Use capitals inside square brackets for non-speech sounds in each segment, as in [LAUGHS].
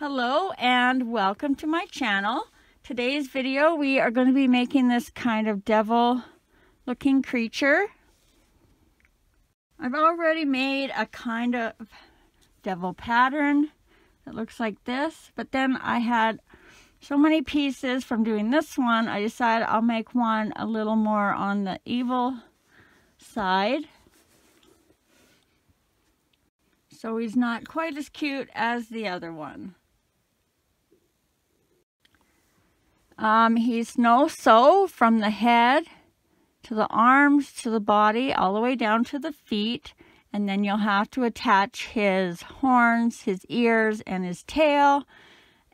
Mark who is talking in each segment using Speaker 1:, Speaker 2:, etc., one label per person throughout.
Speaker 1: Hello and welcome to my channel. Today's video we are going to be making this kind of devil looking creature. I've already made a kind of devil pattern that looks like this but then I had so many pieces from doing this one I decided I'll make one a little more on the evil side. So he's not quite as cute as the other one. Um, he's no so from the head to the arms to the body all the way down to the feet and then you'll have to attach his horns, his ears, and his tail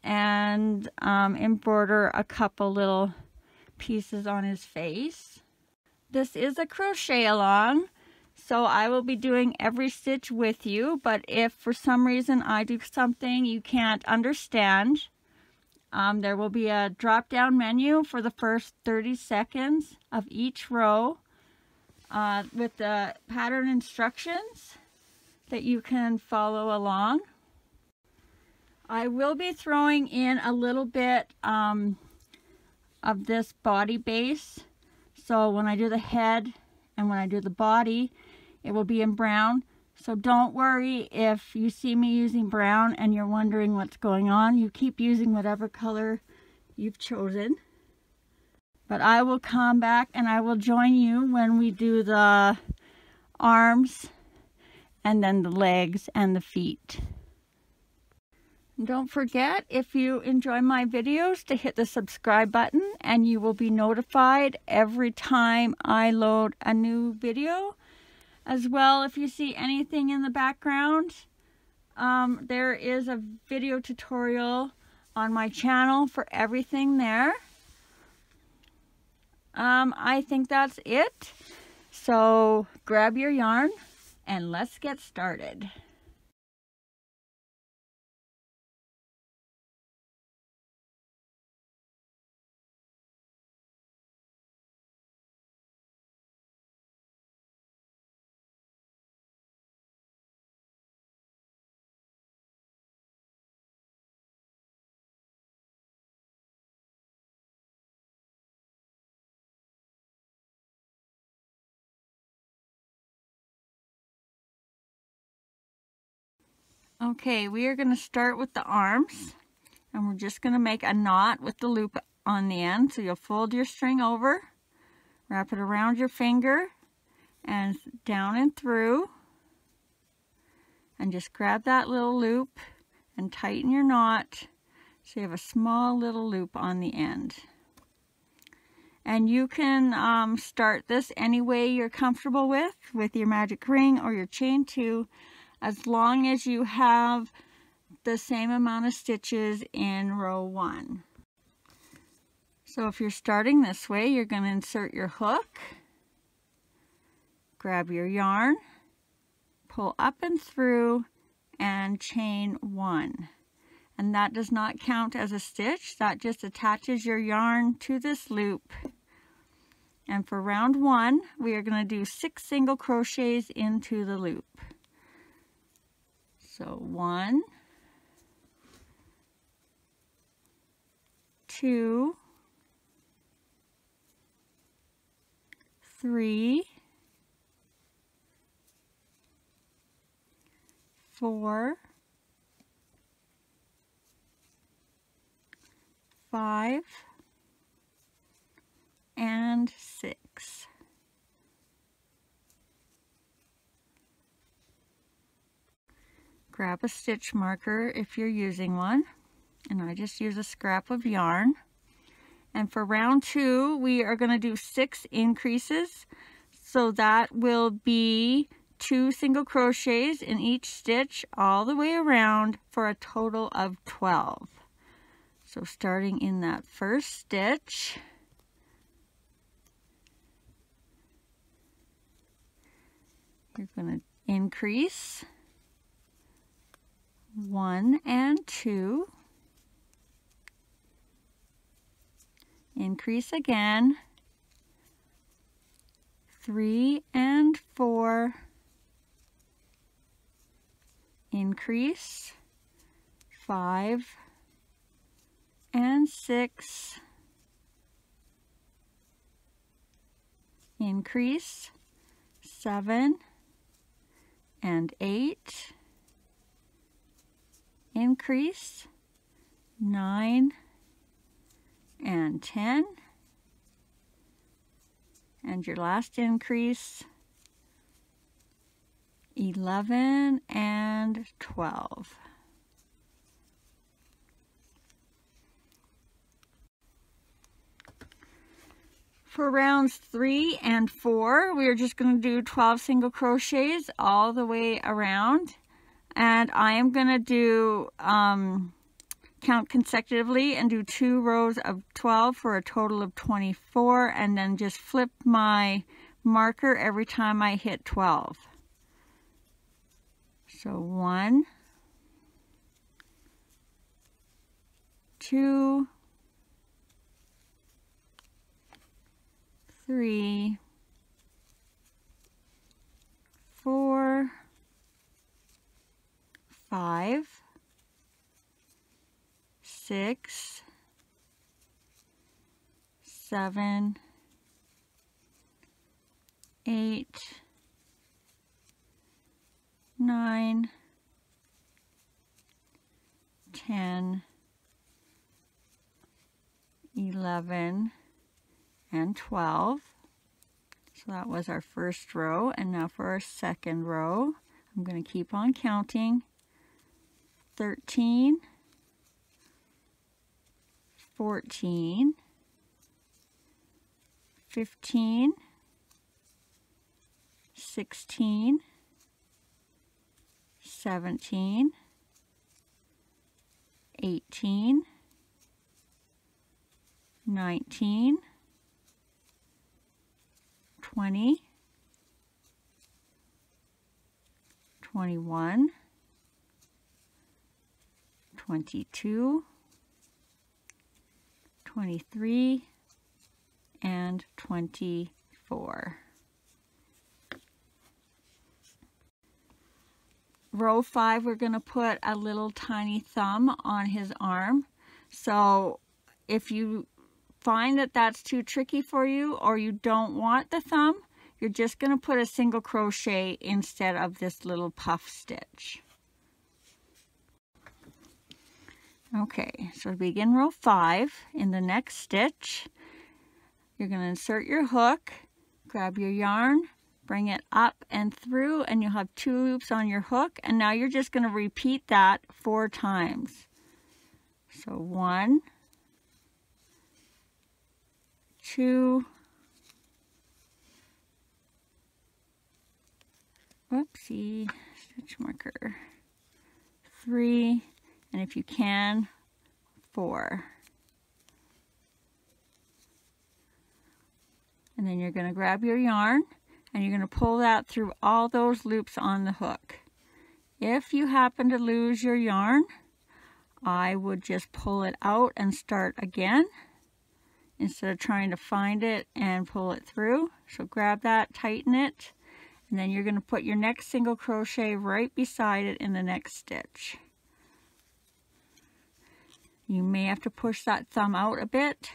Speaker 1: and um, embroider a couple little pieces on his face. This is a crochet along so I will be doing every stitch with you but if for some reason I do something you can't understand um, there will be a drop down menu for the first 30 seconds of each row uh, with the pattern instructions that you can follow along. I will be throwing in a little bit um, of this body base. So when I do the head and when I do the body, it will be in brown. So don't worry if you see me using brown and you're wondering what's going on. You keep using whatever color you've chosen. But I will come back and I will join you when we do the arms and then the legs and the feet. Don't forget, if you enjoy my videos, to hit the subscribe button and you will be notified every time I load a new video. As well, if you see anything in the background, um, there is a video tutorial on my channel for everything there. Um, I think that's it. So grab your yarn and let's get started. Okay, we are going to start with the arms. And we're just going to make a knot with the loop on the end. So you'll fold your string over, wrap it around your finger, and down and through. And just grab that little loop and tighten your knot so you have a small little loop on the end. And you can um, start this any way you're comfortable with, with your magic ring or your chain two as long as you have the same amount of stitches in row one. So if you're starting this way, you're going to insert your hook, grab your yarn, pull up and through, and chain one. And that does not count as a stitch, that just attaches your yarn to this loop. And for round one, we are going to do six single crochets into the loop. So one, two, three, four, five, and six. Grab a stitch marker if you're using one. And I just use a scrap of yarn. And for round two we are going to do six increases. So that will be two single crochets in each stitch all the way around for a total of 12 so starting in that first stitch. You're going to increase one and two. Increase again. Three and four. Increase. five, and six, increase, seven, and eight, increase, nine, and 10, and your last increase, 11 and 12. For rounds three and four, we are just going to do 12 single crochets all the way around. And I am going to do, um, count consecutively and do two rows of 12 for a total of 24 and then just flip my marker every time I hit 12. So one, two, three, four, five, six, seven, eight, nine, ten, eleven, and 12. So that was our first row. And now for our second row, I'm going to keep on counting. 13, 14, 15, 16, 17, 18, 19, 20, 21, 22, 23, and 24. Row 5, we're going to put a little tiny thumb on his arm. So if you find that that's too tricky for you or you don't want the thumb, you're just going to put a single crochet instead of this little puff stitch. Okay, so to begin row 5, in the next stitch, you're going to insert your hook, grab your yarn, bring it up and through, and you'll have two loops on your hook, and now you're just going to repeat that four times. So one, two, whoopsie, stitch marker, three, and if you can, four. And then you're going to grab your yarn and you're going to pull that through all those loops on the hook. If you happen to lose your yarn, I would just pull it out and start again instead of trying to find it and pull it through. So grab that, tighten it, and then you're going to put your next single crochet right beside it in the next stitch. You may have to push that thumb out a bit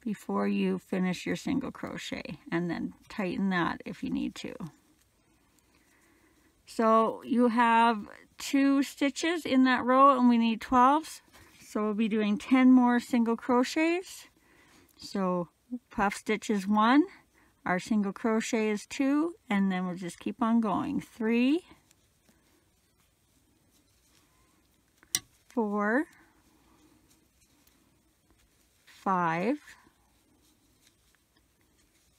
Speaker 1: before you finish your single crochet and then tighten that if you need to. So you have two stitches in that row and we need 12s. So we'll be doing 10 more single crochets. So puff stitch is one, our single crochet is two, and then we'll just keep on going. Three, four, five,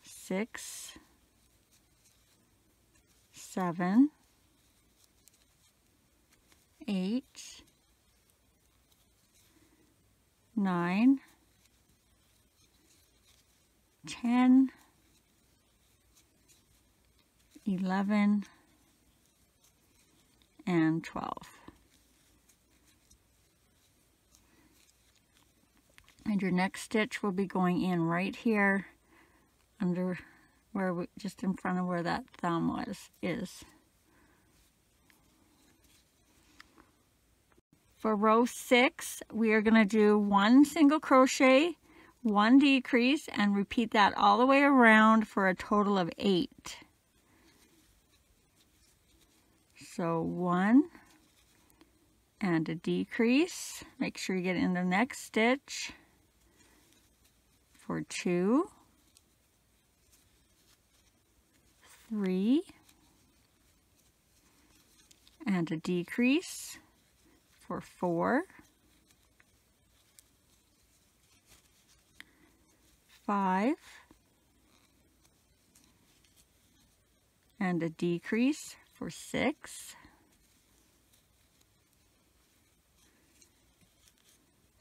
Speaker 1: six, seven, eight, nine, 10, 11, and 12. And your next stitch will be going in right here under where we, just in front of where that thumb was, is. For row six, we are going to do one single crochet, one decrease, and repeat that all the way around for a total of eight. So one and a decrease. Make sure you get in the next stitch for two, three, and a decrease for four, five, and a decrease for six,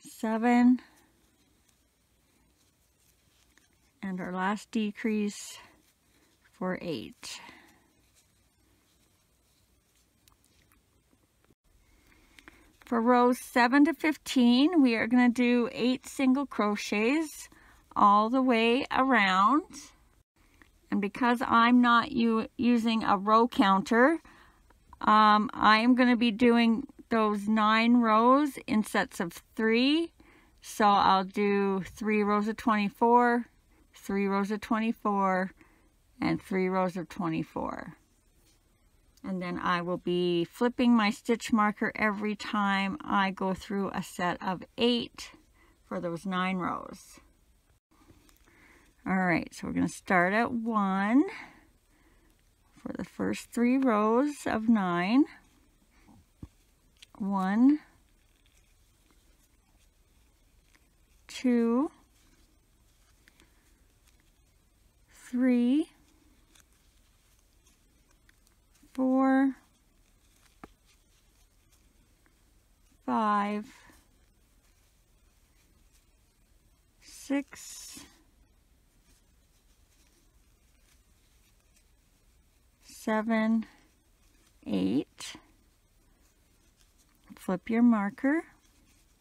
Speaker 1: seven, and our last decrease for eight. For rows 7 to 15, we are going to do 8 single crochets all the way around. And because I'm not you using a row counter, um, I am going to be doing those 9 rows in sets of 3. So I'll do 3 rows of 24, 3 rows of 24, and 3 rows of 24 and then I will be flipping my stitch marker every time I go through a set of eight for those nine rows. All right, so we're going to start at one for the first three rows of nine. One, two, three, four, five, six, seven, eight. Flip your marker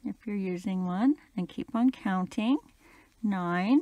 Speaker 1: if you're using one and keep on counting. Nine,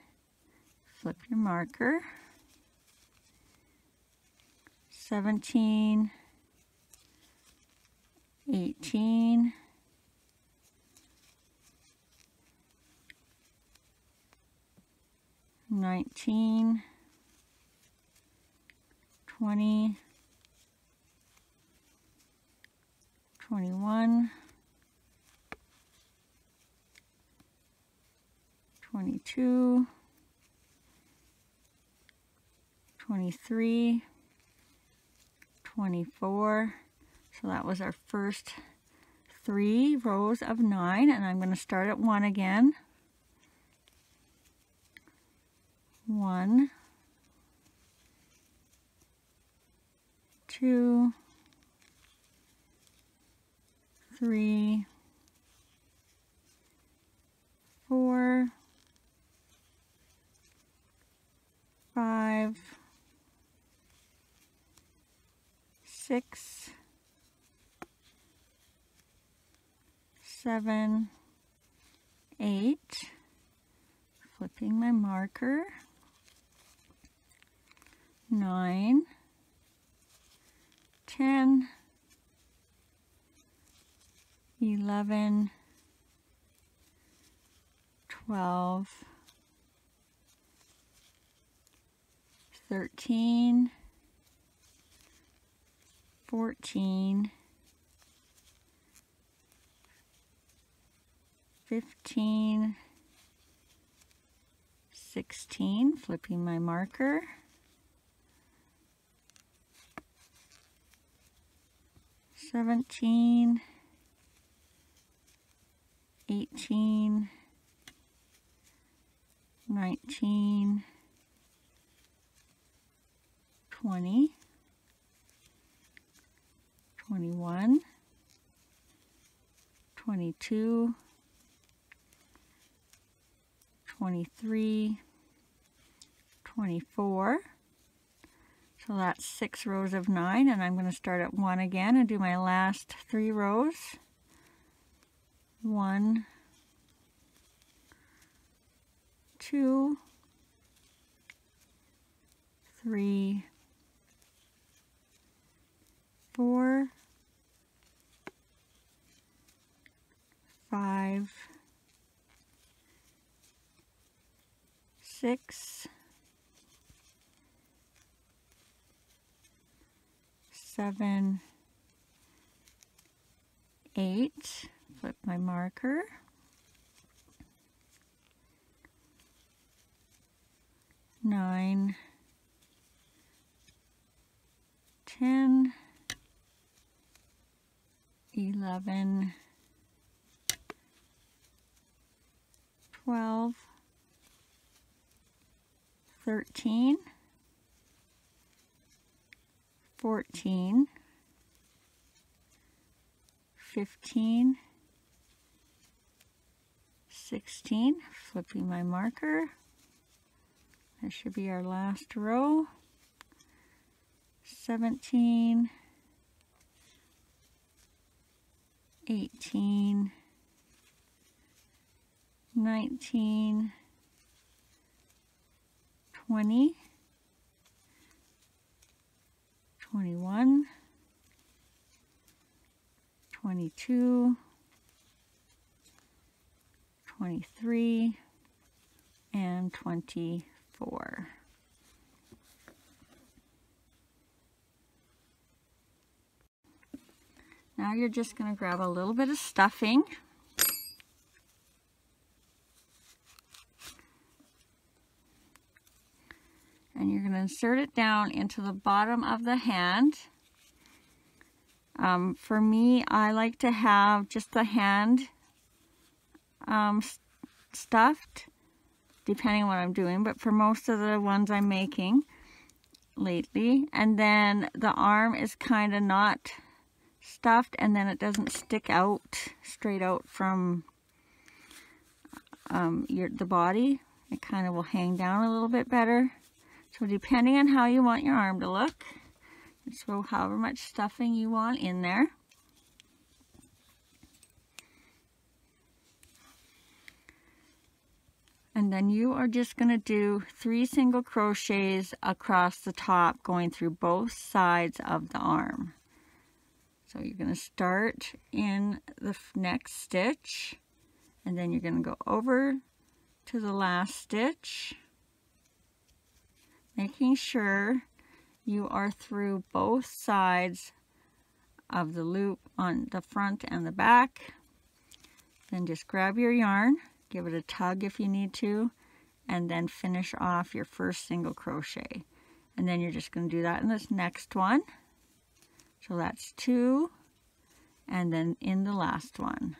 Speaker 1: flip your marker, 17, 18, Nineteen, twenty, twenty-one, twenty-two, twenty-three. 24. So that was our first three rows of nine and I'm going to start at one again. One, two, three, four, five, six, seven, eight, flipping my marker, nine, ten, eleven, twelve, thirteen, 14, 15, 16, flipping my marker, Seventeen, eighteen, nineteen, twenty. 21, 22, 23, 24. So that's six rows of nine and I'm going to start at one again and do my last three rows. One, two, three, four, five, six, seven, eight, flip my marker, nine, ten, eleven, twelve, thirteen, fourteen, fifteen, sixteen. Flipping my marker. That should be our last row. 17, 18, 19, 20, 21, 22, 23, and 24. Now you're just going to grab a little bit of stuffing. And you're going to insert it down into the bottom of the hand. Um, for me, I like to have just the hand um, stuffed, depending on what I'm doing. But for most of the ones I'm making lately, and then the arm is kind of not stuffed and then it doesn't stick out straight out from um, your the body. It kind of will hang down a little bit better. So depending on how you want your arm to look, so however much stuffing you want in there. And then you are just going to do three single crochets across the top going through both sides of the arm. So you're going to start in the next stitch and then you're going to go over to the last stitch making sure you are through both sides of the loop on the front and the back. Then just grab your yarn, give it a tug if you need to, and then finish off your first single crochet. And then you're just going to do that in this next one. So that's two, and then in the last one.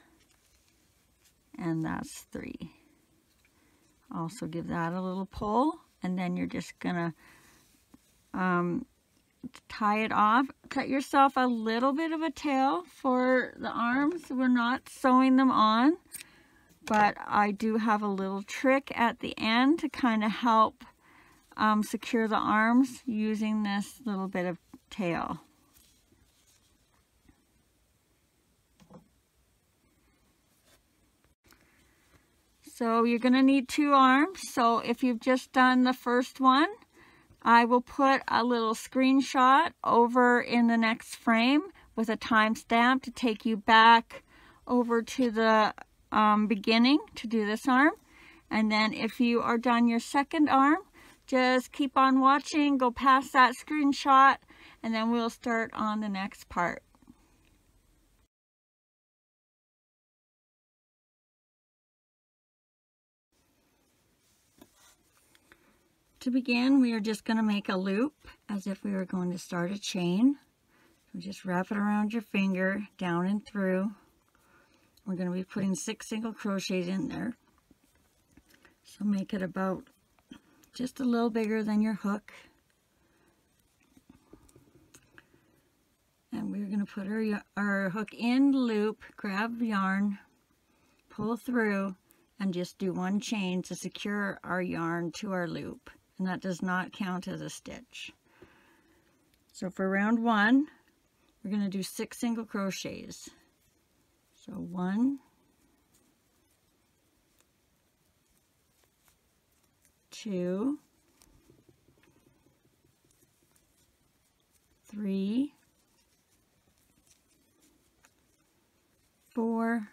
Speaker 1: And that's three. Also give that a little pull, and then you're just gonna um, tie it off. Cut yourself a little bit of a tail for the arms. We're not sewing them on, but I do have a little trick at the end to kind of help um, secure the arms using this little bit of tail. So you're going to need two arms. So if you've just done the first one, I will put a little screenshot over in the next frame with a timestamp to take you back over to the um, beginning to do this arm. And then if you are done your second arm, just keep on watching, go past that screenshot, and then we'll start on the next part. To begin, we are just going to make a loop as if we were going to start a chain. So just wrap it around your finger, down and through. We're going to be putting six single crochets in there. So make it about just a little bigger than your hook. And we're going to put our, our hook in loop, grab yarn, pull through and just do one chain to secure our yarn to our loop and that does not count as a stitch. So for round one, we're going to do six single crochets. So one, two, three, four,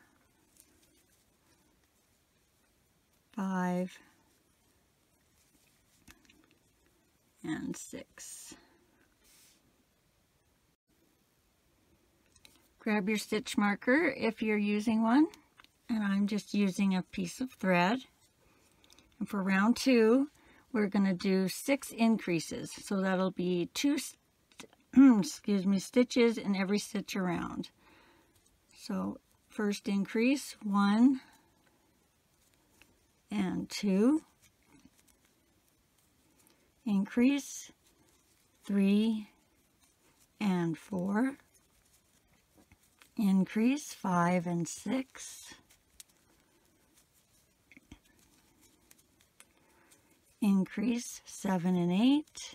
Speaker 1: five, and six. Grab your stitch marker if you're using one, and I'm just using a piece of thread. And for round two, we're going to do six increases. So that'll be two, [CLEARS THROAT] excuse me, stitches in every stitch around. So first increase, one and two. Increase, three and four. Increase, five and six. increase 7 and 8,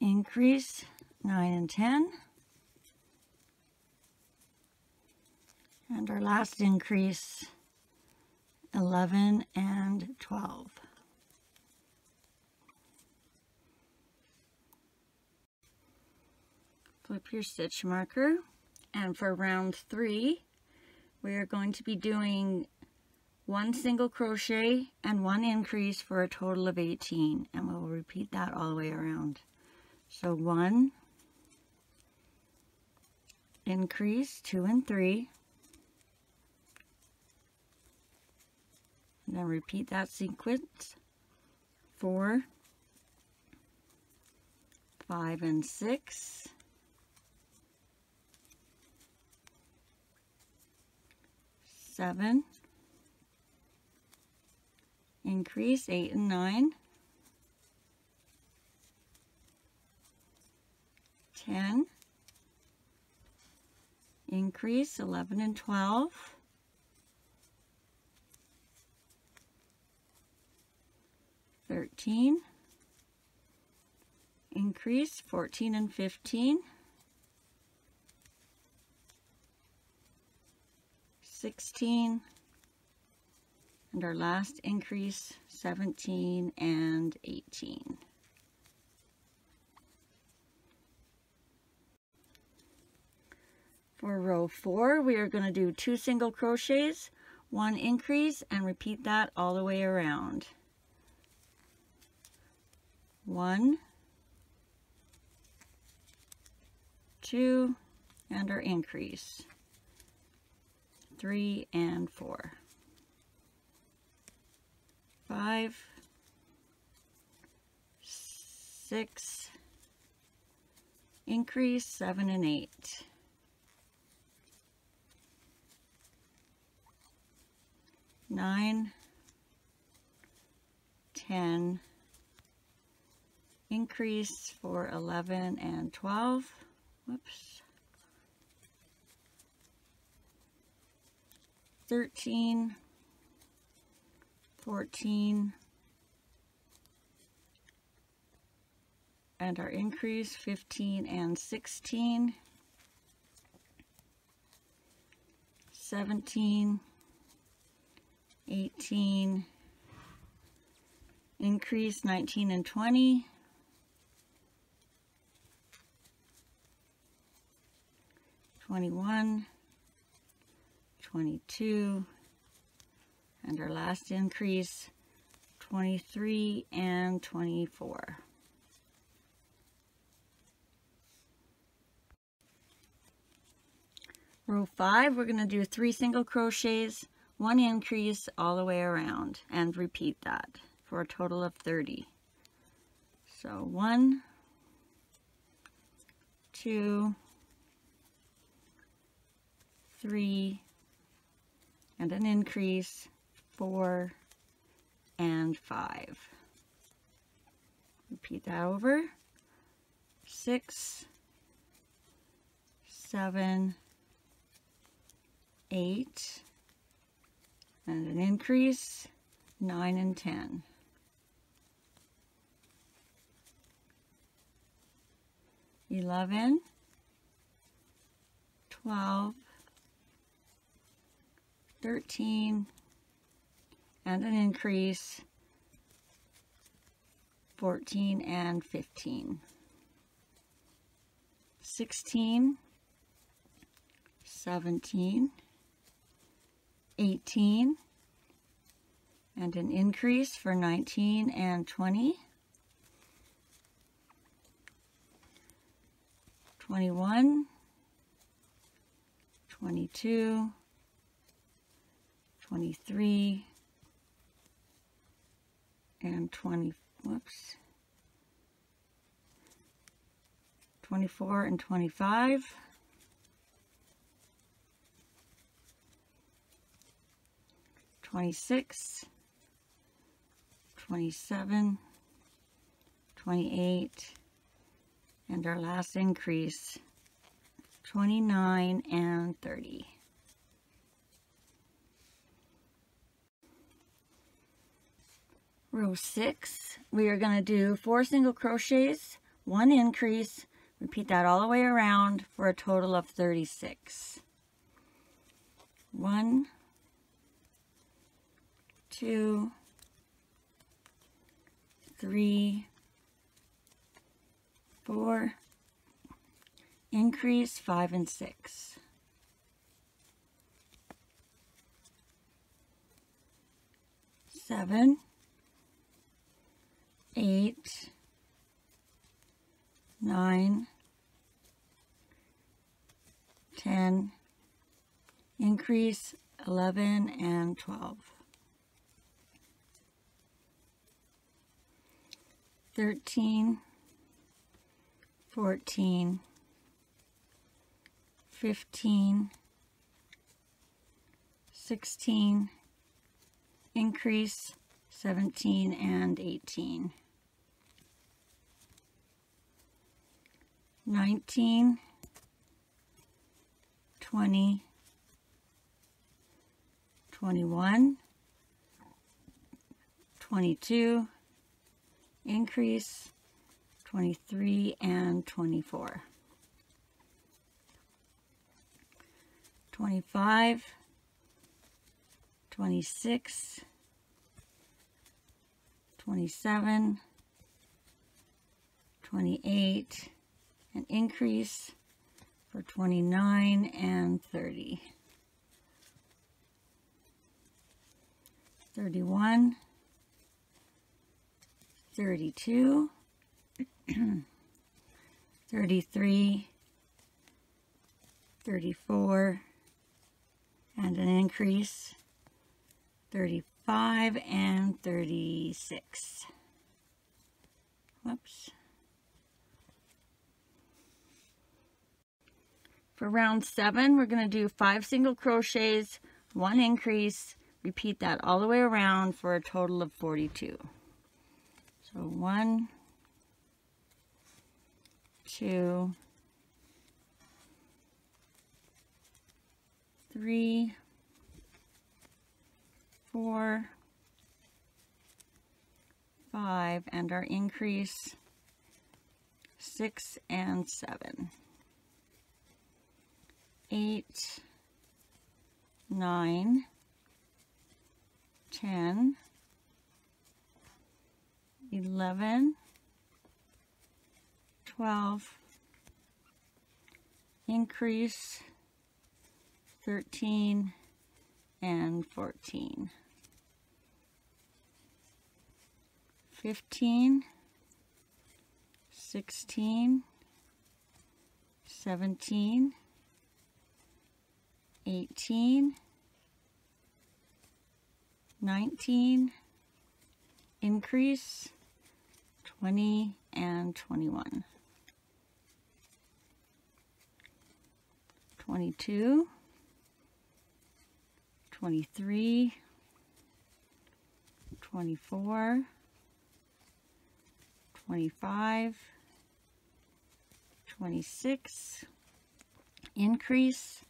Speaker 1: increase 9 and 10, and our last increase 11 and 12. Flip your stitch marker and for round three we are going to be doing one single crochet and one increase for a total of 18 and we'll repeat that all the way around so one increase two and three then repeat that sequence. Four five and six. Seven. Increase 8 and 9, 10, increase 11 and 12, 13, increase 14 and 15, 16, and our last increase 17 and 18 for row four we are going to do two single crochets one increase and repeat that all the way around one. Two and our increase. Three and four. Five, six, increase seven and eight. Nine, ten, increase for 11 and 12. Whoops. 13, 14 and our increase 15 and 16 17 18 increase 19 and 20 21 22 and our last increase 23 and 24 row 5 we're going to do three single crochets one increase all the way around and repeat that for a total of 30 so one two three and an increase four, and five. Repeat that over. Six, seven, 8, and an increase, 9 and 10. Eleven, twelve, thirteen, and an increase, 14 and 15. 16, 17, 18, and an increase for 19 and 20, 21, 22, 23, and 20, whoops, 24 and 25. 26, 27, 28, and our last increase, 29 and 30. Row 6, we are going to do 4 single crochets, 1 increase, repeat that all the way around for a total of 36. 1, two, three, four, increase five and six. Seven, eight, nine, ten, increase 11 and 12. 13, 14, 15, 16, increase 17 and 18, 19, 20, 21, 22, increase 23 and 24. 25, 26, 27, 28, an increase for 29 and 30. 31, 32, [CLEARS THROAT] 33, 34, and an increase, 35 and 36. Whoops. For round seven, we're going to do five single crochets, one increase, repeat that all the way around for a total of 42. So one, two, three, four, five, and our increase six and seven, eight, nine, ten, 11, 12, increase 13 and 14, 15, 16, 17, 18, 19, increase 20 and 21. 22, 23, 24, 25, 26, increase,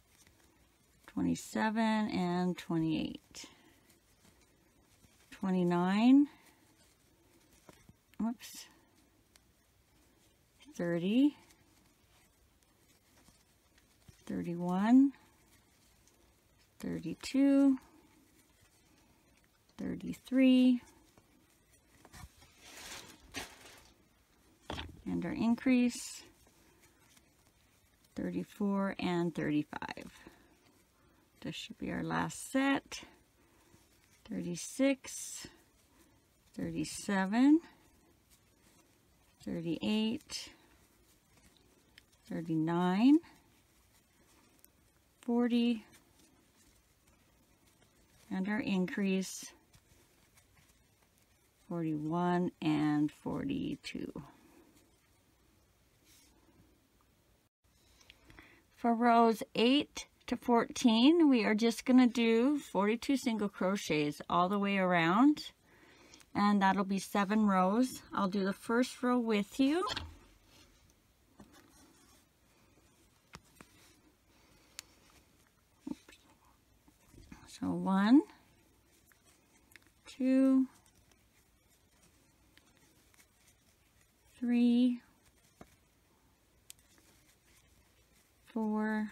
Speaker 1: 27 and 28. 29. Whoops. 30. 31. 32. 33. And our increase 34 and 35. This should be our last set. 36, 37, 38, 39, 40, and our increase 41 and 42. For rows 8 to 14, we are just going to do 42 single crochets all the way around. And that'll be seven rows. I'll do the first row with you. So one, two, three, four,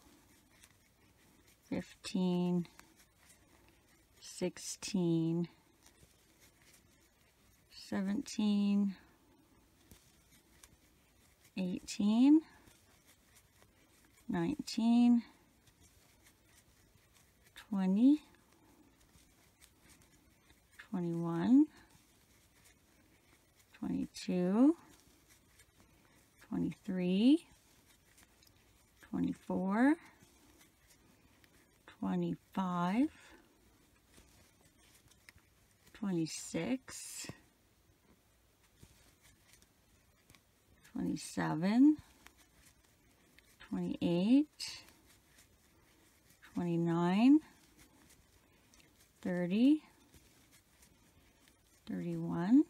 Speaker 1: 15, 16, 17, 18, 19, 20, 21, 22, 23, 24, 25, 26, 27, 28, 29, 30, 31,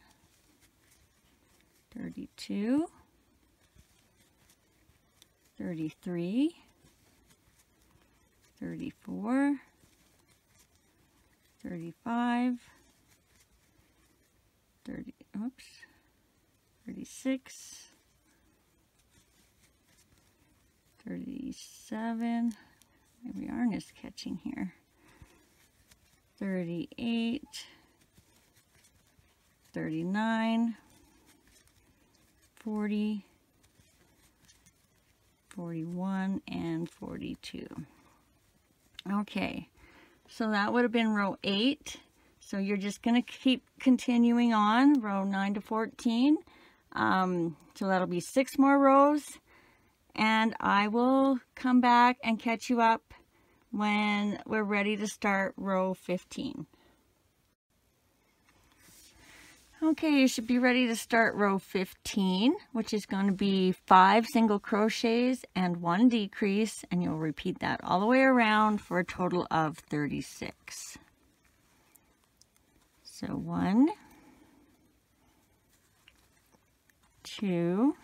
Speaker 1: 32, 33, 34, 35, 30, oops, 36, 37, maybe yarn is catching here, 38, 39, 40, 41 and 42. Okay, so that would have been row 8. So you're just going to keep continuing on, row 9 to 14. Um, so that'll be six more rows. And I will come back and catch you up when we're ready to start row 15. Okay, you should be ready to start row 15, which is going to be five single crochets and one decrease, and you'll repeat that all the way around for a total of 36. So one, two,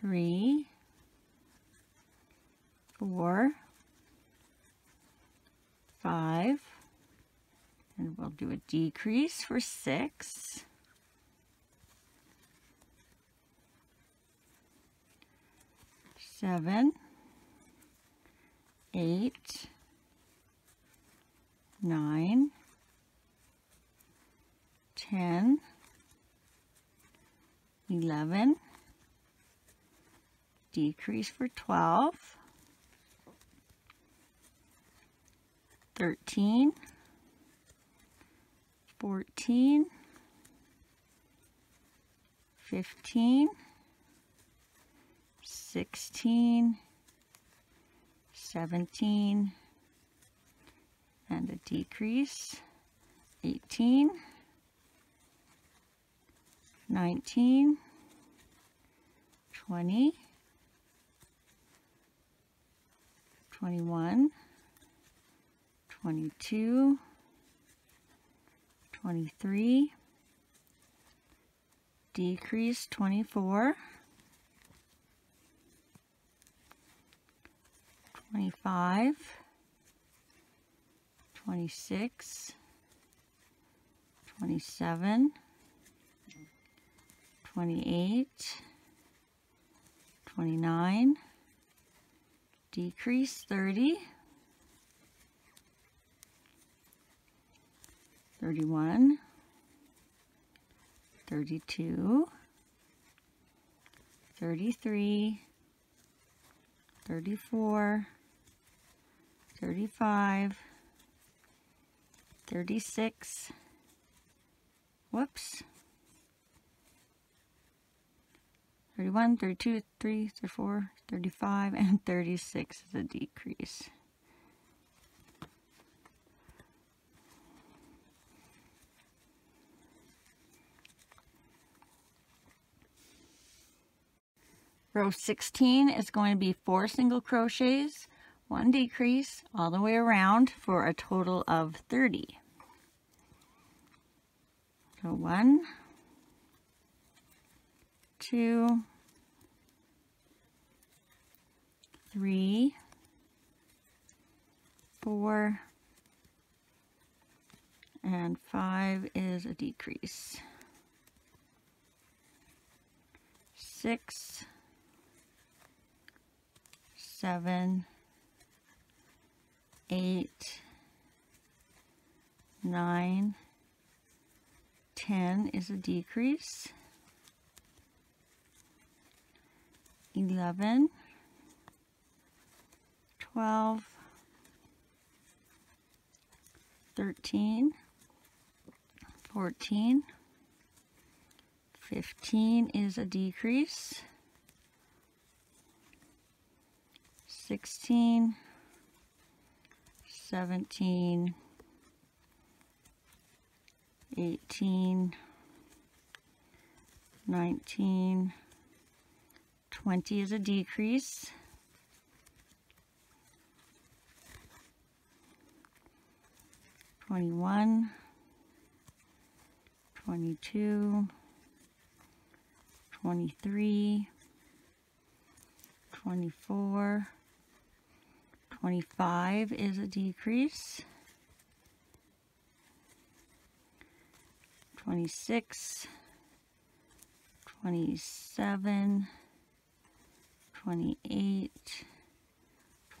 Speaker 1: three, four, five, and we'll do a decrease for six. Seven, eight, nine, ten, eleven, decrease for twelve, thirteen, 14, 15, 16, 17 and a decrease, 18, 19, 20, 21, 22, 23, decrease 24, 25, 26, 27, 28, 29, decrease 30, 31, 32, 33, 34, 35, 36, whoops, 31, 32, 33, 34, 35, and 36 is a decrease. Row 16 is going to be four single crochets, one decrease all the way around for a total of 30. So one, two, three, four, and five is a decrease. Six, seven, eight, nine, ten is a decrease. 11, 12, 13, 14, 15 is a decrease. 16, 17, 18, 19, 20 is a decrease. Twenty-one, twenty-two, twenty-three, twenty-four, twenty-five is a decrease. 26, 27, 28,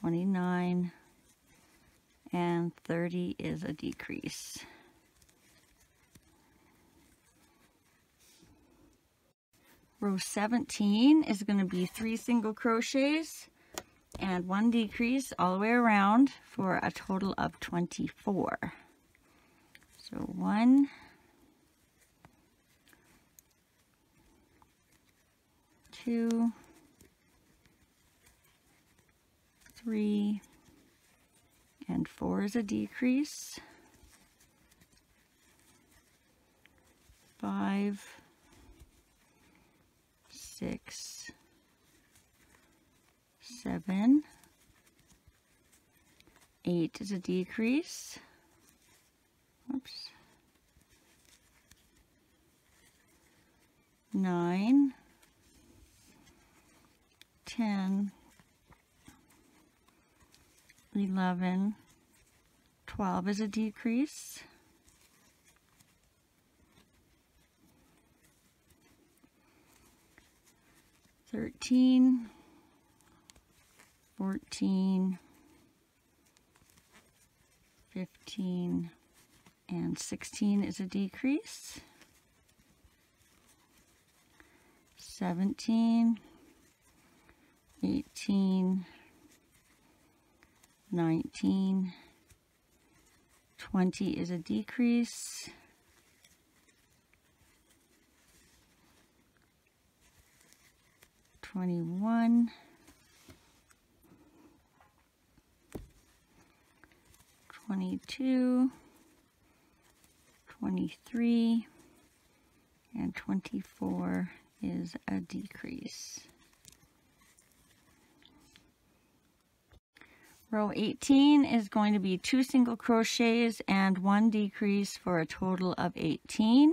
Speaker 1: 29, and 30 is a decrease. Row 17 is going to be three single crochets and one decrease all the way around for a total of 24. So one, two, three, and four is a decrease. Five, six, seven, eight is a decrease. Oops. Nine, ten, 11, 12 is a decrease. Thirteen, fourteen, fifteen, and 16 is a decrease. 17, 18, 19, 20 is a decrease. Twenty-one, 22, 23, and 24 is a decrease. Row 18 is going to be two single crochets and one decrease for a total of 18.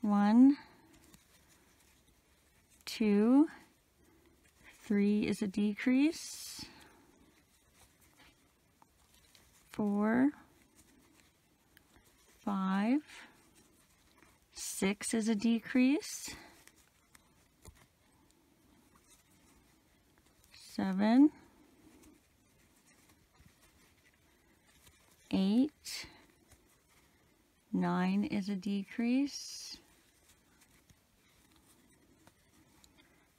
Speaker 1: One, two, three is a decrease, four, five, six is a decrease, seven, eight, nine is a decrease,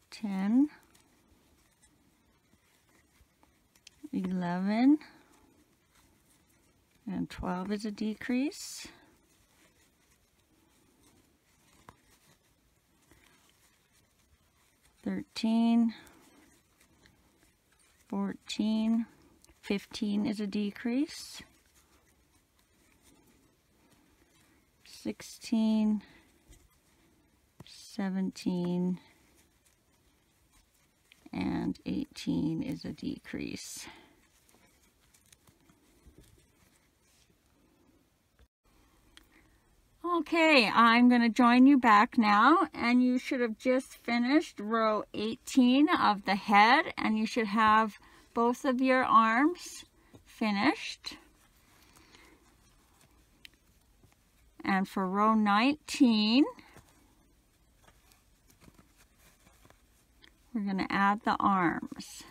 Speaker 1: 10, 11, and 12 is a decrease. Thirteen, fourteen, fifteen is a decrease. Sixteen, seventeen, and 18 is a decrease. Okay, I'm going to join you back now and you should have just finished row 18 of the head and you should have both of your arms finished. And for row 19, we're going to add the arms.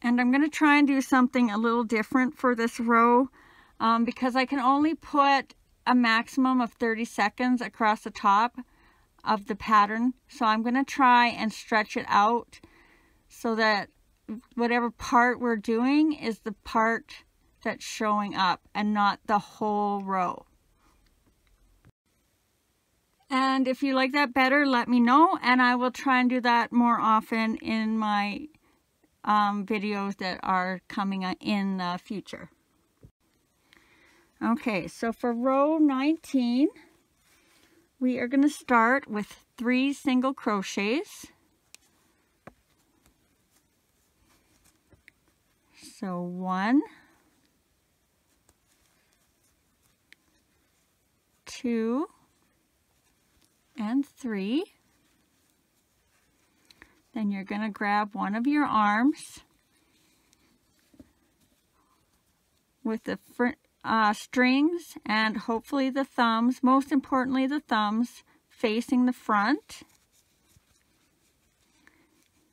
Speaker 1: And I'm going to try and do something a little different for this row um, because I can only put a maximum of 30 seconds across the top of the pattern. So I'm going to try and stretch it out so that whatever part we're doing is the part that's showing up and not the whole row. And if you like that better, let me know and I will try and do that more often in my um, videos that are coming in the future. Okay, so for row 19, we are going to start with three single crochets. So one, two, and three. Then you're going to grab one of your arms with the front uh, strings and hopefully the thumbs, most importantly the thumbs, facing the front.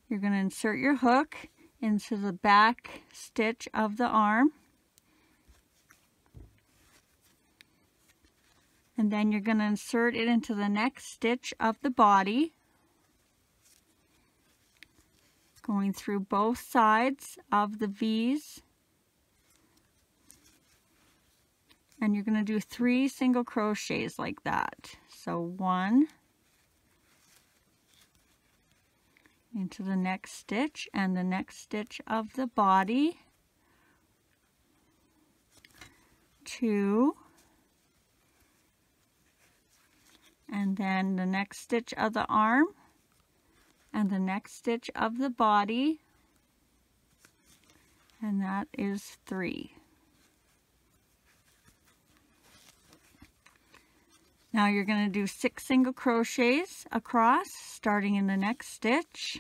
Speaker 1: You're going to insert your hook into the back stitch of the arm. And then you're going to insert it into the next stitch of the body. Going through both sides of the V's and you're going to do three single crochets like that. So one into the next stitch and the next stitch of the body. Two and then the next stitch of the arm and the next stitch of the body. And that is three Now you're going to do six single crochets across starting in the next stitch.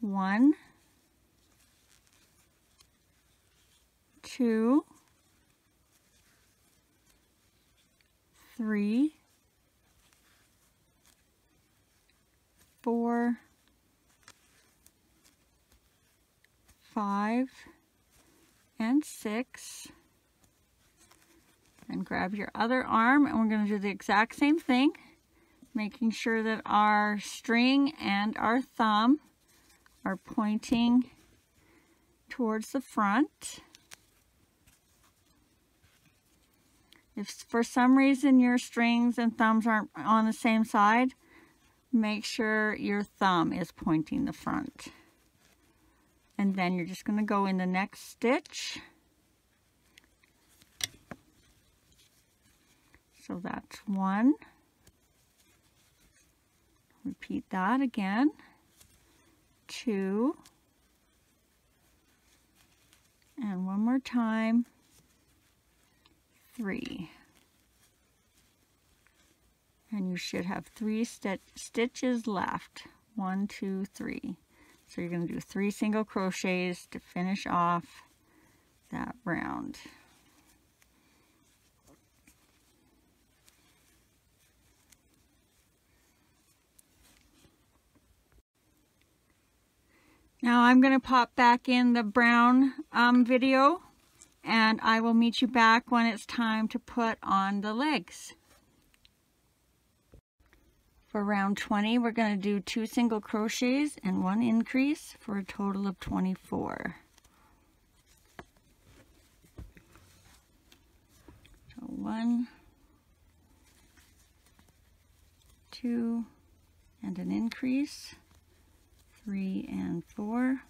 Speaker 1: One, two, three, four, five, and six and grab your other arm and we're going to do the exact same thing making sure that our string and our thumb are pointing towards the front. If for some reason your strings and thumbs aren't on the same side, make sure your thumb is pointing the front. And then you're just going to go in the next stitch. So that's one. Repeat that again. Two. And one more time. Three. And you should have three st stitches left. One, two, three. So you're going to do three single crochets to finish off that round. Now I'm going to pop back in the brown um, video and I will meet you back when it's time to put on the legs. For round 20, we're going to do two single crochets and one increase for a total of 24. So one, two, and an increase, three and four.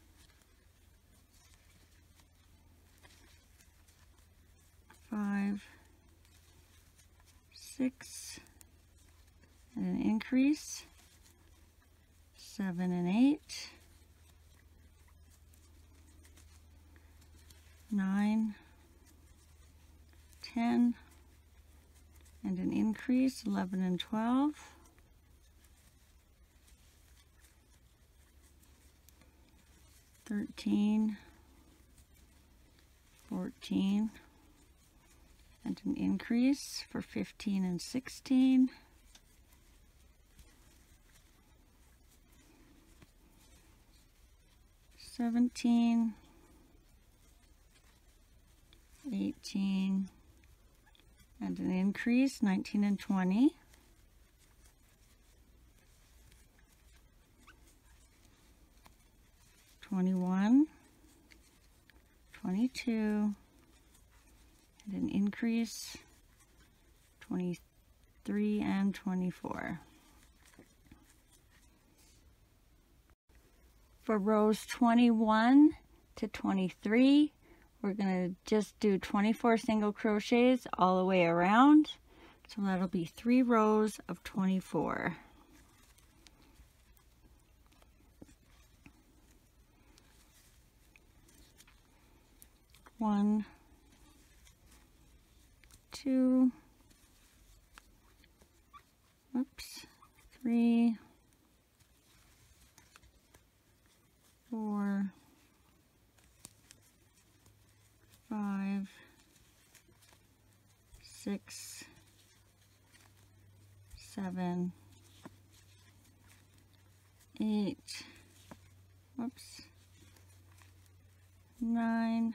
Speaker 1: Five, six, and an increase. Seven and eight. Nine, ten, and an increase. Eleven and twelve. 13, 14, and an increase for 15 and 16. Seventeen, eighteen, and an increase, nineteen and twenty. 21, 22, and an increase 23 and 24. For rows 21 to 23, we're going to just do 24 single crochets all the way around. So that'll be three rows of 24. One two oops three four, five, six, seven, eight, whoops, nine,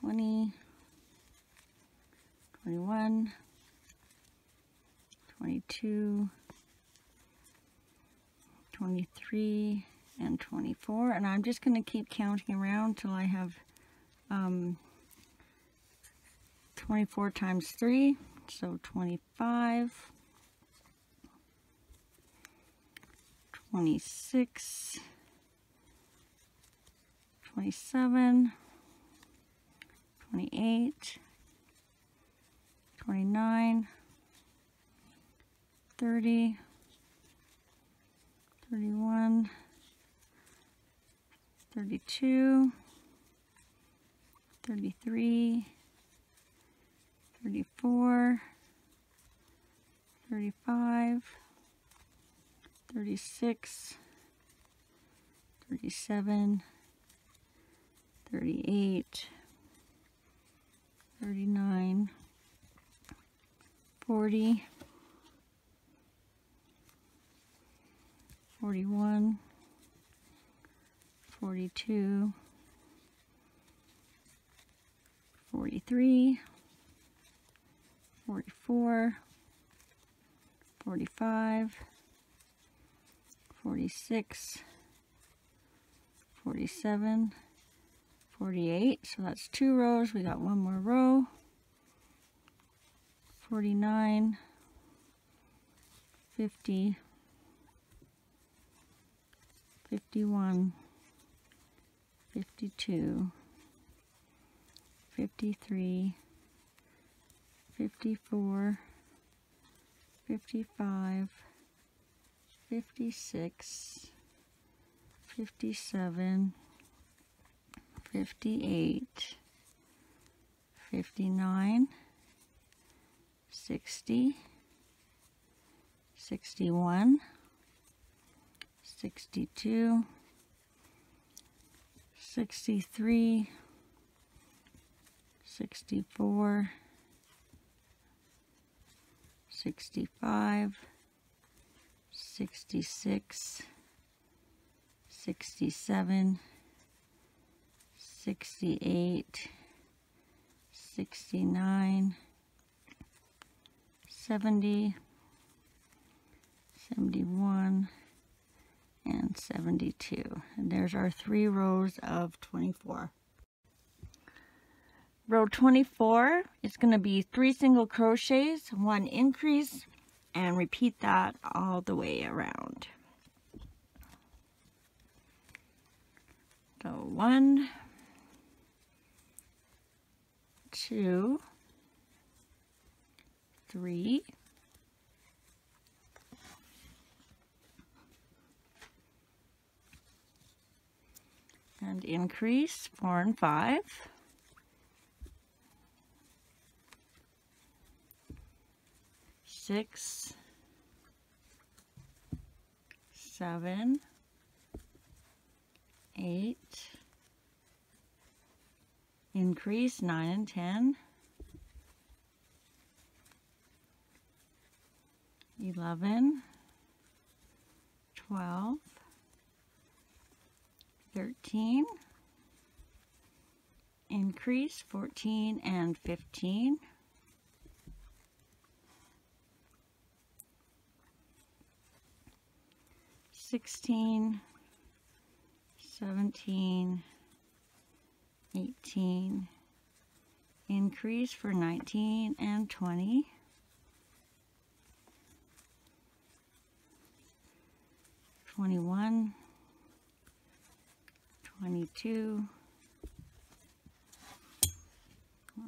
Speaker 1: 20, 21, 22, 23 and 24 and I'm just going to keep counting around till I have um, 24 times 3 so 25 26 27 28 29 30 31, 32, 33, 34, 35, 36, 37, 38, 39, 40, 41, 42, 43, 44, 45, 46, 47, 48. So that's two rows. We got one more row. 49, 50, 51, 52, 53, 54, 55, 56, 57, 58, 59, 60, 61, 62, 63, 64, 65, 66, 67, 68, 69, 70, 71, and 72. And there's our three rows of 24. Row 24 is going to be three single crochets, one increase, and repeat that all the way around. So one, two, three, and increase four and five. Six, seven, eight, increase nine and ten. 11, 12, 13, increase 14 and 15, Sixteen, seventeen, eighteen, increase for nineteen and twenty. 21, 22, oh,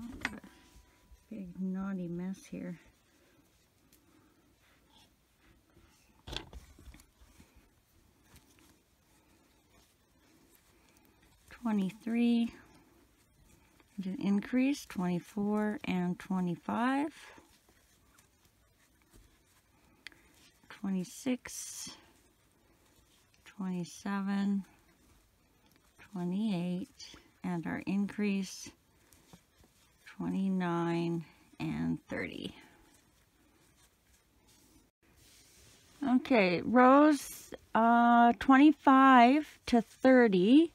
Speaker 1: big naughty mess here. Twenty-three, an increase, twenty-four and twenty-five. Twenty-six, 27, 28, and our increase 29 and 30. Okay, rows uh, 25 to 30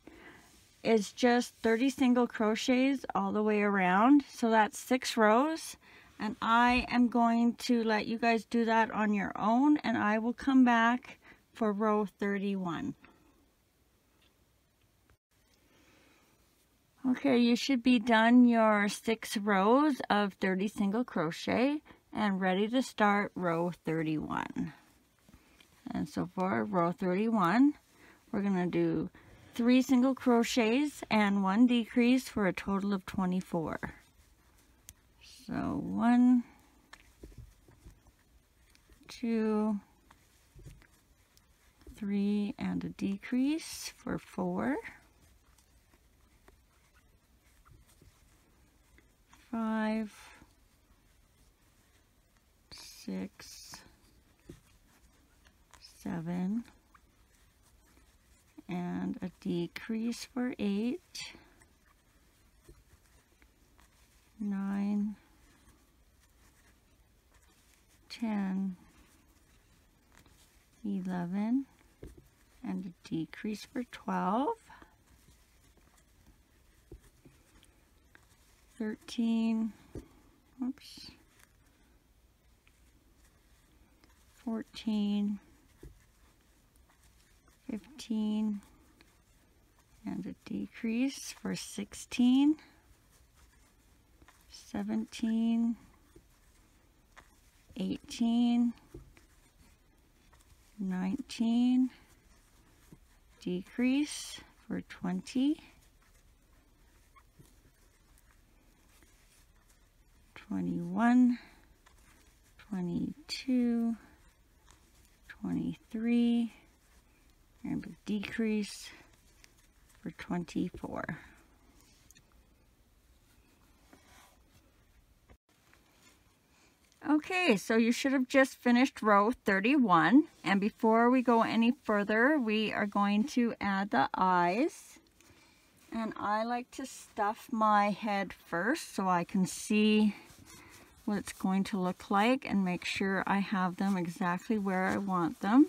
Speaker 1: is just 30 single crochets all the way around. So that's six rows. And I am going to let you guys do that on your own and I will come back for row 31. Okay, you should be done your six rows of 30 single crochet and ready to start row 31. And so for row 31, we're going to do three single crochets and one decrease for a total of 24. So one, two, three and a decrease for four. Five, six, seven, and a decrease for eight, nine, 10, 11, and a decrease for 12, 13, oops, 14, 15, and a decrease for 16, 17, 18, 19, decrease for 20, 21, 22, 23, and decrease for 24. Okay, so you should have just finished row 31. And before we go any further, we are going to add the eyes. And I like to stuff my head first so I can see what it's going to look like and make sure I have them exactly where I want them.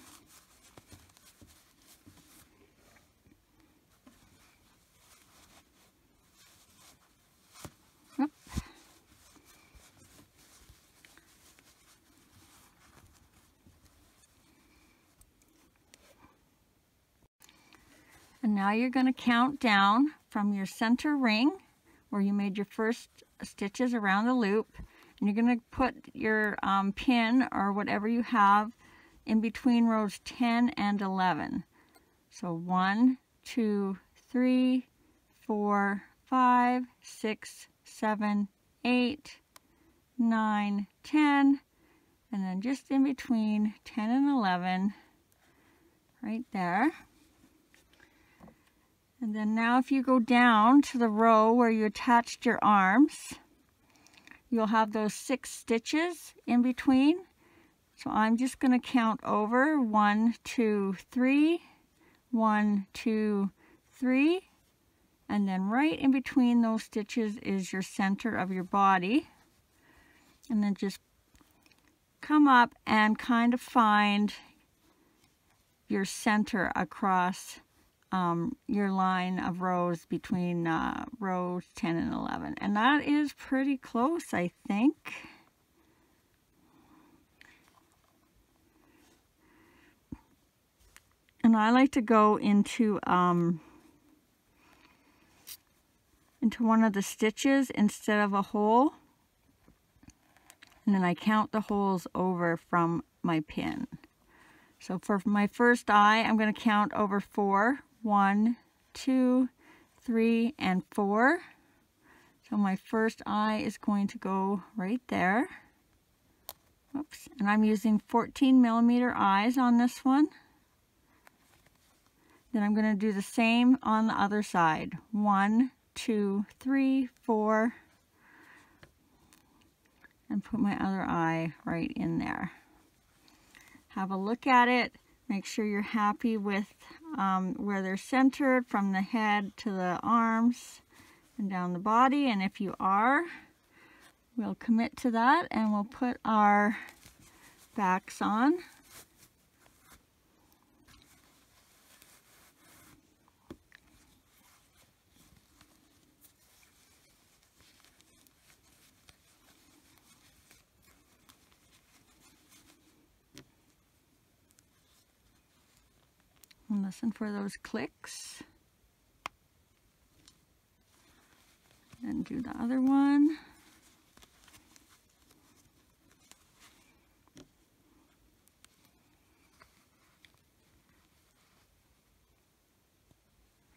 Speaker 1: And now you're going to count down from your center ring where you made your first stitches around the loop. And you're going to put your um, pin or whatever you have in between rows 10 and 11. So 1, 2, 3, 4, 5, 6, 7, 8, 9, 10, and then just in between 10 and 11, right there. And then now if you go down to the row where you attached your arms, you'll have those six stitches in between. So I'm just going to count over one, two, three, one, two, three, and then right in between those stitches is your center of your body. And then just come up and kind of find your center across um, your line of rows between uh, rows 10 and 11. And that is pretty close, I think. And I like to go into um, into one of the stitches instead of a hole. And then I count the holes over from my pin. So for my first eye, I'm going to count over four one, two, three, and four. So my first eye is going to go right there. Oops, and I'm using 14 millimeter eyes on this one. Then I'm going to do the same on the other side. One, two, three, four, and put my other eye right in there. Have a look at it. Make sure you're happy with um, where they're centered from the head to the arms and down the body. And if you are, we'll commit to that and we'll put our backs on. And listen for those clicks. And do the other one.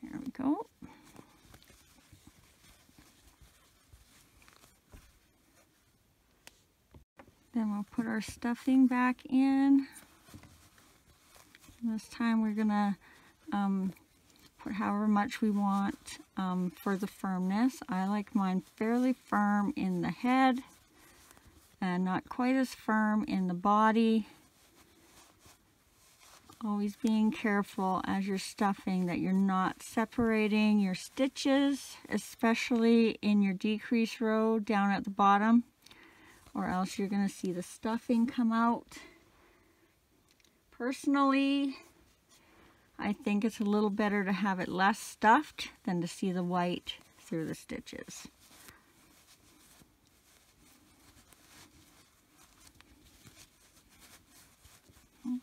Speaker 1: There we go. Then we'll put our stuffing back in. This time we're to um, put however much we want um, for the firmness. I like mine fairly firm in the head and not quite as firm in the body. Always being careful as you're stuffing that you're not separating your stitches, especially in your decrease row down at the bottom or else you're going to see the stuffing come out. Personally, I think it's a little better to have it less stuffed than to see the white through the stitches.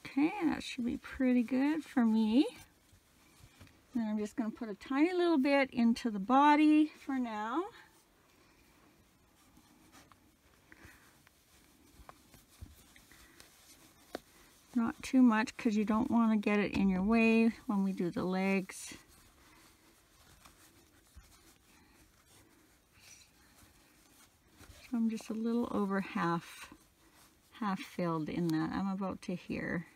Speaker 1: Okay, that should be pretty good for me. Then I'm just going to put a tiny little bit into the body for now. Not too much because you don't want to get it in your way when we do the legs. So I'm just a little over half, half filled in that. I'm about to here.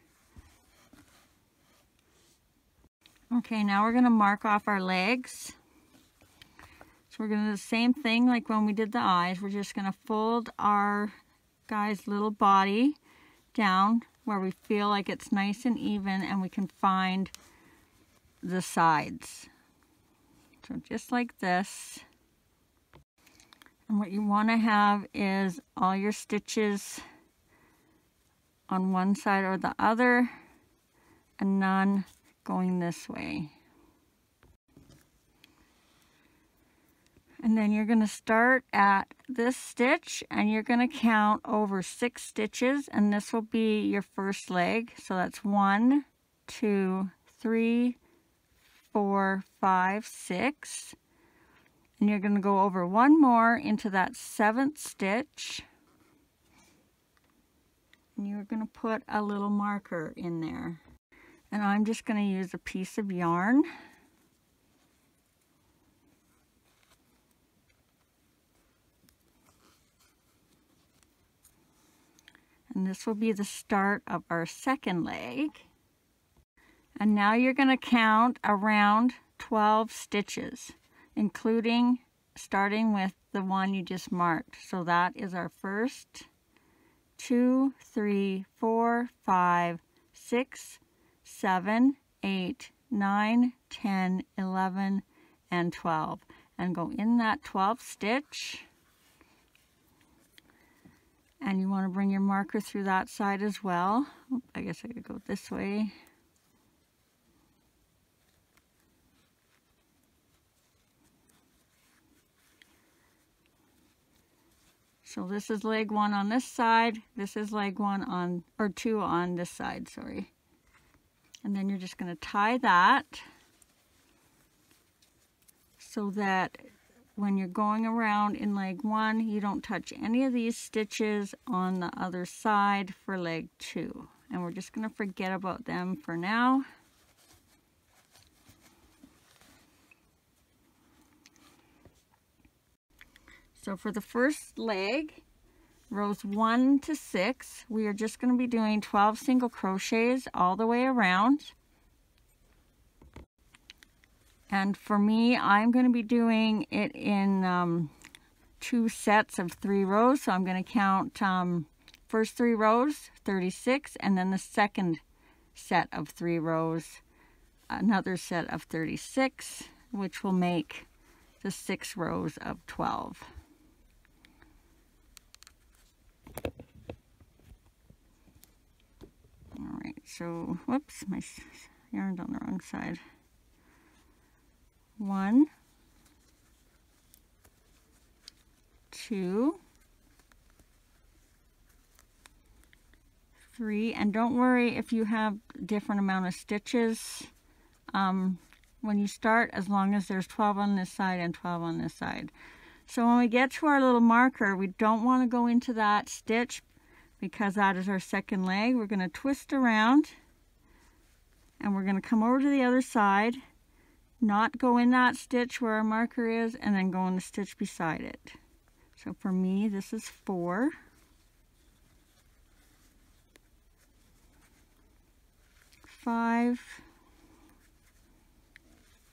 Speaker 1: Okay, now we're going to mark off our legs. So we're going to do the same thing like when we did the eyes. We're just going to fold our guy's little body down where we feel like it's nice and even and we can find the sides. So just like this. And what you want to have is all your stitches on one side or the other and none going this way. And then you're going to start at this stitch and you're going to count over six stitches and this will be your first leg. So that's one, two, three, four, five, six. And you're going to go over one more into that seventh stitch. And you're going to put a little marker in there. And I'm just going to use a piece of yarn. And this will be the start of our second leg. And now you're going to count around 12 stitches, including starting with the one you just marked. So that is our first two, three, four, five, six, seven, eight, nine, ten, eleven, and 12. And go in that 12th stitch and you want to bring your marker through that side as well. I guess I could go this way. So this is leg one on this side, this is leg one on, or two on this side, sorry. And then you're just going to tie that so that when you're going around in leg one, you don't touch any of these stitches on the other side for leg two. And we're just going to forget about them for now. So for the first leg, rows one to six, we are just going to be doing 12 single crochets all the way around. And for me, I'm going to be doing it in um, two sets of three rows. So I'm going to count um, first three rows, 36, and then the second set of three rows, another set of 36, which will make the six rows of 12. All right, so, whoops, my yarn's on the wrong side one, two, three, and don't worry if you have different amount of stitches. Um, when you start as long as there's 12 on this side and 12 on this side. So when we get to our little marker, we don't want to go into that stitch because that is our second leg. We're going to twist around and we're going to come over to the other side not go in that stitch where our marker is and then go in the stitch beside it. So for me, this is four. Five,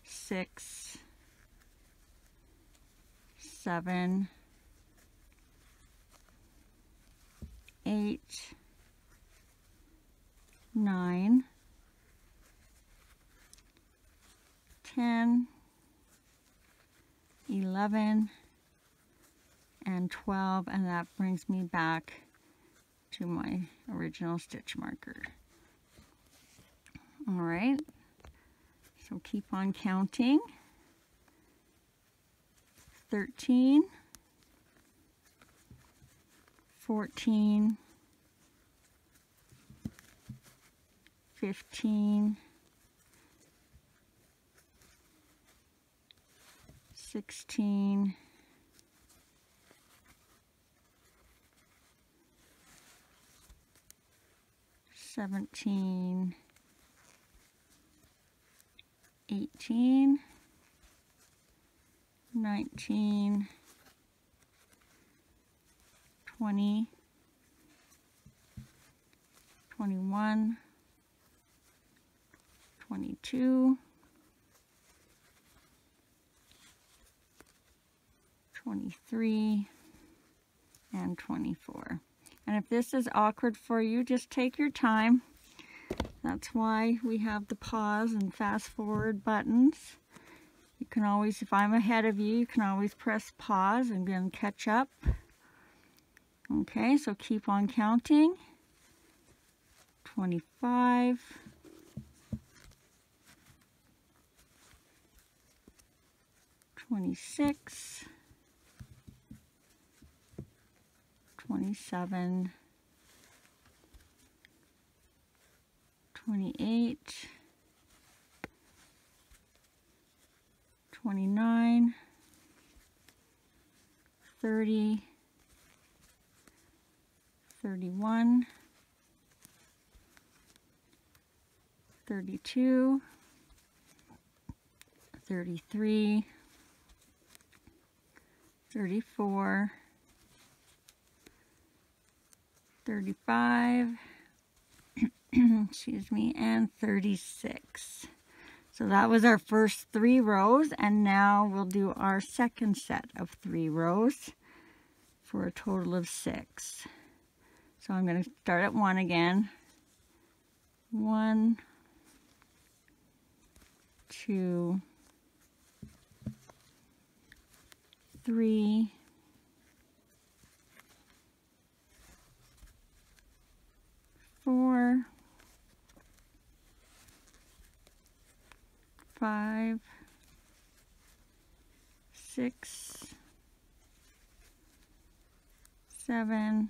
Speaker 1: six, seven, eight, nine, 10, 11, and 12 and that brings me back to my original stitch marker. All right, so keep on counting. 13, 14, 15, 16, Seventeen, eighteen, nineteen, twenty, twenty-one, twenty-two, twenty-three, and 24. And if this is awkward for you, just take your time. That's why we have the pause and fast forward buttons. You can always, if I'm ahead of you, you can always press pause and then catch up. Okay, so keep on counting. 25. Twenty-six. 27, 28, 29, 30, 31, 32, 33, 34, 35, [CLEARS THROAT] excuse me, and 36. So that was our first three rows, and now we'll do our second set of three rows for a total of six. So I'm going to start at one again. One, two, three, four, five, six, seven,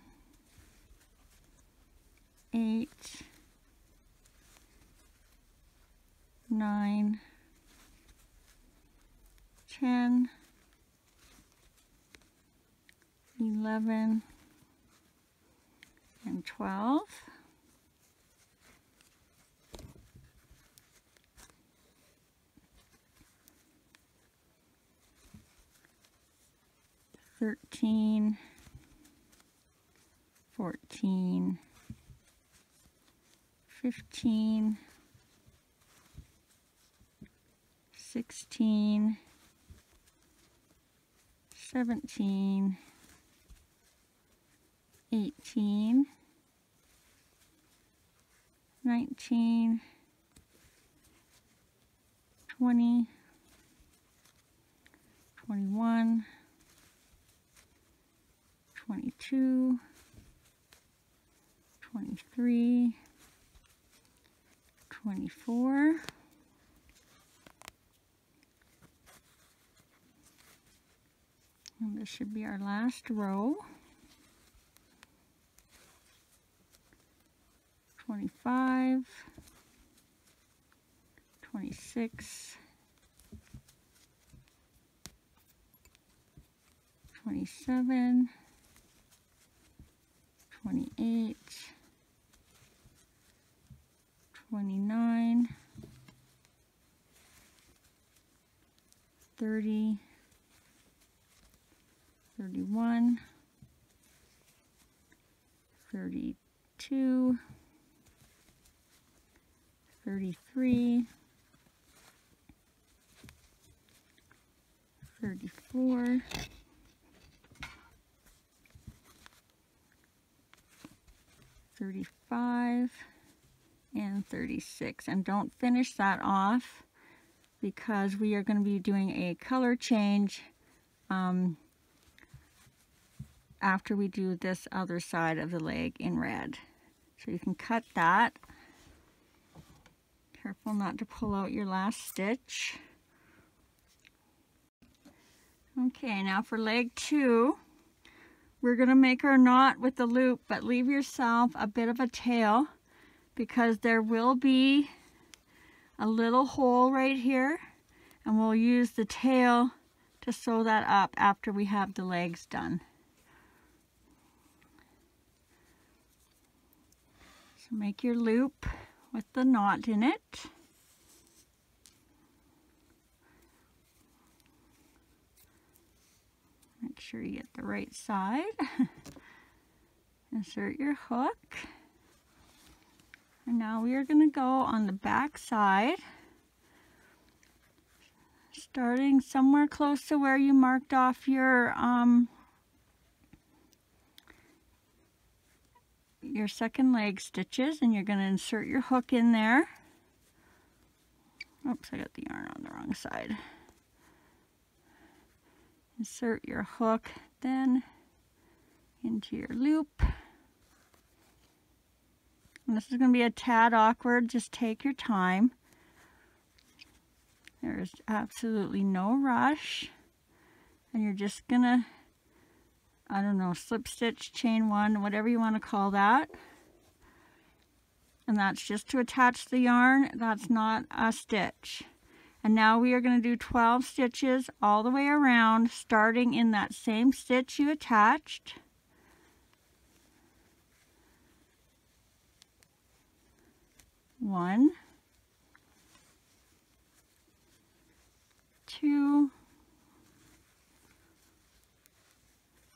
Speaker 1: eight, nine, ten, eleven, and twelve. 13, 14, 15, 16, 17, 18, 19, 20, 21, 22, 23, 24, and this should be our last row. 25, 26, 27, 28, 29, 30, 31, 32, 33, 34, 35 and 36 and don't finish that off because we are going to be doing a color change um, after we do this other side of the leg in red. So you can cut that. Careful not to pull out your last stitch. Okay, now for leg two, we're going to make our knot with the loop, but leave yourself a bit of a tail because there will be a little hole right here and we'll use the tail to sew that up after we have the legs done. So make your loop with the knot in it. Make sure you get the right side. [LAUGHS] Insert your hook. And now we are going to go on the back side, starting somewhere close to where you marked off your um, your second leg stitches and you're going to insert your hook in there. Oops, I got the yarn on the wrong side. Insert your hook then into your loop. And this is going to be a tad awkward. Just take your time. There is absolutely no rush. And you're just going to, I don't know, slip stitch, chain one, whatever you want to call that. And that's just to attach the yarn. That's not a stitch. And now we are going to do 12 stitches all the way around, starting in that same stitch you attached. one, two,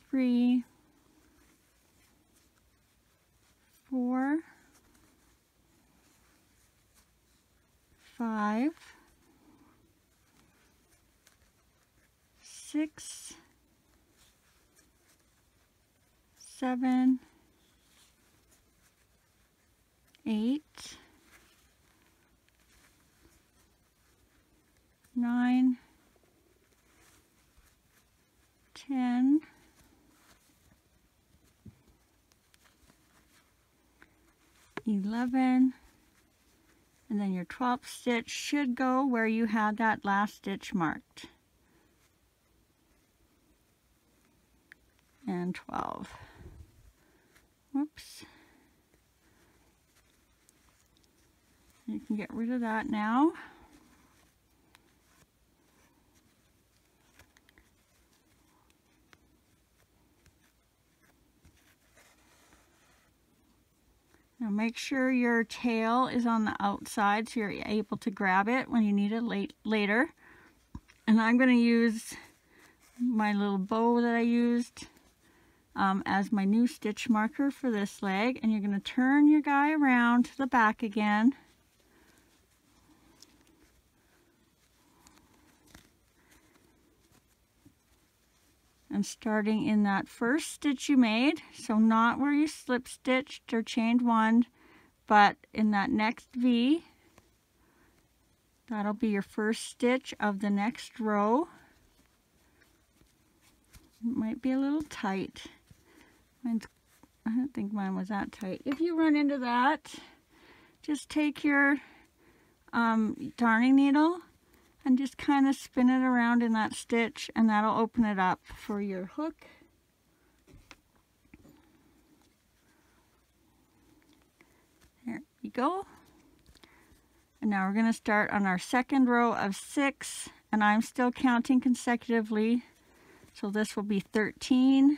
Speaker 1: three, four, five, six, seven, eight, nine, ten, eleven, and then your 12th stitch should go where you had that last stitch marked. And 12. Whoops. You can get rid of that now. Now make sure your tail is on the outside so you're able to grab it when you need it late, later. And I'm going to use my little bow that I used um, as my new stitch marker for this leg. And you're going to turn your guy around to the back again. and starting in that first stitch you made so not where you slip stitched or chained one but in that next V that'll be your first stitch of the next row it might be a little tight Mine's, I don't think mine was that tight if you run into that just take your um, darning needle and just kind of spin it around in that stitch and that'll open it up for your hook. There we go. And now we're going to start on our second row of six and I'm still counting consecutively. So this will be 13,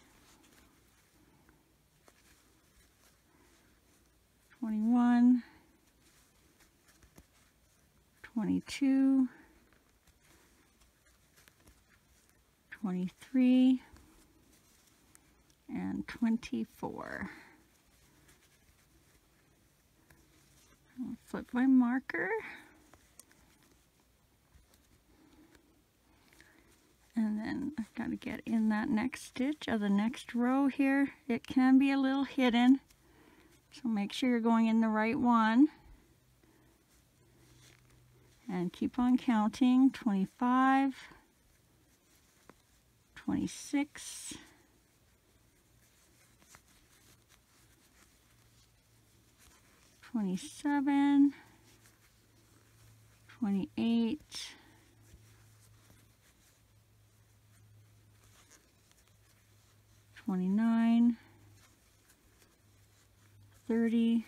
Speaker 1: 21, 22, 23, and 24. I'll flip my marker. And then I've got to get in that next stitch of the next row here. It can be a little hidden, so make sure you're going in the right one. And keep on counting, 25, 26, 27, 28, 29, 30,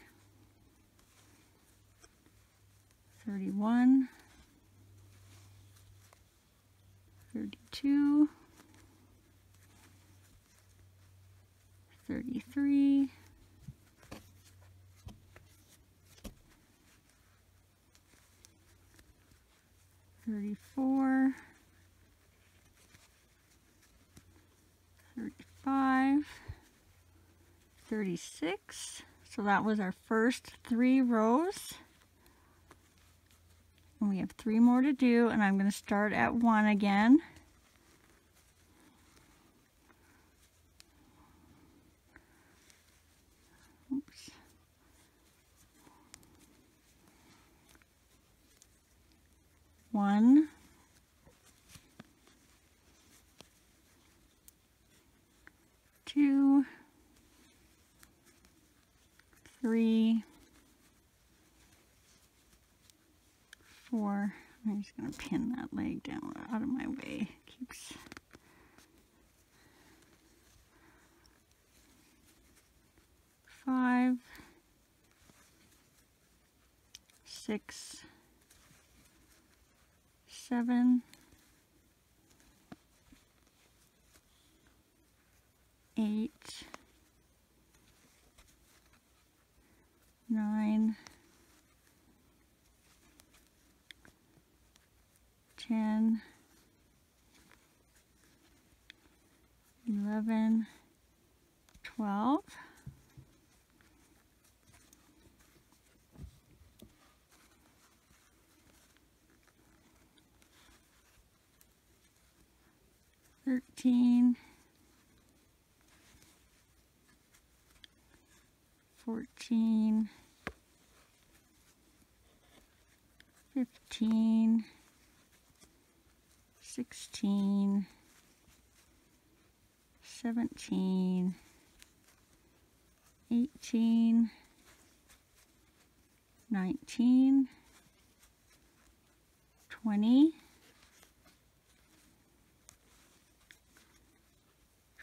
Speaker 1: 31, 32, 33, 34, 35, 36. So that was our first three rows. And we have three more to do and I'm going to start at one again. Oops. One, two, three, four. I'm just going to pin that leg down out of my way. Keeps five, six, seven, eight, nine, ten, eleven, twelve. Thirteen, fourteen, fifteen, sixteen, seventeen, eighteen, nineteen, twenty,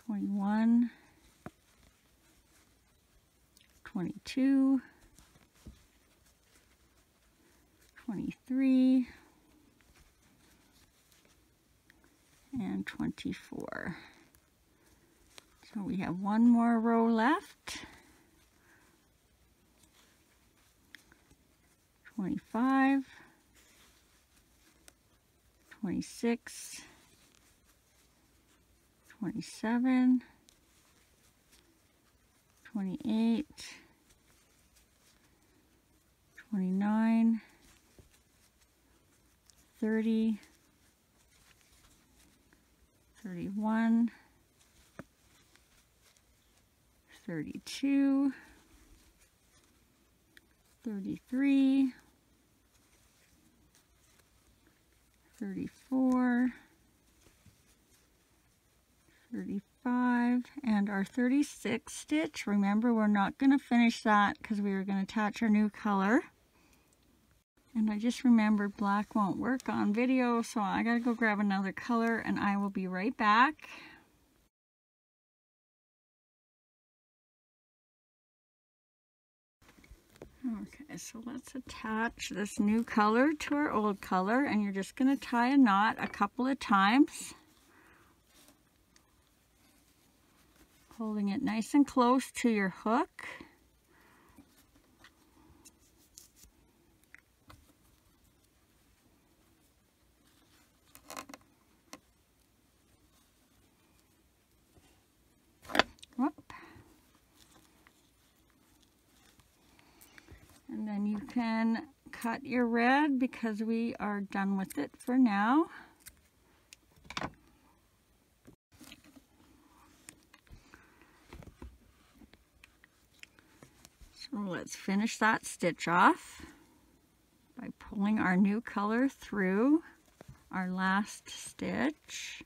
Speaker 1: twenty-one, twenty-two, twenty-three, and 24. So we have one more row left. 25, 26, 27, 28, 29, 30, 31, 32, 33, 34, 35, and our 36 stitch. Remember, we're not going to finish that because we are going to attach our new color. And I just remembered black won't work on video, so I gotta go grab another color and I will be right back. Okay, so let's attach this new color to our old color and you're just gonna tie a knot a couple of times. Holding it nice and close to your hook. You can cut your red because we are done with it for now. So let's finish that stitch off by pulling our new color through our last stitch.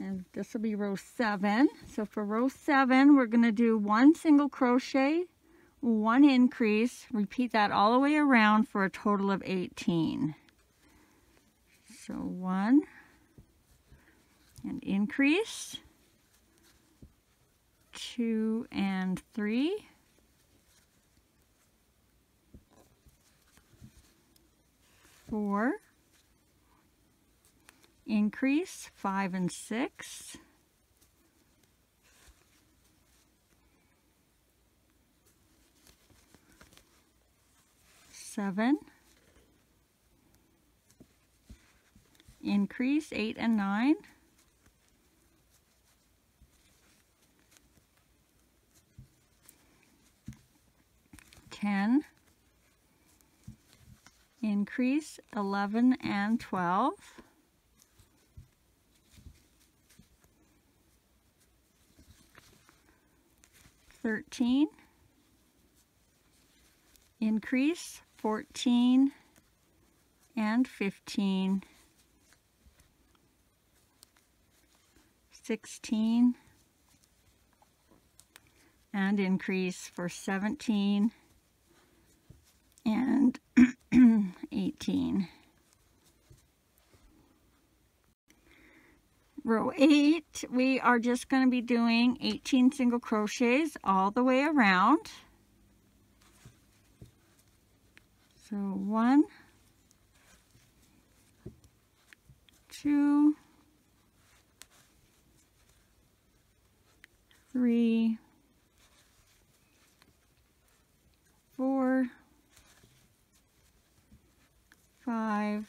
Speaker 1: And this will be row seven. So for row seven we're going to do one single crochet one increase. Repeat that all the way around for a total of 18 so one and increase. Two and three. Four increase, five and six. Seven, increase, eight and nine. Ten, increase, eleven and twelve. 13, increase 14 and 15, 16, and increase for 17 and [CLEARS THROAT] 18. Row 8 we are just going to be doing 18 single crochets all the way around. So one two three four five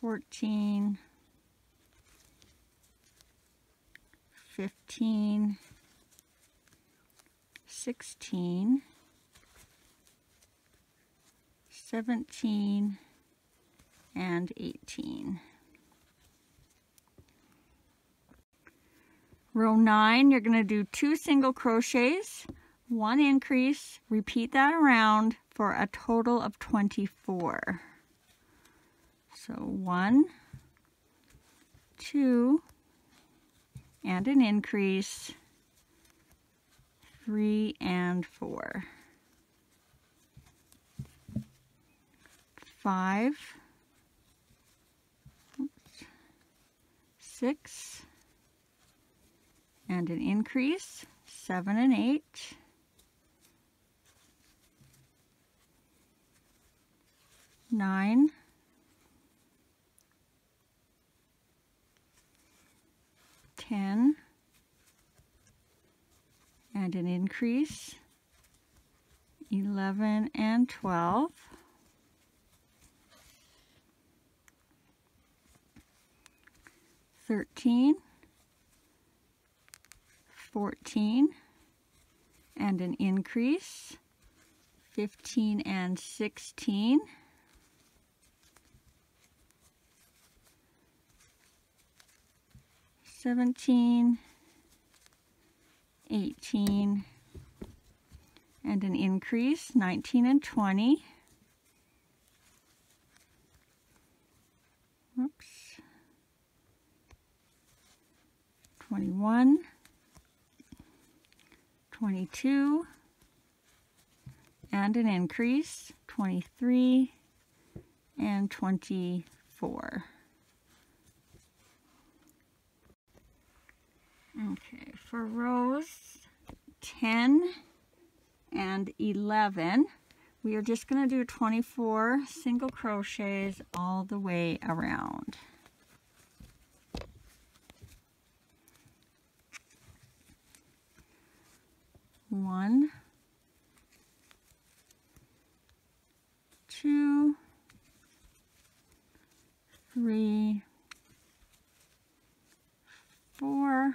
Speaker 1: 14, 15, 16, 17, and 18. Row 9, you're going to do two single crochets, one increase, repeat that around for a total of 24. So one, two, and an increase, three and four. Five, oops, six, and an increase, seven and eight. Nine, 10 and an increase 11 and 12 13 14 and an increase 15 and 16 17, 18, and an increase, 19 and 20. Oops. 21, 22, and an increase, 23 and 24. Okay, for rows 10 and 11, we are just going to do 24 single crochets all the way around. One, two, three, four,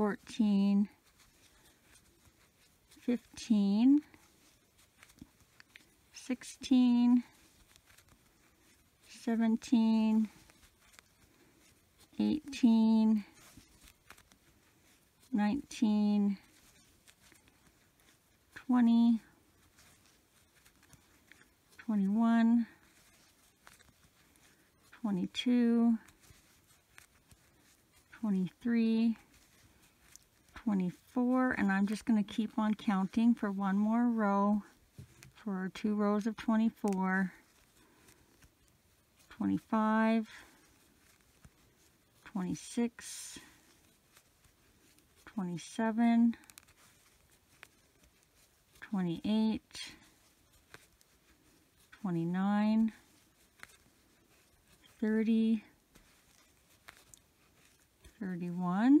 Speaker 1: fourteen, fifteen, sixteen, seventeen, eighteen, nineteen, twenty, twenty-one, twenty-two, twenty-three, twenty-four, and I'm just going to keep on counting for one more row for our two rows of 24, 25, 26, 27, 28, 29, 30, 31,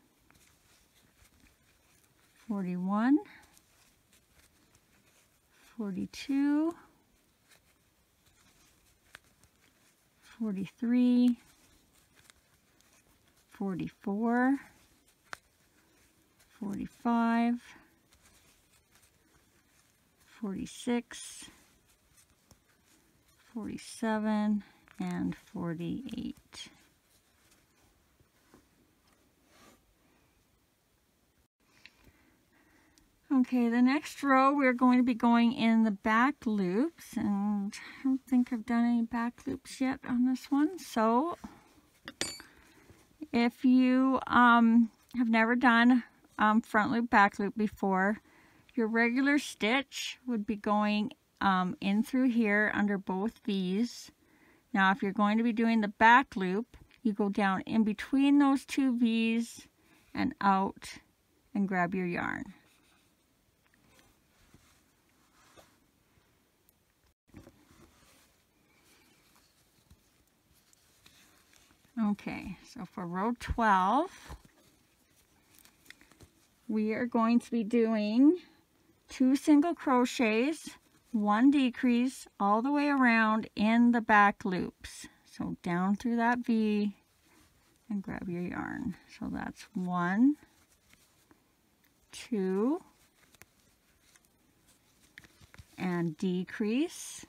Speaker 1: 41, 42, 43, 44, 45, 46, 47, and 48. Okay, the next row we're going to be going in the back loops and I don't think I've done any back loops yet on this one. So if you um, have never done um, front loop back loop before, your regular stitch would be going um, in through here under both V's. Now if you're going to be doing the back loop, you go down in between those two V's and out and grab your yarn. Okay, so for row 12, we are going to be doing two single crochets, one decrease all the way around in the back loops. So down through that V and grab your yarn. So that's one, two, and decrease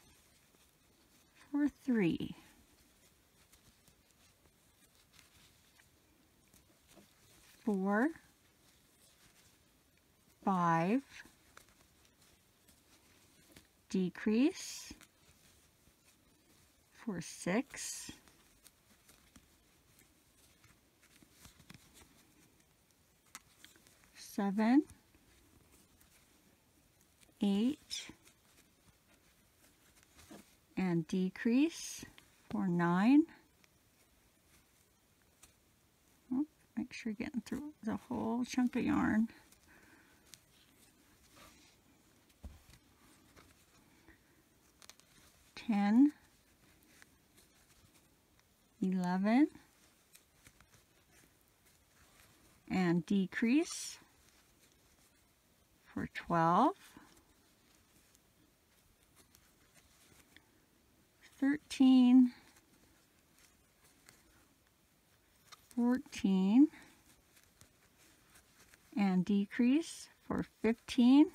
Speaker 1: for three. Four, five, decrease for six, seven, eight, and decrease for nine, Make sure you're getting through the whole chunk of yarn. Ten, eleven, and decrease for 12. 13, 14, and decrease for 15.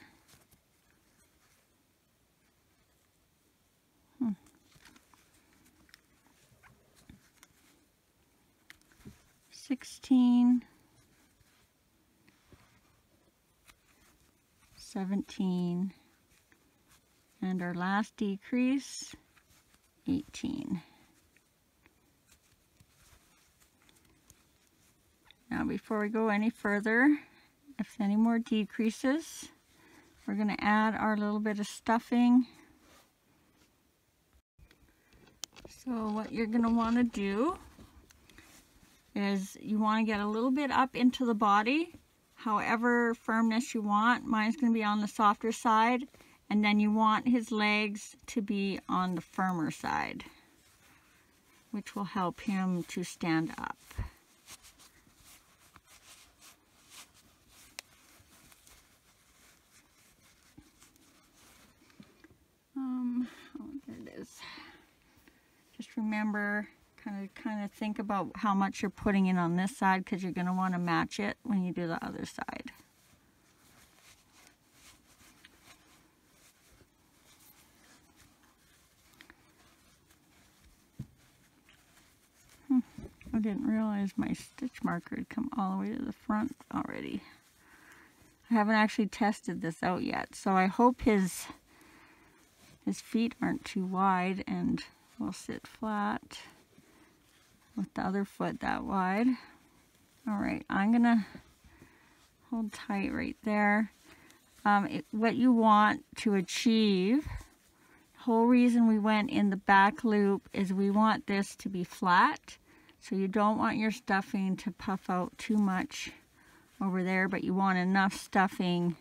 Speaker 1: Hmm. Sixteen, seventeen, and our last decrease 18. Now before we go any further, if any more decreases, we're going to add our little bit of stuffing. So what you're going to want to do is you want to get a little bit up into the body, however firmness you want. Mine's going to be on the softer side and then you want his legs to be on the firmer side, which will help him to stand up. Um, oh, there it is. Just remember, kind of, kind of think about how much you're putting in on this side because you're going to want to match it when you do the other side. I didn't realize my stitch marker had come all the way to the front already. I haven't actually tested this out yet, so I hope his his feet aren't too wide and will sit flat with the other foot that wide. All right, I'm gonna hold tight right there. Um, it, what you want to achieve, whole reason we went in the back loop is we want this to be flat so you don't want your stuffing to puff out too much over there, but you want enough stuffing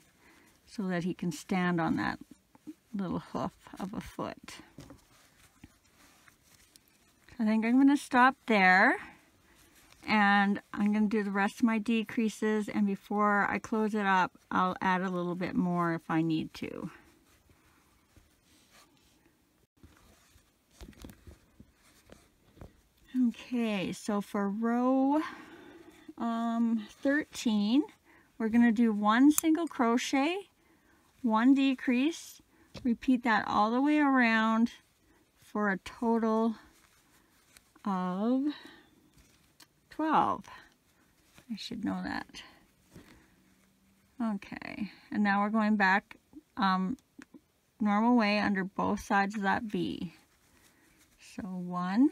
Speaker 1: so that he can stand on that little hoof of a foot. I think I'm going to stop there and I'm going to do the rest of my decreases and before I close it up I'll add a little bit more if I need to. Okay, so for row um, 13, we're going to do one single crochet, one decrease, repeat that all the way around for a total of 12. I should know that. Okay, and now we're going back um, normal way under both sides of that V. So one,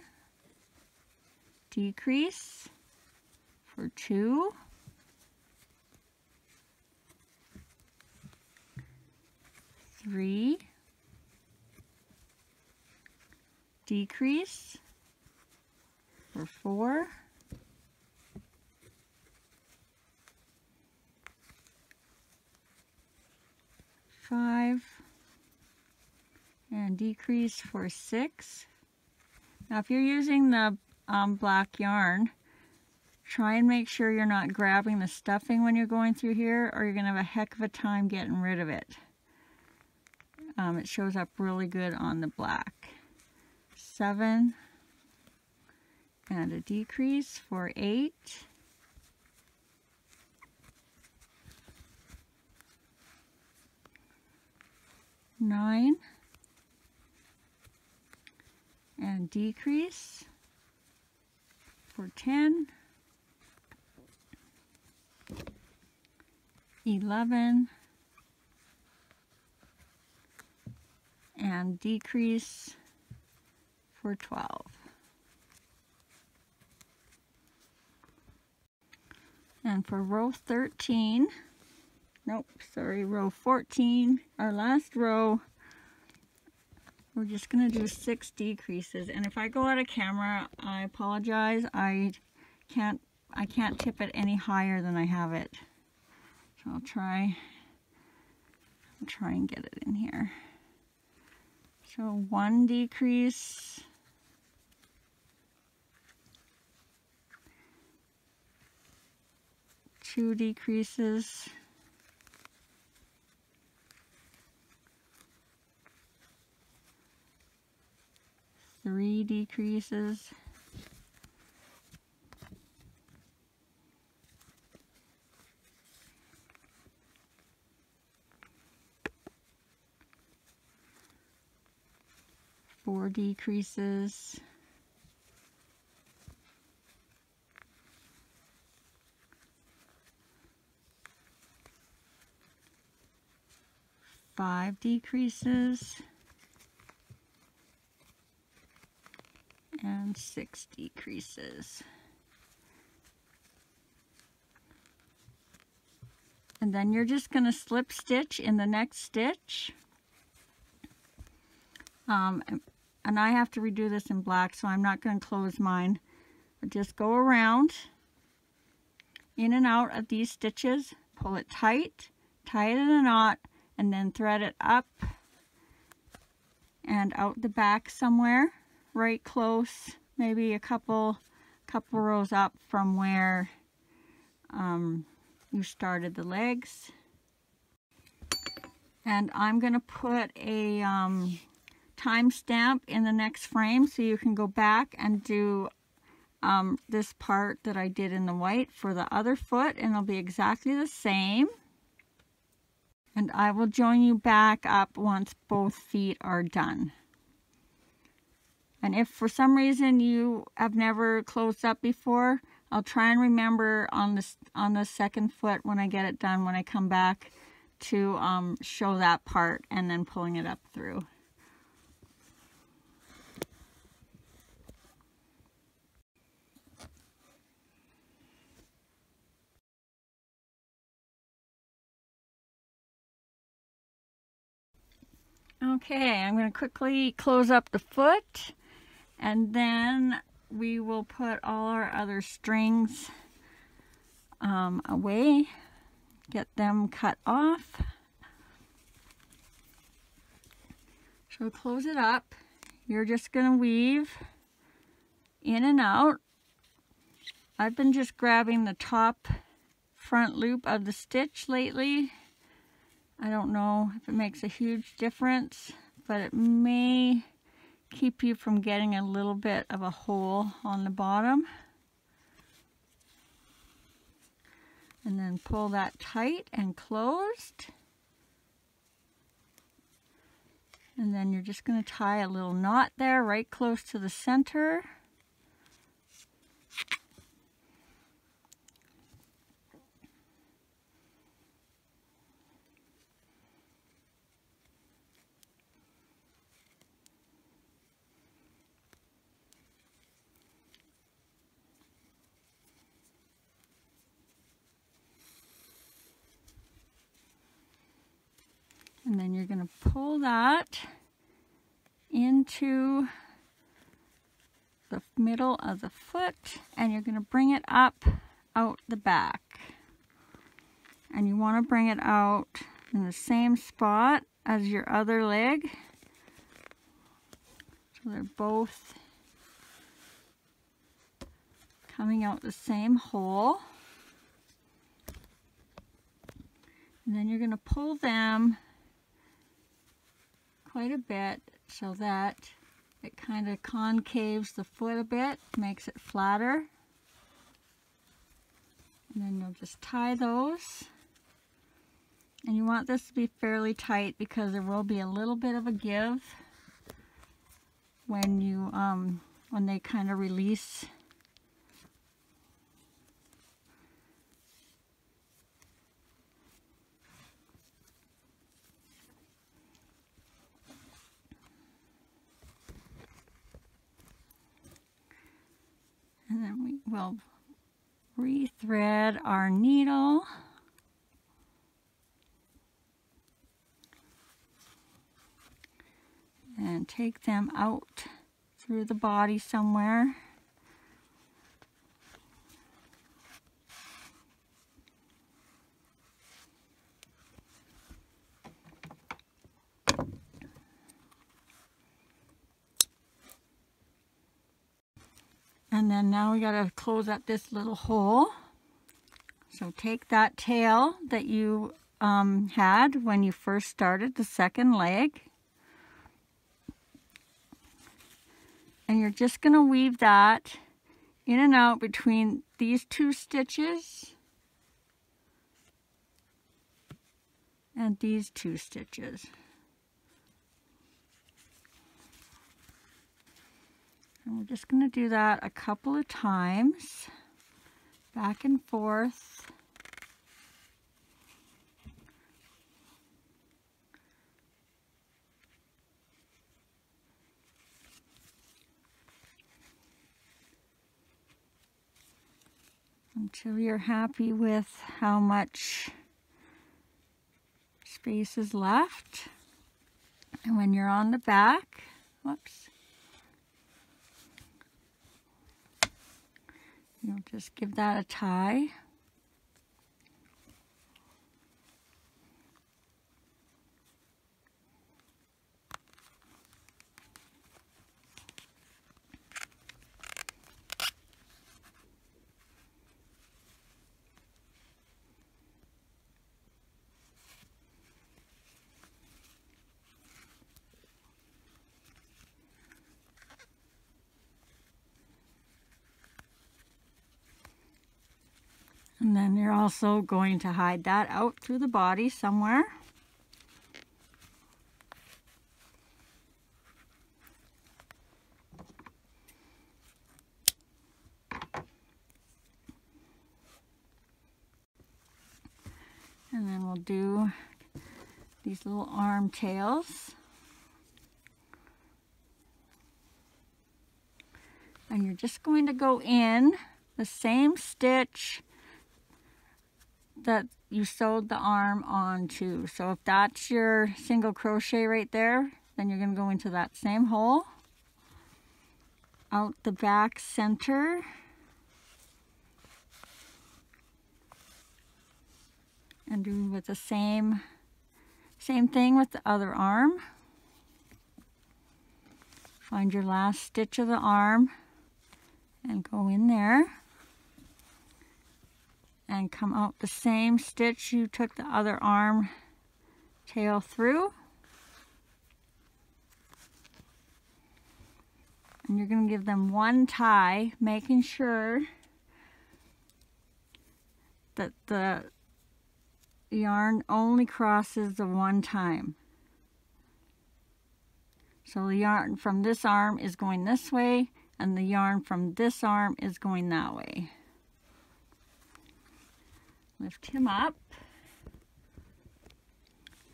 Speaker 1: decrease for two. Three, decrease for four, five, and decrease for six. Now if you're using the um, black yarn, try and make sure you're not grabbing the stuffing when you're going through here or you're going to have a heck of a time getting rid of it. Um, it shows up really good on the black. Seven and a decrease for eight. Nine and decrease for 10, 11, and decrease for 12. And for row 13, nope, sorry, row 14, our last row, we're just going to do six decreases. And if I go out of camera, I apologize. I can't, I can't tip it any higher than I have it. So I'll try, I'll try and get it in here. So one decrease. two decreases. Three decreases. Four decreases. five decreases and six decreases. And then you're just going to slip stitch in the next stitch. Um, and I have to redo this in black, so I'm not going to close mine. But just go around, in and out of these stitches, pull it tight, tie it in a knot, and then thread it up and out the back somewhere right close maybe a couple couple rows up from where um, you started the legs and I'm gonna put a um, timestamp in the next frame so you can go back and do um, this part that I did in the white for the other foot and it'll be exactly the same and I will join you back up once both feet are done. And if for some reason you have never closed up before, I'll try and remember on the, on the second foot when I get it done, when I come back to um, show that part and then pulling it up through. Okay, I'm going to quickly close up the foot and then we will put all our other strings um, away, get them cut off. So close it up. You're just going to weave in and out. I've been just grabbing the top front loop of the stitch lately I don't know if it makes a huge difference, but it may keep you from getting a little bit of a hole on the bottom. And then pull that tight and closed. And then you're just going to tie a little knot there right close to the center. And then you're going to pull that into the middle of the foot and you're going to bring it up out the back. And you want to bring it out in the same spot as your other leg. So they're both coming out the same hole. And then you're going to pull them quite a bit so that it kind of concaves the foot a bit, makes it flatter. And then you'll just tie those. And you want this to be fairly tight because there will be a little bit of a give when you um, when they kind of release and then we will rethread our needle. And take them out through the body somewhere And then now we got to close up this little hole. So take that tail that you um, had when you first started the second leg. And you're just going to weave that in and out between these two stitches and these two stitches. And we're just going to do that a couple of times, back and forth. until you're happy with how much space is left. And when you're on the back, whoops, you'll just give that a tie. And then you're also going to hide that out through the body somewhere. And then we'll do these little arm tails. And you're just going to go in the same stitch that you sewed the arm onto. So if that's your single crochet right there, then you're going to go into that same hole, out the back center, and do with the same, same thing with the other arm. Find your last stitch of the arm and go in there and come out the same stitch you took the other arm tail through. And you're going to give them one tie, making sure that the yarn only crosses the one time. So the yarn from this arm is going this way, and the yarn from this arm is going that way. Lift him up.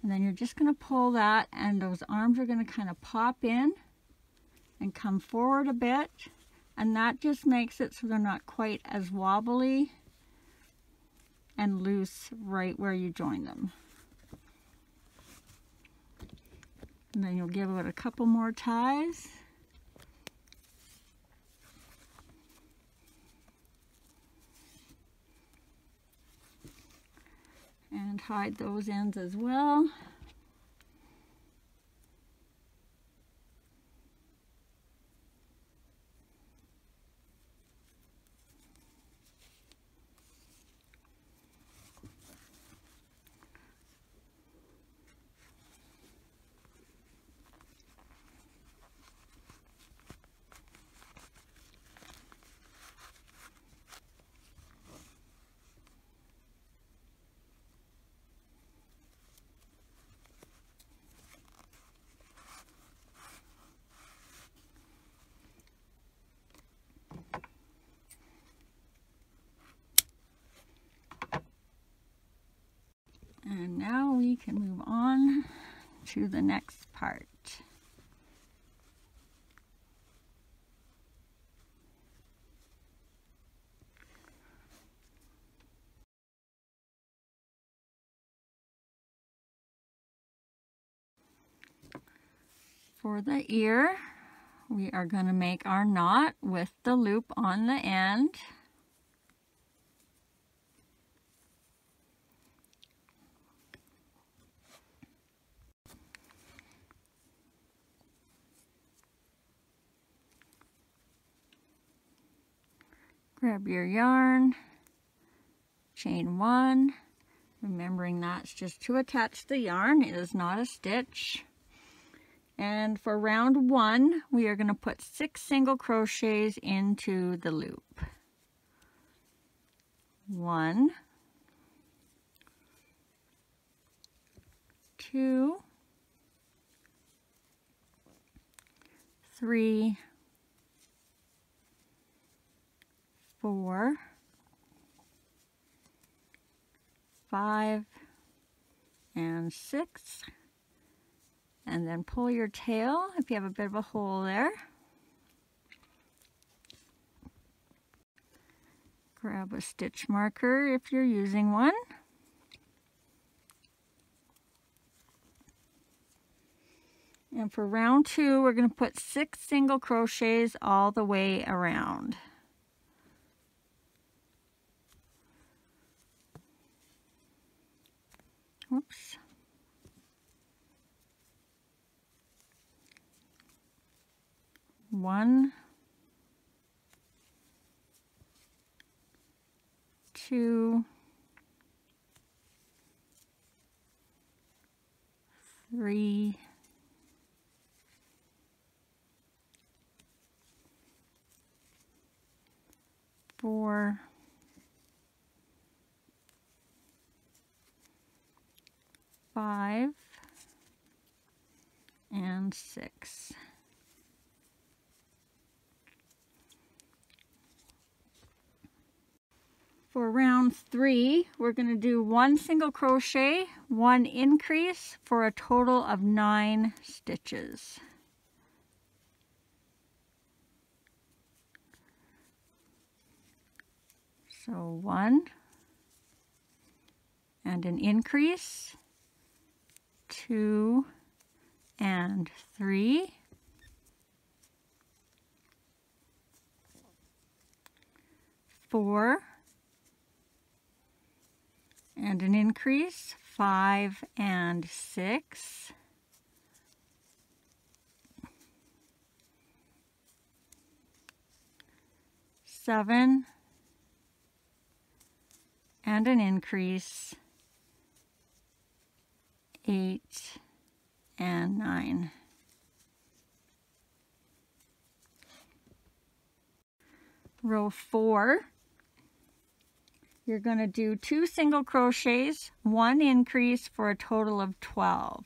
Speaker 1: And then you're just going to pull that and those arms are going to kind of pop in and come forward a bit. And that just makes it so they're not quite as wobbly and loose right where you join them. And then you'll give it a couple more ties. And hide those ends as well. And now we can move on to the next part. For the ear, we are going to make our knot with the loop on the end. Grab your yarn, chain one, remembering that's just to attach the yarn, it is not a stitch. And for round one, we are going to put six single crochets into the loop. One, two, three, four, five, and six. And then pull your tail if you have a bit of a hole there. Grab a stitch marker if you're using one. And for round two, we're going to put six single crochets all the way around. Whoops. One, two, three, four, five, and six. For round three, we're going to do one single crochet, one increase for a total of nine stitches. So one and an increase, two and three, four. And an increase, five and six, seven. And an increase, eight and nine. Row four, you're going to do two single crochets, one increase for a total of 12.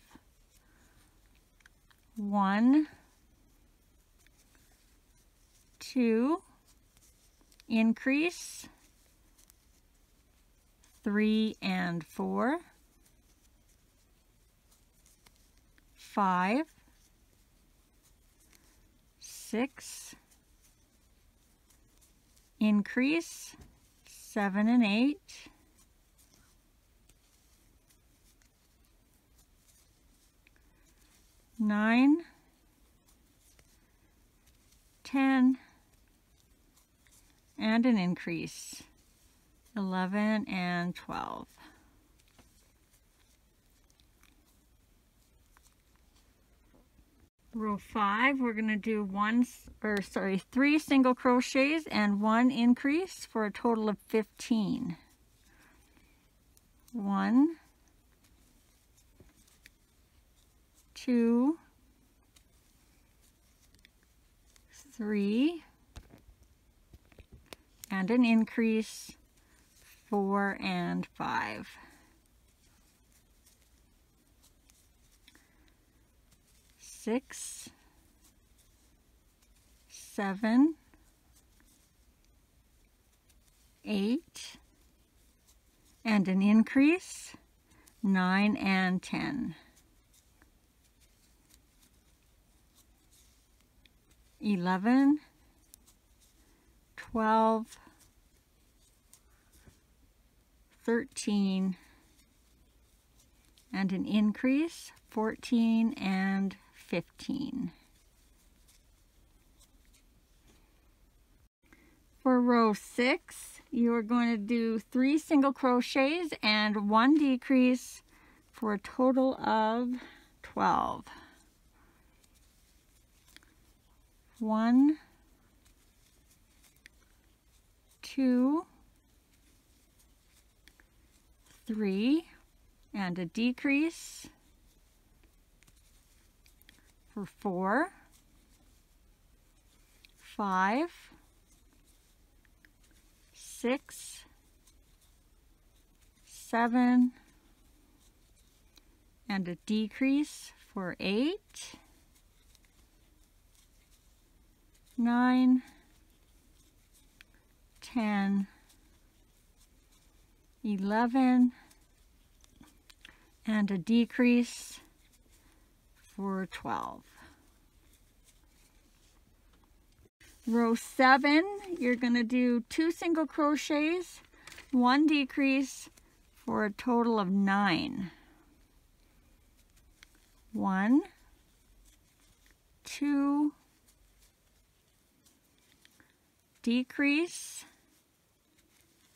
Speaker 1: One, two, increase, three and four, five, six, increase, seven and eight, nine, ten, and an increase. 11 and 12. Row 5, we're going to do one, or sorry, three single crochets and one increase for a total of 15. One, two, three, and an increase four, and five. Six, seven, eight, and an increase, nine and ten. Eleven, twelve, 13 and an increase 14 and 15. For row 6 you are going to do 3 single crochets and 1 decrease for a total of 12. 1 2 three and a decrease for four, five, six, seven, and a decrease for eight, nine, ten, eleven, and a decrease for 12. Row 7, you're going to do two single crochets, one decrease for a total of 9. One, two, decrease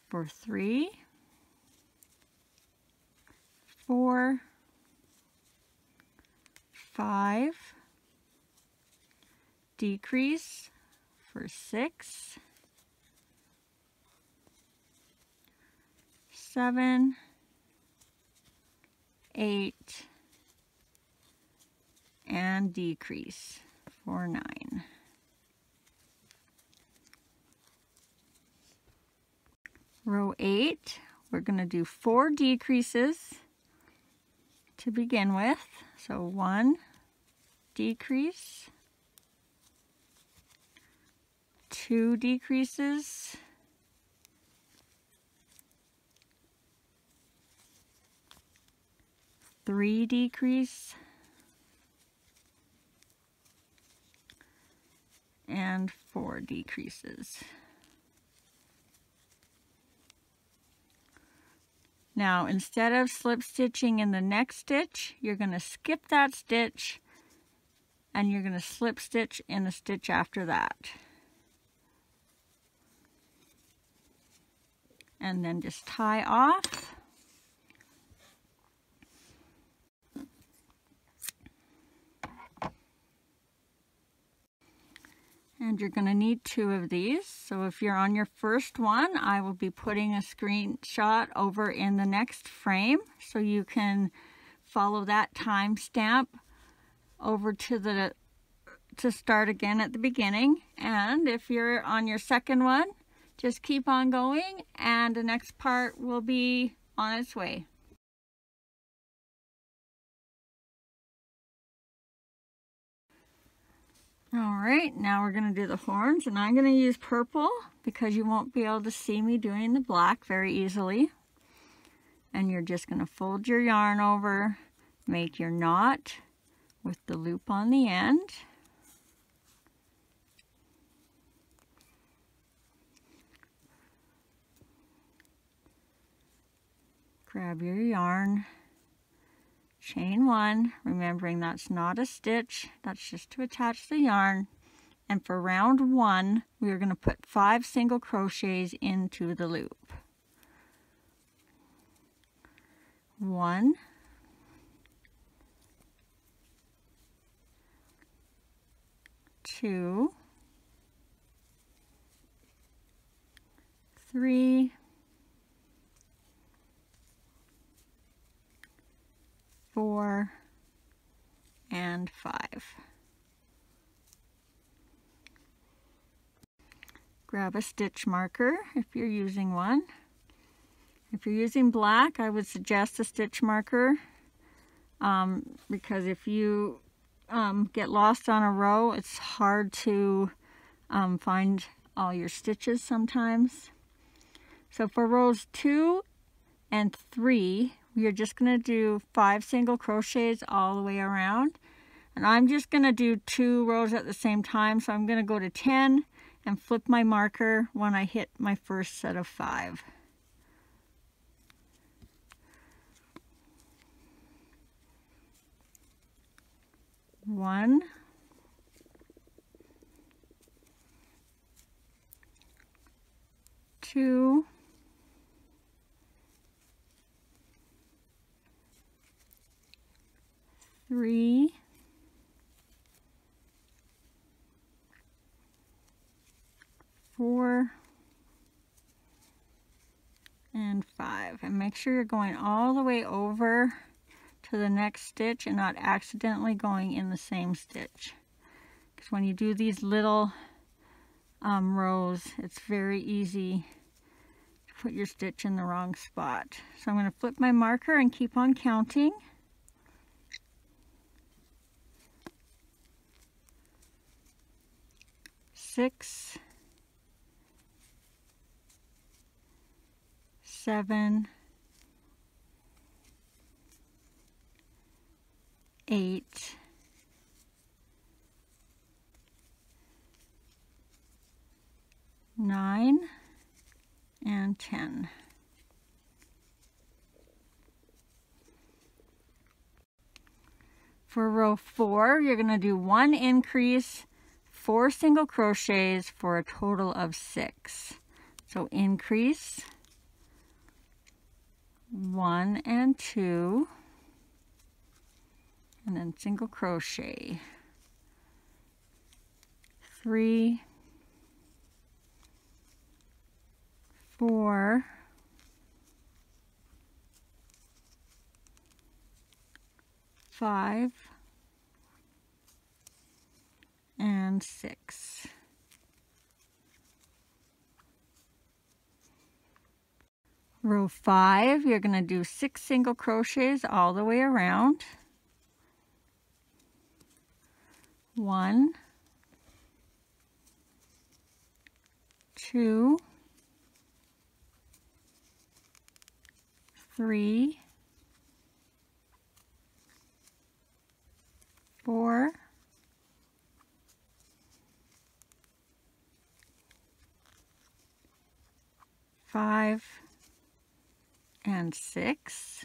Speaker 1: for 3, 4, five, decrease for six, seven, eight, and decrease for nine. Row eight, we're going to do four decreases to begin with. So one, decrease, two decreases, three decrease, and four decreases. Now, instead of slip stitching in the next stitch, you're going to skip that stitch and you're going to slip stitch in the stitch after that. And then just tie off. And you're going to need two of these. So if you're on your first one, I will be putting a screenshot over in the next frame so you can follow that timestamp over to the to start again at the beginning. And if you're on your second one, just keep on going and the next part will be on its way. All right, now we're going to do the horns, and I'm going to use purple because you won't be able to see me doing the black very easily. And you're just going to fold your yarn over, make your knot with the loop on the end. Grab your yarn chain one, remembering that's not a stitch, that's just to attach the yarn. And for round one, we are going to put five single crochets into the loop. One, two, three, four, and five. Grab a stitch marker if you're using one. If you're using black, I would suggest a stitch marker um, because if you um, get lost on a row, it's hard to um, find all your stitches sometimes. So for rows two and three, are just going to do five single crochets all the way around. And I'm just going to do two rows at the same time. So I'm going to go to 10 and flip my marker when I hit my first set of five. One, two, three, four, and five. and make sure you're going all the way over to the next stitch and not accidentally going in the same stitch. Because when you do these little um, rows, it's very easy to put your stitch in the wrong spot. So I'm going to flip my marker and keep on counting. Six, seven, eight, nine, and 10. For row four, you're going to do one increase, four single crochets for a total of six. So increase, one and two, and then single crochet, three, four, five, and six. Row five, you're going to do six single crochets all the way around. One, two, three, four, five, and six.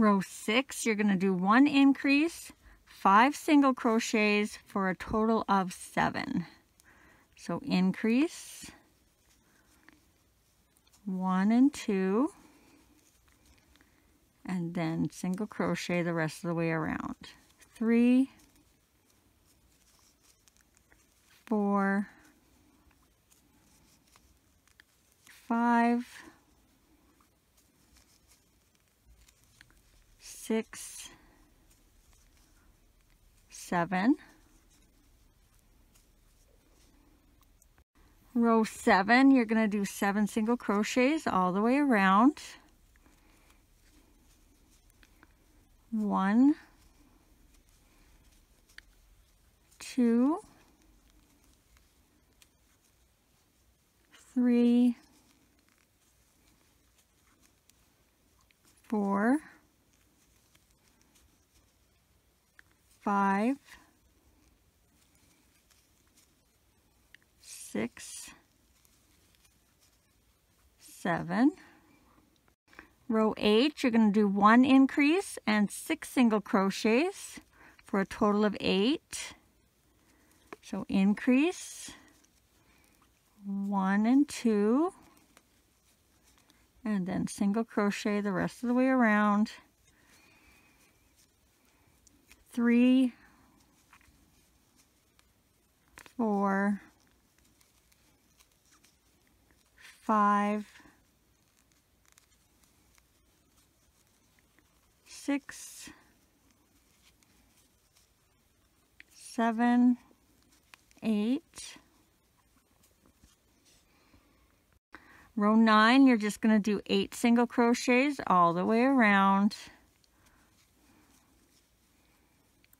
Speaker 1: Row six, you're going to do one increase, five single crochets for a total of seven. So increase, one and two, and then single crochet the rest of the way around. Three, four, five, six, seven, row seven, you're going to do seven single crochets all the way around. One, two, three, four, five, six, seven. Row eight, you're going to do one increase and six single crochets for a total of eight. So increase, one and two, and then single crochet the rest of the way around. Three, four, five, six, seven, eight. Row nine, you're just going to do eight single crochets all the way around.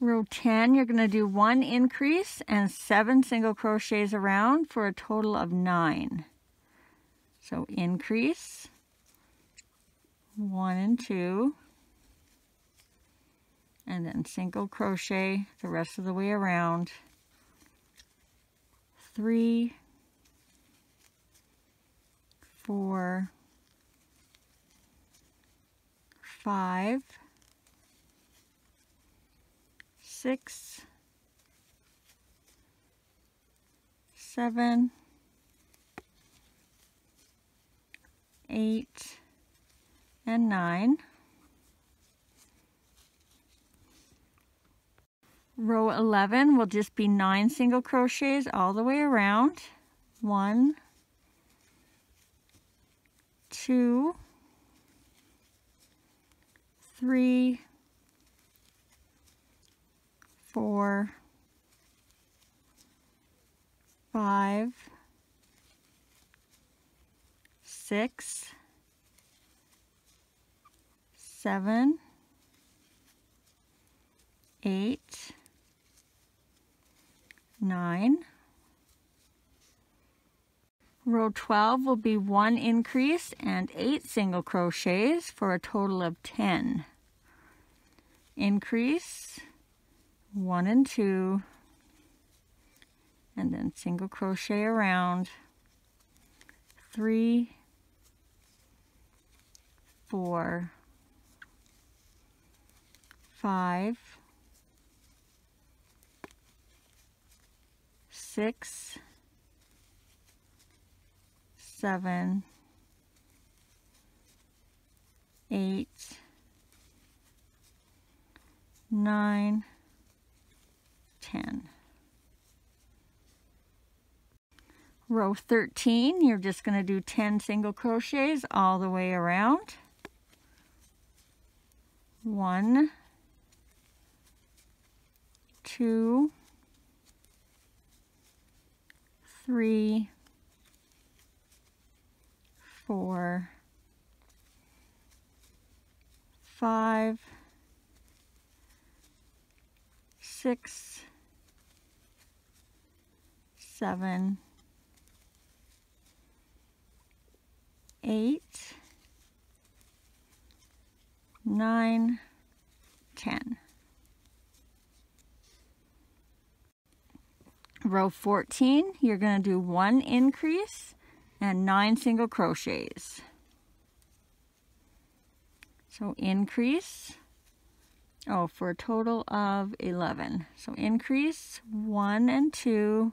Speaker 1: Row 10, you're going to do one increase and seven single crochets around for a total of nine. So increase, one and two, and then single crochet the rest of the way around. Three, four, five, six, seven, eight, and nine. Row 11 will just be nine single crochets all the way around. One, two, three, four, five, six, seven, eight, nine. Row 12 will be one increase and eight single crochets for a total of 10. Increase, one and two, and then single crochet around, three, four, five, six, seven, eight, nine, ten. Row 13, you're just going to do 10 single crochets all the way around. One, two, three, four, five, six, seven, eight, nine, ten. row 14 you're going to do one increase and nine single crochets so increase oh for a total of 11 so increase one and two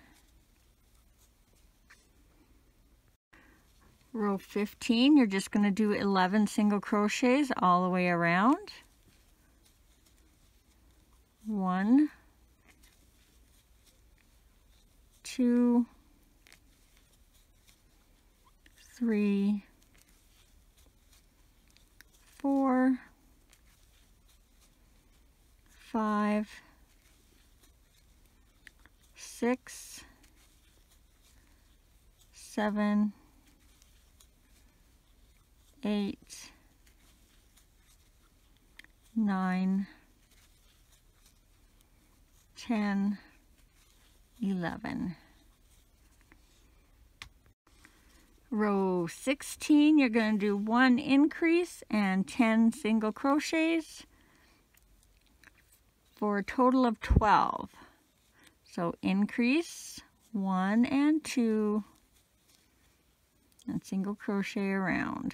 Speaker 1: Row 15, you're just going to do 11 single crochets all the way around. One, two, three, four, five, six, seven, eight, nine, ten, eleven. row 16 you're going to do one increase and 10 single crochets for a total of 12 so increase one and two and single crochet around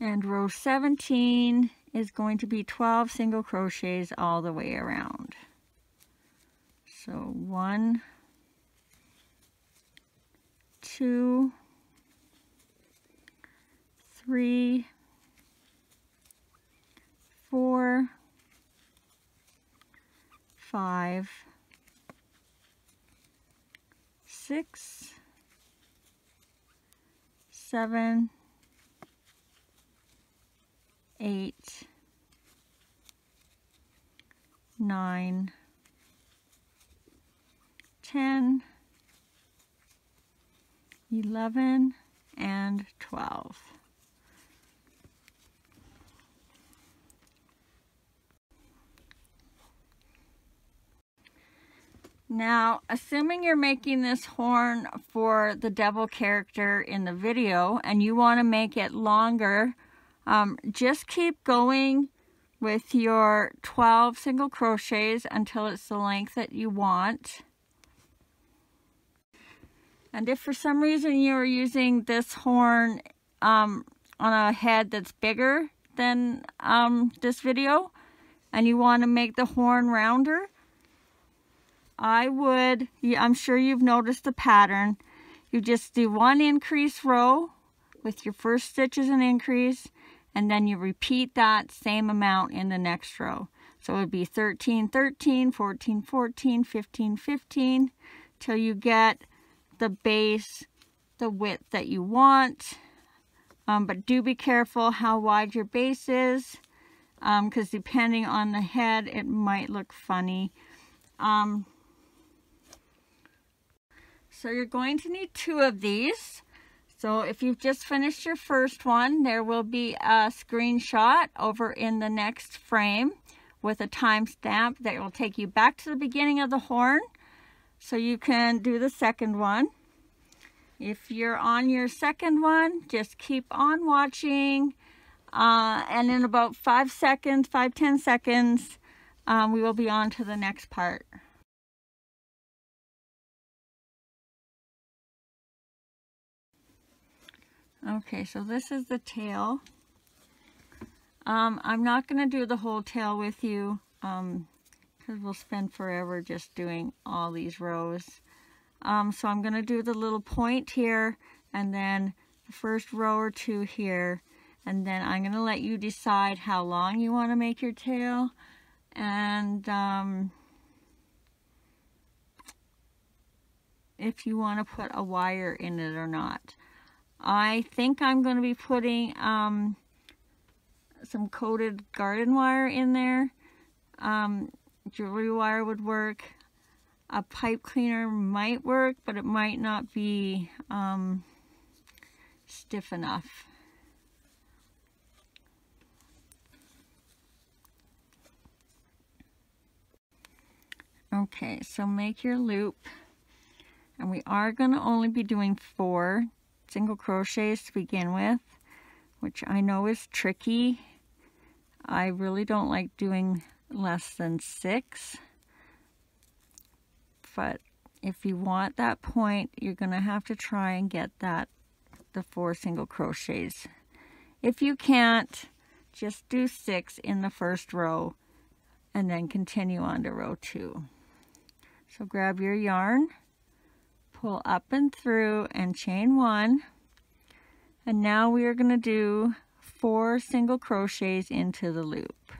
Speaker 1: and row 17 is going to be 12 single crochets all the way around. So one, two, three, four, five, six, seven, eight, nine, ten, eleven, and twelve. Now, assuming you're making this horn for the devil character in the video and you want to make it longer, um, just keep going with your 12 single crochets until it's the length that you want. And if for some reason you're using this horn um, on a head that's bigger than um, this video and you want to make the horn rounder, I would, I'm sure you've noticed the pattern. You just do one increase row with your first stitch as an increase and then you repeat that same amount in the next row. So it would be 13, 13, 14, 14, 15, 15 till you get the base, the width that you want. Um, but do be careful how wide your base is because um, depending on the head, it might look funny. Um, so you're going to need two of these. So if you've just finished your first one, there will be a screenshot over in the next frame with a timestamp that will take you back to the beginning of the horn so you can do the second one. If you're on your second one, just keep on watching uh, and in about five seconds, five ten seconds, um, we will be on to the next part. Okay, so this is the tail. Um, I'm not going to do the whole tail with you because um, we'll spend forever just doing all these rows. Um, so I'm going to do the little point here and then the first row or two here. And then I'm going to let you decide how long you want to make your tail. And um, if you want to put a wire in it or not. I think I'm going to be putting um, some coated garden wire in there. Um, jewelry wire would work. A pipe cleaner might work, but it might not be um, stiff enough. Okay, so make your loop. And we are going to only be doing four single crochets to begin with, which I know is tricky. I really don't like doing less than six. But if you want that point, you're going to have to try and get that, the four single crochets. If you can't, just do six in the first row and then continue on to row two. So grab your yarn pull up and through and chain one. And now we are going to do four single crochets into the loop.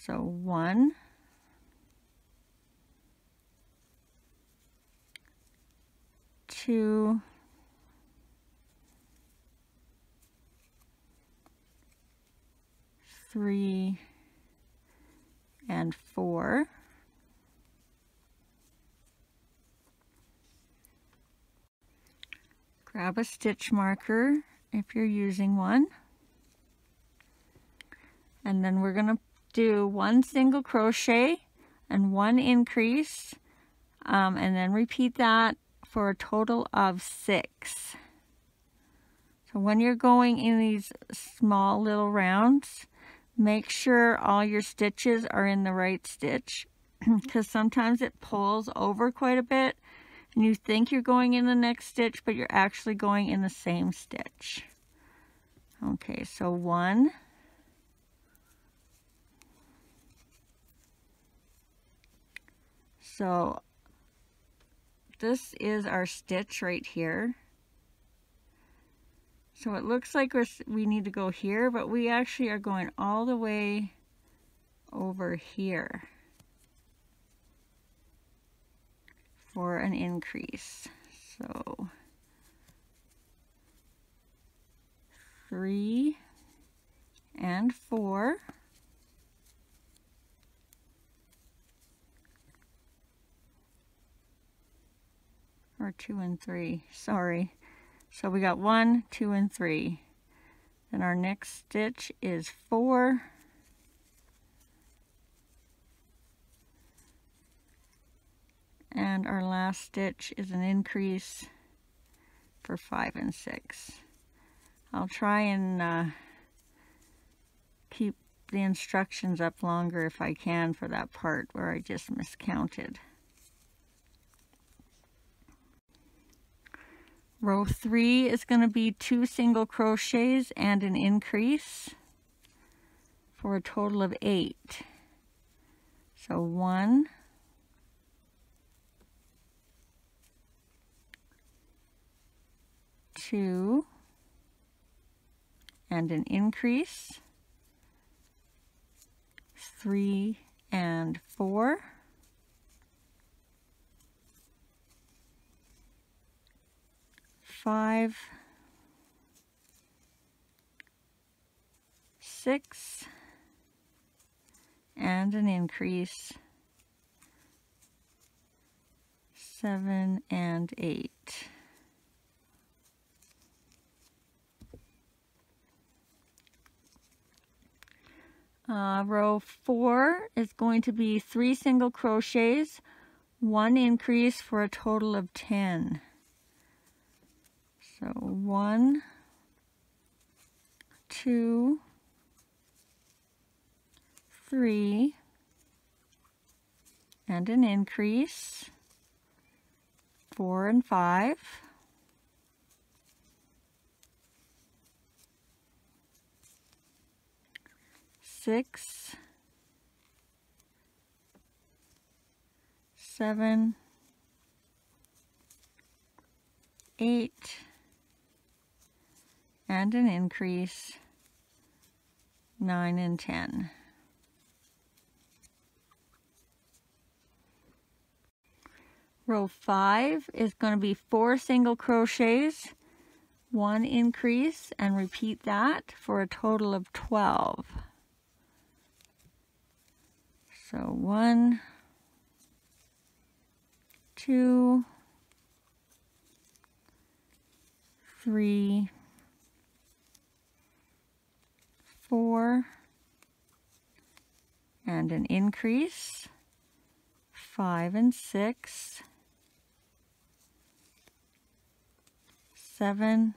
Speaker 1: So one two three and four Grab a stitch marker if you're using one. And then we're going to do one single crochet and one increase. Um, and then repeat that for a total of six. So when you're going in these small little rounds, make sure all your stitches are in the right stitch [CLEARS THROAT] because sometimes it pulls over quite a bit and you think you're going in the next stitch, but you're actually going in the same stitch. Okay, so one, so this is our stitch right here. So it looks like we're, we need to go here, but we actually are going all the way over here for an increase. So three and four. Or two and three, sorry. So we got one, two, and three. Then our next stitch is four. And our last stitch is an increase for five and six. I'll try and uh, keep the instructions up longer if I can for that part where I just miscounted. Row three is going to be two single crochets and an increase for a total of eight. So one, two, and an increase, three and four, five, six, and an increase, seven and eight. Uh, row four is going to be three single crochets, one increase for a total of 10. So one, two, three, and an increase, four and five, six, seven, eight, and an increase, nine and 10. Row five is going to be four single crochets, one increase, and repeat that for a total of 12. So one, two, three, four, and an increase, five and six, seven,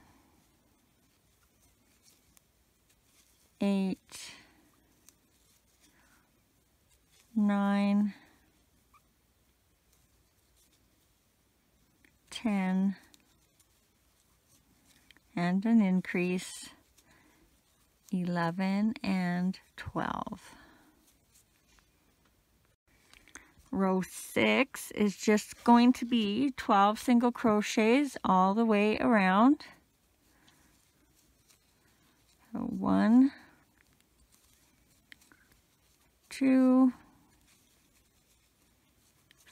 Speaker 1: eight, nine, ten, and an increase, 11 and 12. Row 6 is just going to be 12 single crochets all the way around. So one, two,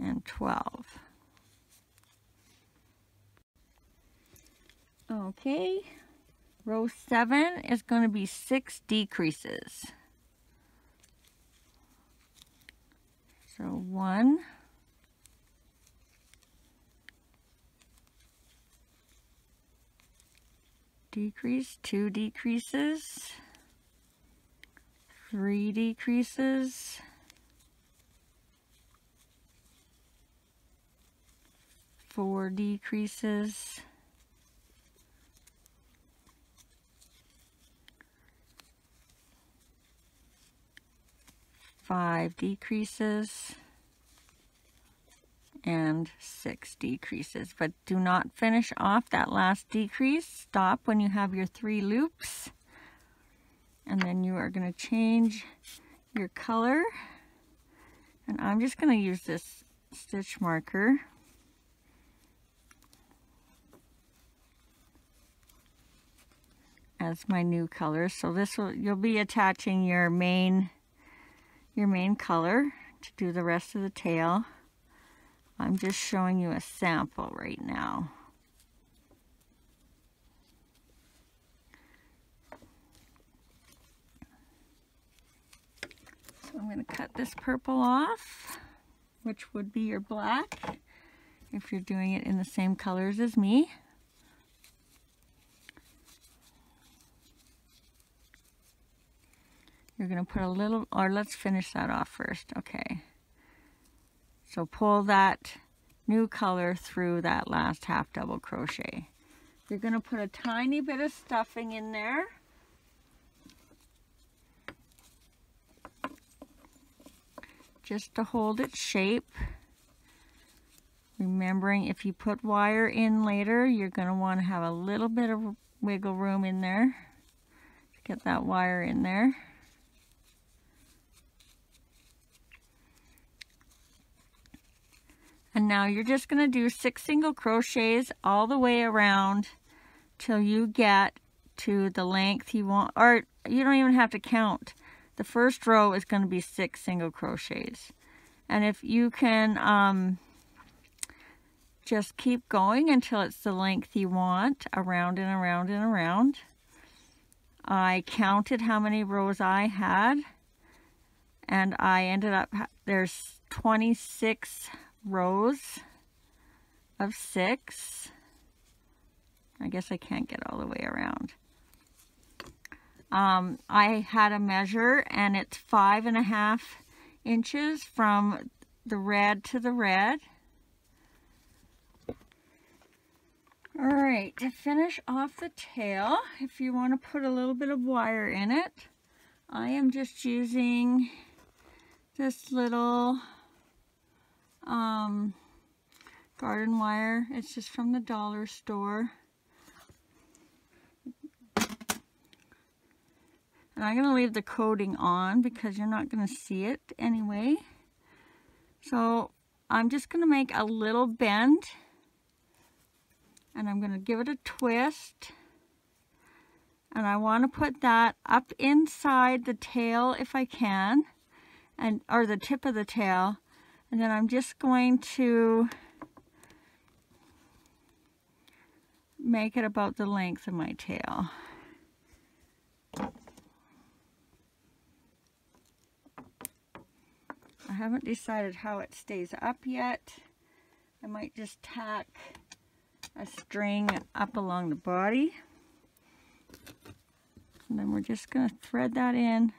Speaker 1: and 12. Okay, row 7 is going to be 6 decreases. So 1, decrease, 2 decreases, 3 decreases, four decreases. Five decreases and six decreases. But do not finish off that last decrease. Stop when you have your three loops. And then you are going to change your color. And I'm just going to use this stitch marker. As my new color. So this will you'll be attaching your main your main color to do the rest of the tail. I'm just showing you a sample right now. So I'm going to cut this purple off, which would be your black if you're doing it in the same colors as me. You're going to put a little, or let's finish that off first. Okay. So pull that new color through that last half double crochet. You're going to put a tiny bit of stuffing in there. Just to hold its shape. Remembering if you put wire in later, you're going to want to have a little bit of wiggle room in there to get that wire in there. And now you're just going to do six single crochets all the way around till you get to the length you want, or you don't even have to count. The first row is going to be six single crochets. And if you can um, just keep going until it's the length you want, around and around and around. I counted how many rows I had, and I ended up, there's 26 rows of six. I guess I can't get all the way around. Um, I had a measure and it's five and a half inches from the red to the red. All right, to finish off the tail, if you want to put a little bit of wire in it, I am just using this little um, garden wire. It's just from the dollar store. And I'm going to leave the coating on because you're not going to see it anyway. So I'm just going to make a little bend. And I'm going to give it a twist. And I want to put that up inside the tail if I can. and Or the tip of the tail. And then I'm just going to make it about the length of my tail. I haven't decided how it stays up yet. I might just tack a string up along the body. And then we're just going to thread that in.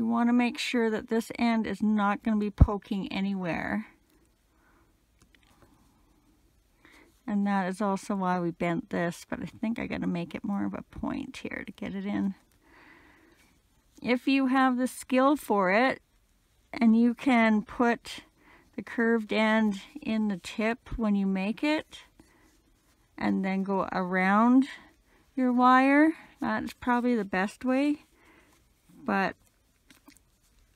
Speaker 1: You want to make sure that this end is not going to be poking anywhere. And that is also why we bent this, but I think I got to make it more of a point here to get it in. If you have the skill for it, and you can put the curved end in the tip when you make it, and then go around your wire, that's probably the best way. But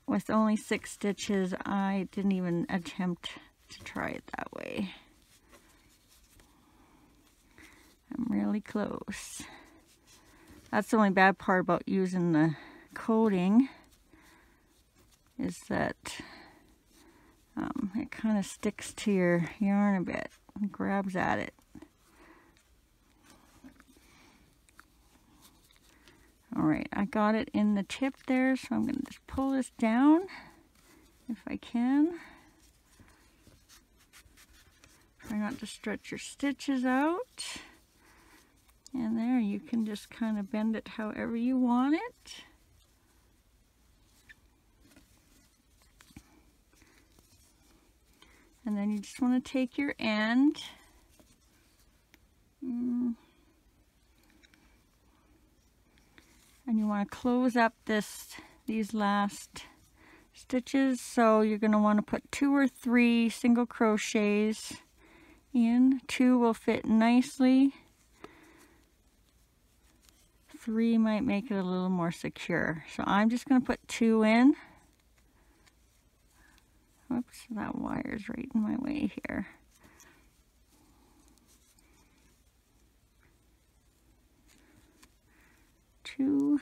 Speaker 1: with only six stitches, I didn't even attempt to try it that way. I'm really close. That's the only bad part about using the coating is that um, it kind of sticks to your yarn a bit and grabs at it. All right, I got it in the tip there, so I'm going to just pull this down if I can. Try not to stretch your stitches out. And there, you can just kind of bend it however you want it. And then you just want to take your end Mm. And you want to close up this these last stitches. So you're going to want to put two or three single crochets in. Two will fit nicely. Three might make it a little more secure. So I'm just going to put two in. Whoops, that wire's right in my way here. Didn't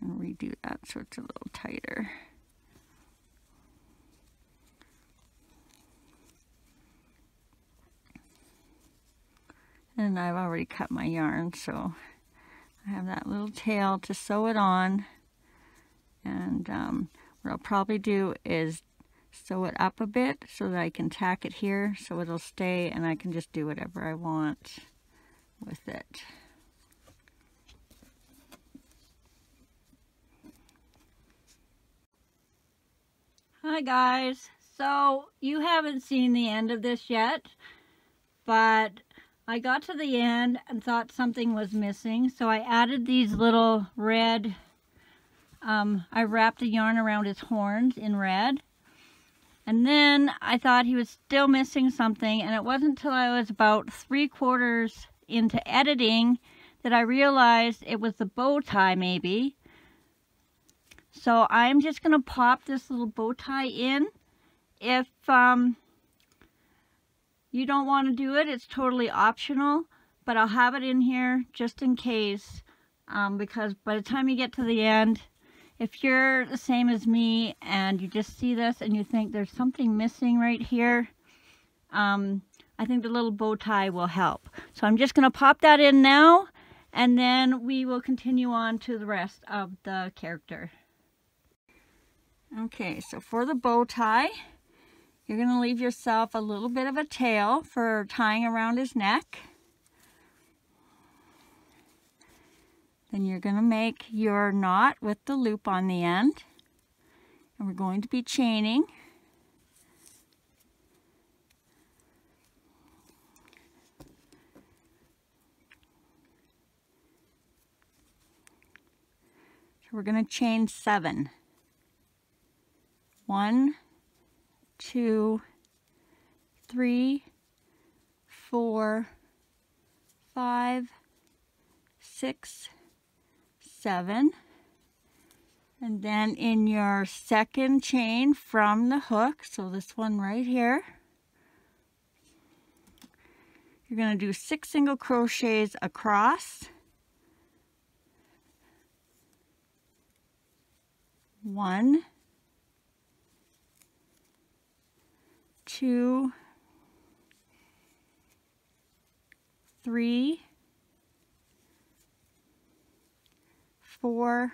Speaker 1: and redo that so it's a little tighter. And I've already cut my yarn so I have that little tail to sew it on. And um, what I'll probably do is sew it up a bit so that I can tack it here so it'll stay and I can just do whatever I want with it. Hi guys, so you haven't seen the end of this yet, but I got to the end and thought something was missing, so I added these little red, um, I wrapped the yarn around his horns in red. And then I thought he was still missing something, and it wasn't until I was about three quarters into editing that I realized it was the bow tie maybe. So I'm just going to pop this little bow tie in. If um, you don't want to do it, it's totally optional, but I'll have it in here just in case, um, because by the time you get to the end, if you're the same as me and you just see this and you think there's something missing right here, um, I think the little bow tie will help. So I'm just going to pop that in now, and then we will continue on to the rest of the character. Okay, so for the bow tie, you're going to leave yourself a little bit of a tail for tying around his neck. Then you're going to make your knot with the loop on the end. And we're going to be chaining. So we're going to chain seven. One, two, three, four, five, six, seven. And then in your second chain from the hook, so this one right here, you're going to do six single crochets across. One, two, three, four,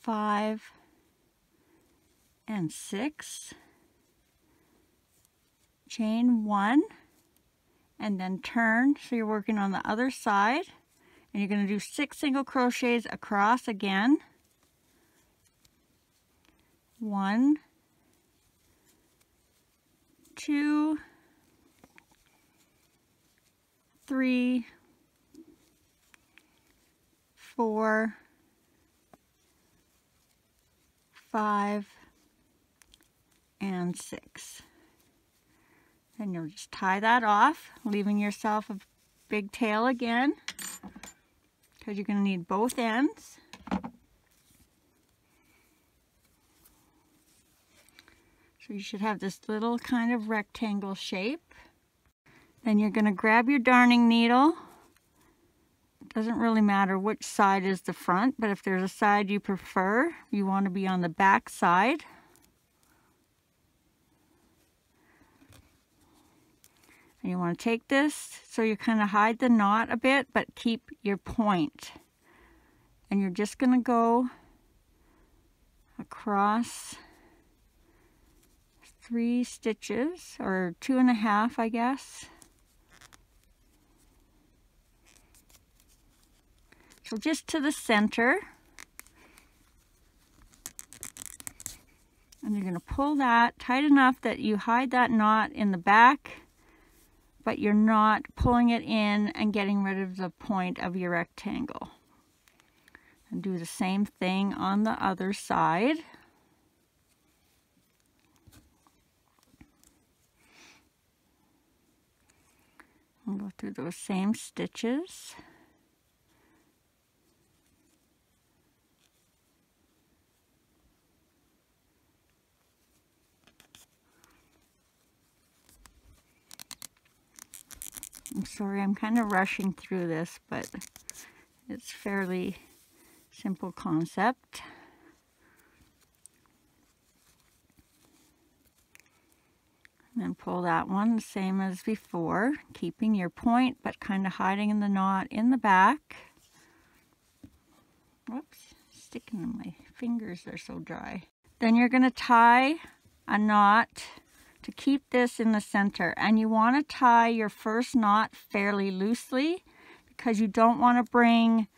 Speaker 1: five, and six. Chain one and then turn so you're working on the other side and you're going to do six single crochets across again. One, two, three, four, five, and six. Then you'll just tie that off, leaving yourself a big tail again, because you're going to need both ends. So you should have this little kind of rectangle shape. Then you're going to grab your darning needle. Doesn't really matter which side is the front, but if there's a side you prefer, you want to be on the back side. And you want to take this so you kind of hide the knot a bit, but keep your point. And you're just going to go across three stitches or two and a half I guess so just to the center And you're going to pull that tight enough that you hide that knot in the back, but you're not pulling it in and getting rid of the point of your rectangle. And do the same thing on the other side. And go through those same stitches. I'm sorry, I'm kind of rushing through this, but it's fairly simple concept. And then pull that one the same as before, keeping your point, but kind of hiding in the knot in the back. Whoops, sticking in my fingers, they're so dry. Then you're going to tie a knot to keep this in the center. And you want to tie your first knot fairly loosely because you don't want to bring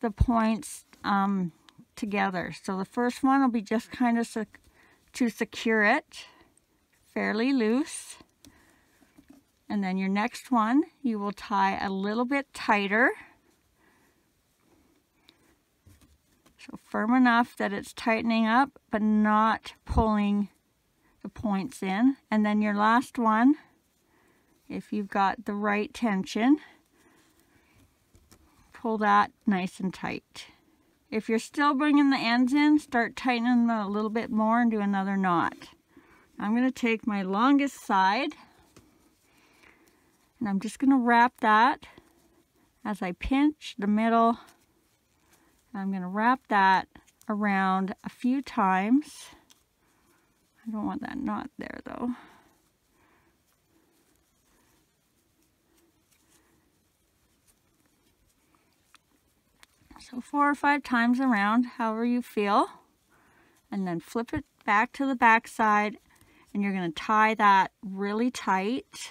Speaker 1: the points um, together. So the first one will be just kind of sec to secure it fairly loose. And then your next one, you will tie a little bit tighter. So firm enough that it's tightening up, but not pulling the points in. And then your last one, if you've got the right tension, pull that nice and tight. If you're still bringing the ends in, start tightening them a little bit more and do another knot. I'm going to take my longest side and I'm just going to wrap that as I pinch the middle. I'm going to wrap that around a few times. I don't want that knot there though. So four or five times around, however you feel. And then flip it back to the back side and you're going to tie that really tight.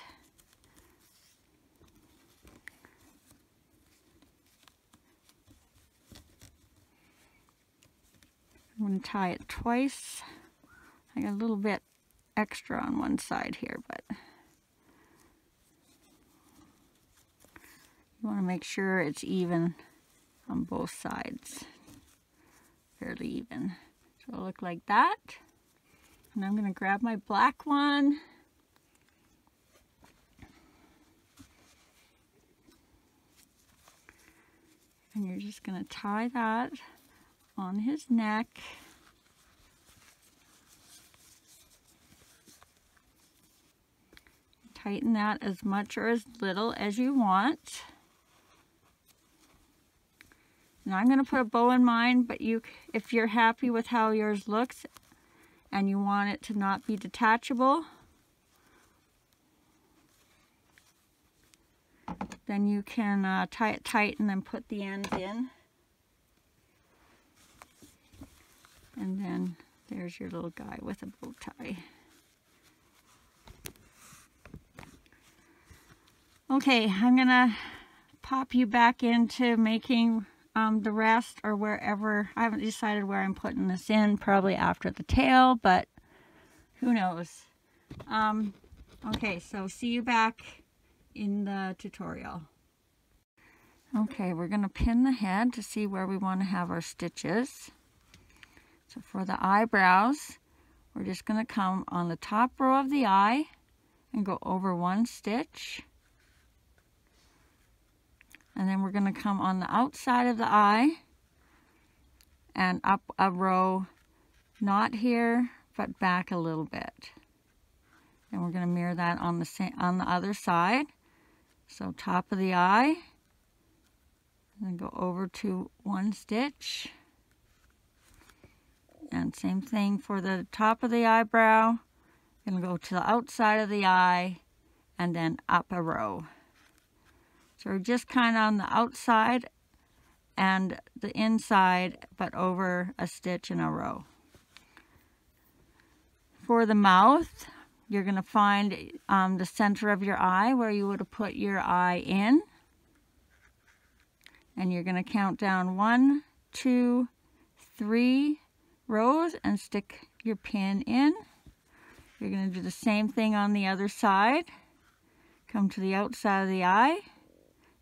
Speaker 1: I'm going to tie it twice. I got a little bit extra on one side here, but you want to make sure it's even on both sides, fairly even. So it'll look like that. And I'm going to grab my black one. And you're just going to tie that on his neck. Tighten that as much or as little as you want. Now I'm going to put a bow in mine, but you, if you're happy with how yours looks and you want it to not be detachable, then you can uh, tie it tight and then put the ends in. And then there's your little guy with a bow tie. Okay, I'm gonna pop you back into making um, the rest or wherever. I haven't decided where I'm putting this in, probably after the tail, but who knows. Um, okay, so see you back in the tutorial. Okay, we're going to pin the head to see where we want to have our stitches. So for the eyebrows, we're just going to come on the top row of the eye and go over one stitch and then we're going to come on the outside of the eye and up a row, not here, but back a little bit. And we're going to mirror that on the same, on the other side. So top of the eye, and then go over to one stitch. And same thing for the top of the eyebrow. To go to the outside of the eye and then up a row. So we're just kind of on the outside and the inside, but over a stitch in a row. For the mouth, you're going to find um, the center of your eye where you would have put your eye in. And you're going to count down one, two, three rows and stick your pin in. You're going to do the same thing on the other side. Come to the outside of the eye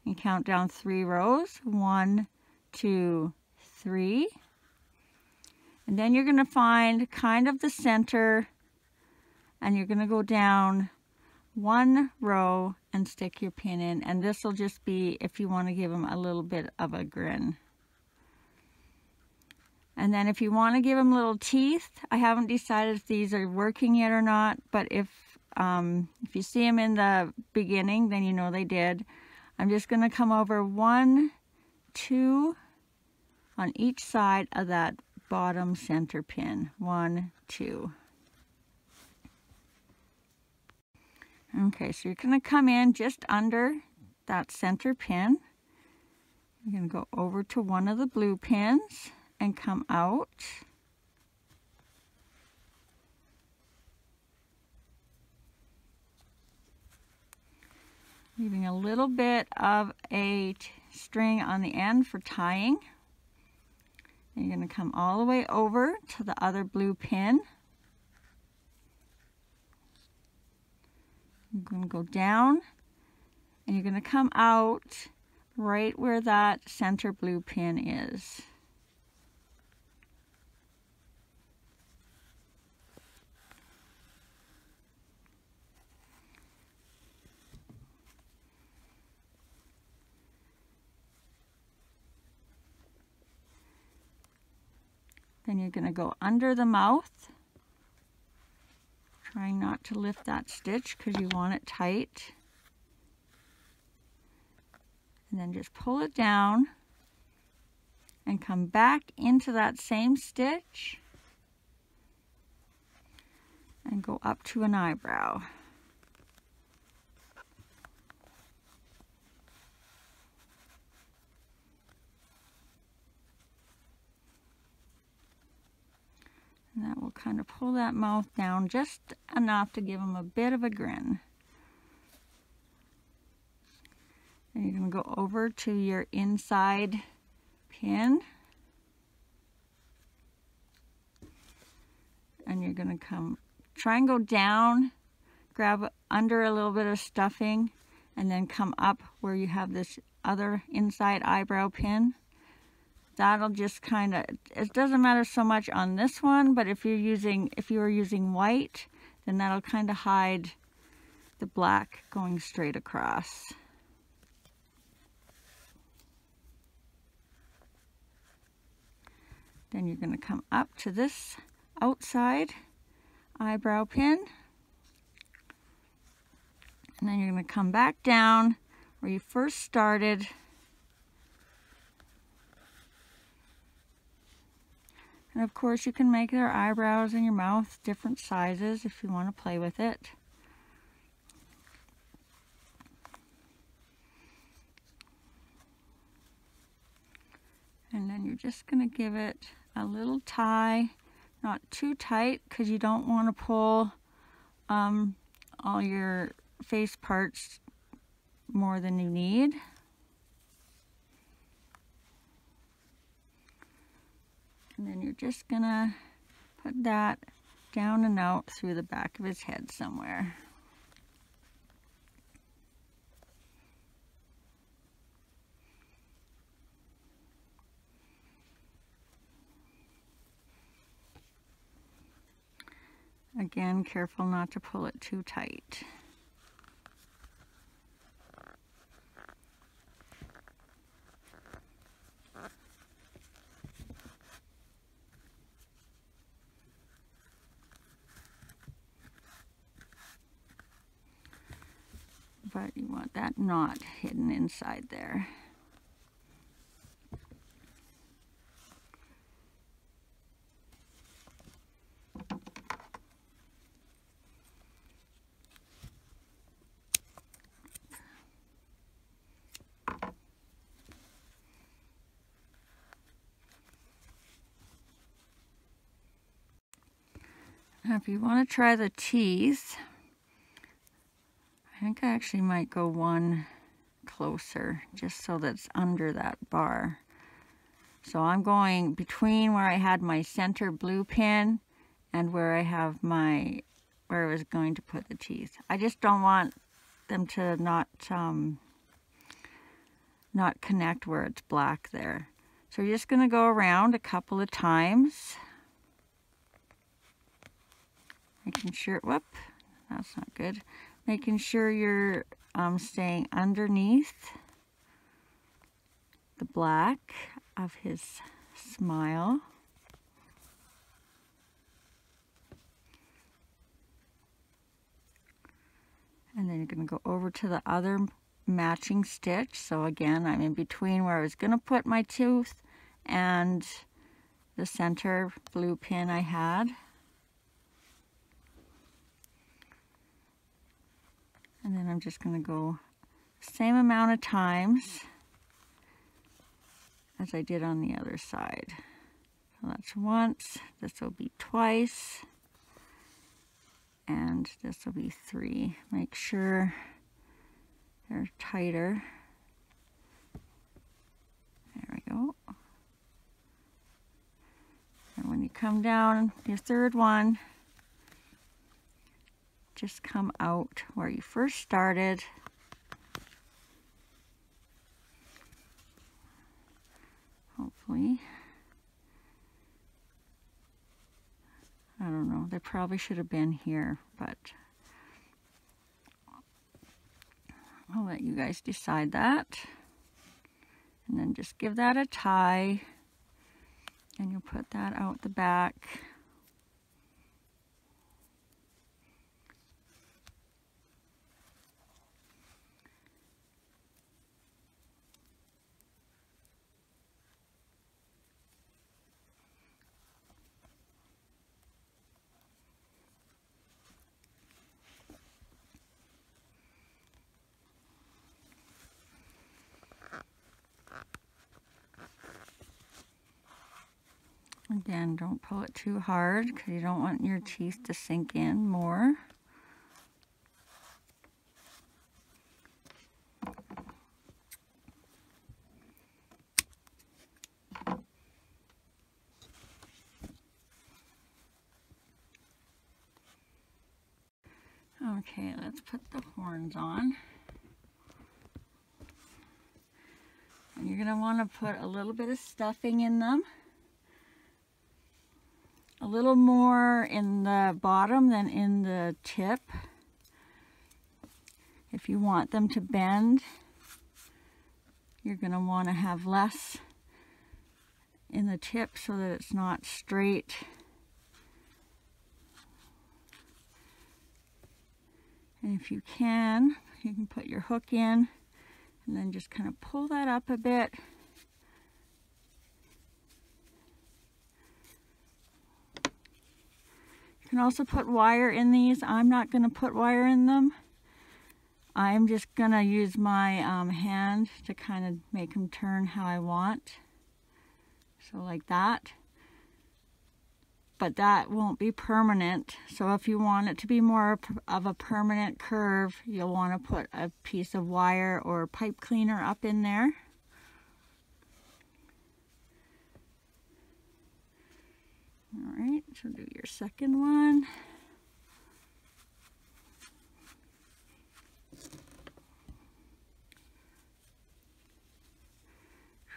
Speaker 1: and count down three rows. One, two, three. And then you're going to find kind of the center and you're going to go down one row and stick your pin in. And this will just be if you want to give them a little bit of a grin. And then if you want to give them little teeth, I haven't decided if these are working yet or not, but if um, if you see them in the beginning, then you know they did. I'm just going to come over one, two on each side of that bottom center pin. One, two. Okay, so you're going to come in just under that center pin. You're going to go over to one of the blue pins and come out. Leaving a little bit of a string on the end for tying. You're going to come all the way over to the other blue pin. I'm going to go down and you're going to come out right where that center blue pin is. Then you're going to go under the mouth. Trying not to lift that stitch because you want it tight. And then just pull it down and come back into that same stitch and go up to an eyebrow. And that will kind of pull that mouth down just enough to give them a bit of a grin. And you're going to go over to your inside pin. And you're going to come, try and go down, grab under a little bit of stuffing, and then come up where you have this other inside eyebrow pin that'll just kind of, it doesn't matter so much on this one, but if you're using, if you are using white, then that'll kind of hide the black going straight across. Then you're going to come up to this outside eyebrow pin. And then you're going to come back down where you first started And of course you can make their eyebrows and your mouth different sizes if you want to play with it. And then you're just going to give it a little tie, not too tight because you don't want to pull um, all your face parts more than you need. And then you're just gonna put that down and out through the back of his head somewhere. Again, careful not to pull it too tight. But you want that knot hidden inside there. If you want to try the teeth, I think I actually might go one closer just so that's under that bar. So I'm going between where I had my center blue pin and where I have my, where I was going to put the teeth. I just don't want them to not, um, not connect where it's black there. So you're just going to go around a couple of times. Making sure, whoop, that's not good. Making sure you're um, staying underneath the black of his smile. And then you're going to go over to the other matching stitch. So again, I'm in between where I was going to put my tooth and the center blue pin I had. And then I'm just going to go same amount of times as I did on the other side. So that's once, this will be twice, and this will be three. Make sure they're tighter. There we go. And when you come down your third one, just come out where you first started. Hopefully. I don't know, they probably should have been here, but I'll let you guys decide that. And then just give that a tie. And you'll put that out the back. Again, don't pull it too hard because you don't want your teeth to sink in more. Okay, let's put the horns on. And you're going to want to put a little bit of stuffing in them a little more in the bottom than in the tip. If you want them to bend, you're going to want to have less in the tip so that it's not straight. And if you can, you can put your hook in and then just kind of pull that up a bit. Can also put wire in these. I'm not going to put wire in them. I'm just going to use my um, hand to kind of make them turn how I want. So like that. But that won't be permanent. So if you want it to be more of a permanent curve, you'll want to put a piece of wire or pipe cleaner up in there. All right, so do your second one.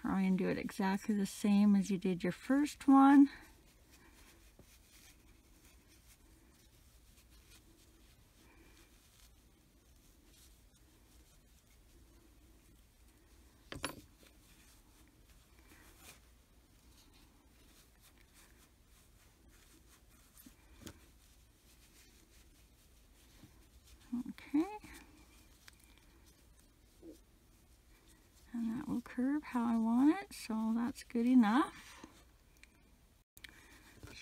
Speaker 1: Try and do it exactly the same as you did your first one. curve how I want it, so that's good enough.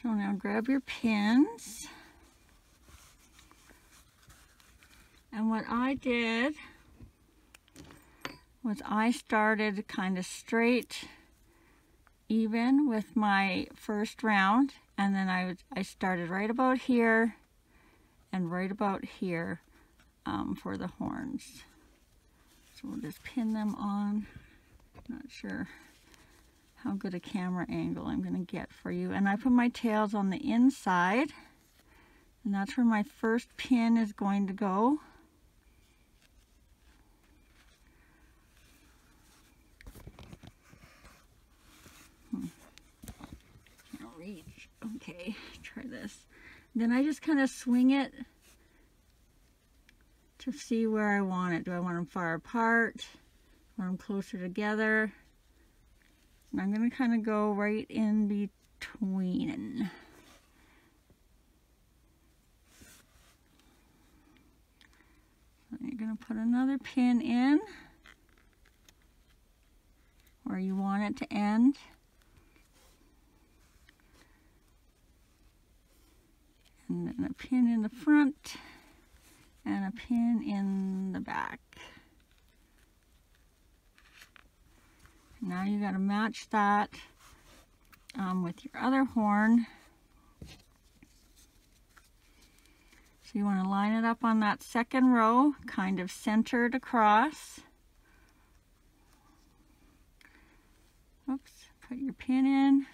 Speaker 1: So now grab your pins. And what I did was I started kind of straight even with my first round and then I, I started right about here and right about here um, for the horns. So we'll just pin them on not sure how good a camera angle I'm going to get for you. And I put my tails on the inside. And that's where my first pin is going to go. Hmm. Can't reach. Okay, try this. Then I just kind of swing it to see where I want it. Do I want them far apart? Them closer together? And I'm going to kind of go right in between. you're going to put another pin in where you want it to end. And then a pin in the front and a pin in the back. Now you got to match that um, with your other horn. So you want to line it up on that second row, kind of centered across. Oops, put your pin in.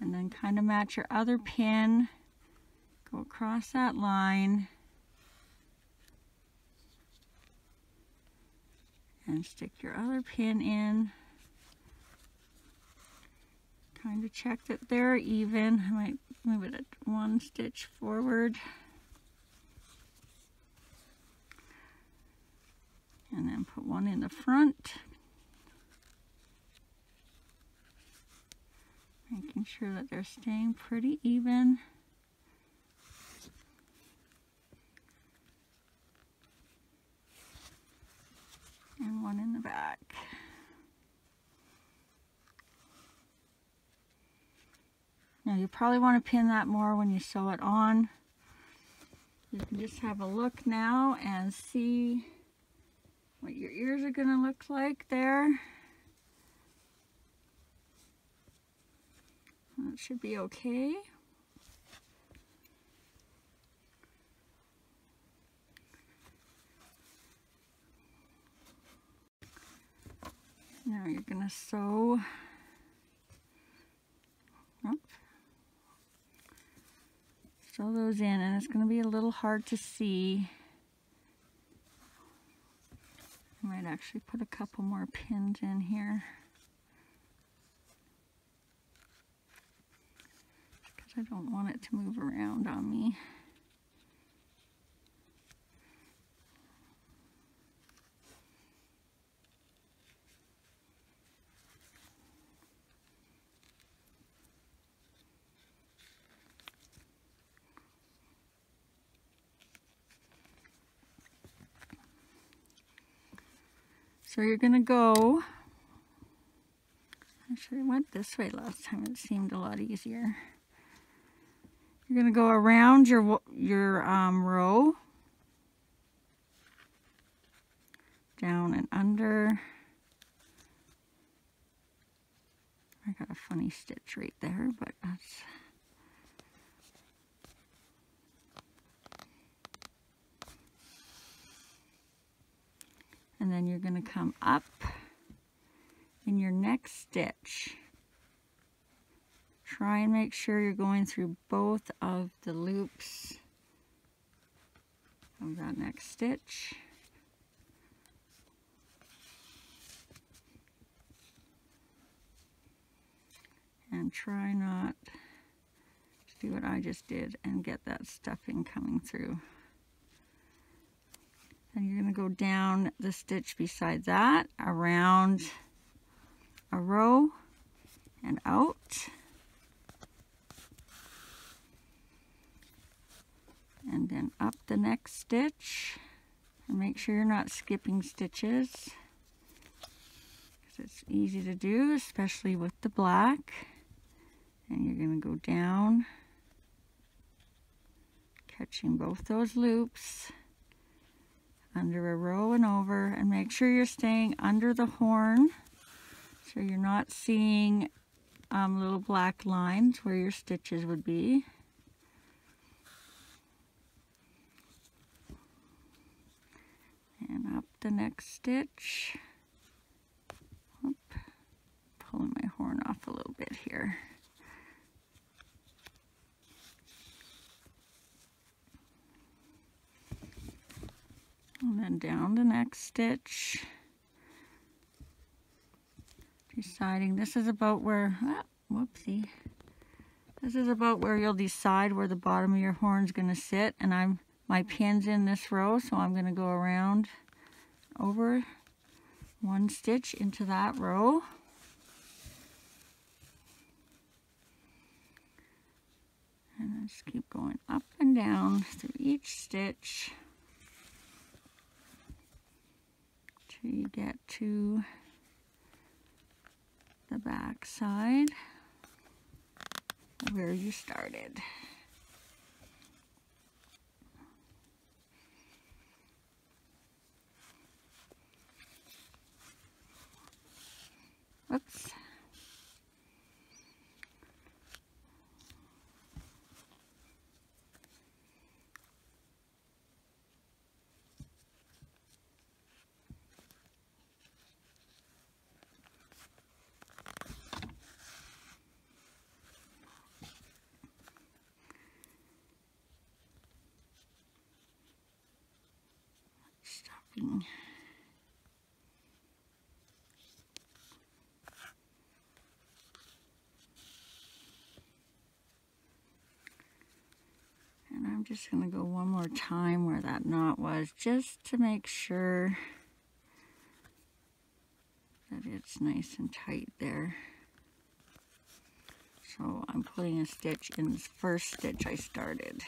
Speaker 1: And then kind of match your other pin. Go across that line. And stick your other pin in. Kind of check that they're even. I might move it one stitch forward. And then put one in the front. Making sure that they're staying pretty even. And one in the back. Now you probably want to pin that more when you sew it on. You can just have a look now and see what your ears are going to look like there. That should be okay. Now you're going to sew oh, sew those in and it's going to be a little hard to see. I might actually put a couple more pins in here. Because I don't want it to move around on me. So you're going to go, I should have went this way last time, it seemed a lot easier. You're going to go around your, your um, row, down and under. I got a funny stitch right there, but that's and then you're going to come up in your next stitch. Try and make sure you're going through both of the loops of that next stitch. And try not to do what I just did and get that stuffing coming through. Then you're going to go down the stitch beside that, around a row and out. And then up the next stitch. And make sure you're not skipping stitches. Because it's easy to do, especially with the black. And you're going to go down, catching both those loops under a row and over and make sure you're staying under the horn so you're not seeing um, little black lines where your stitches would be. And up the next stitch. Oop, pulling my horn off a little bit here. And then down the next stitch. Deciding this is about where, ah, whoopsie. This is about where you'll decide where the bottom of your horn is going to sit. And I'm my pin's in this row, so I'm going to go around over one stitch into that row. And just keep going up and down through each stitch you get to the back side where you started. Oops. Stopping. And I'm just going to go one more time where that knot was just to make sure that it's nice and tight there. So I'm putting a stitch in the first stitch I started.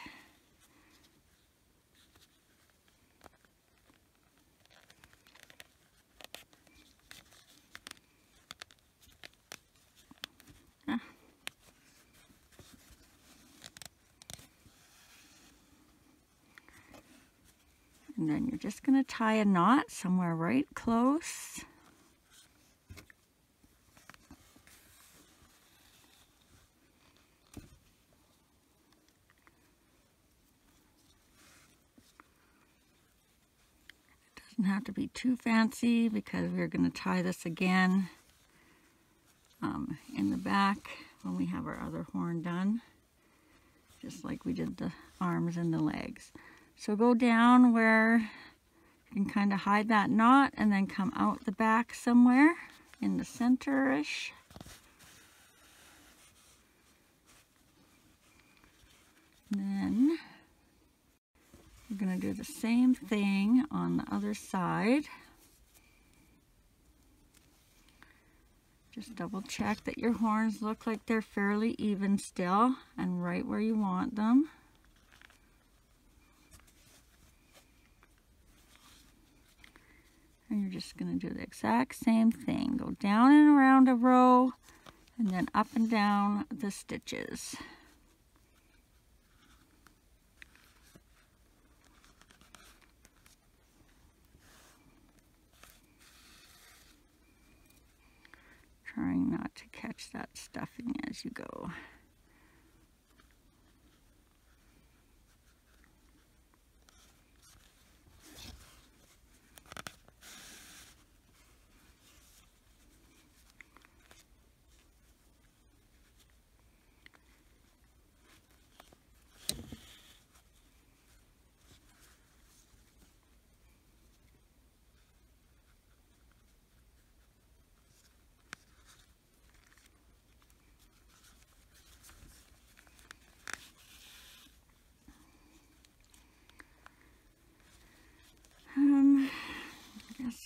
Speaker 1: And then you're just going to tie a knot somewhere right close. It doesn't have to be too fancy because we're going to tie this again um, in the back when we have our other horn done. Just like we did the arms and the legs. So go down where you can kind of hide that knot and then come out the back somewhere in the center-ish. Then you're going to do the same thing on the other side. Just double check that your horns look like they're fairly even still and right where you want them. And you're just going to do the exact same thing. Go down and around a row and then up and down the stitches. Trying not to catch that stuffing as you go.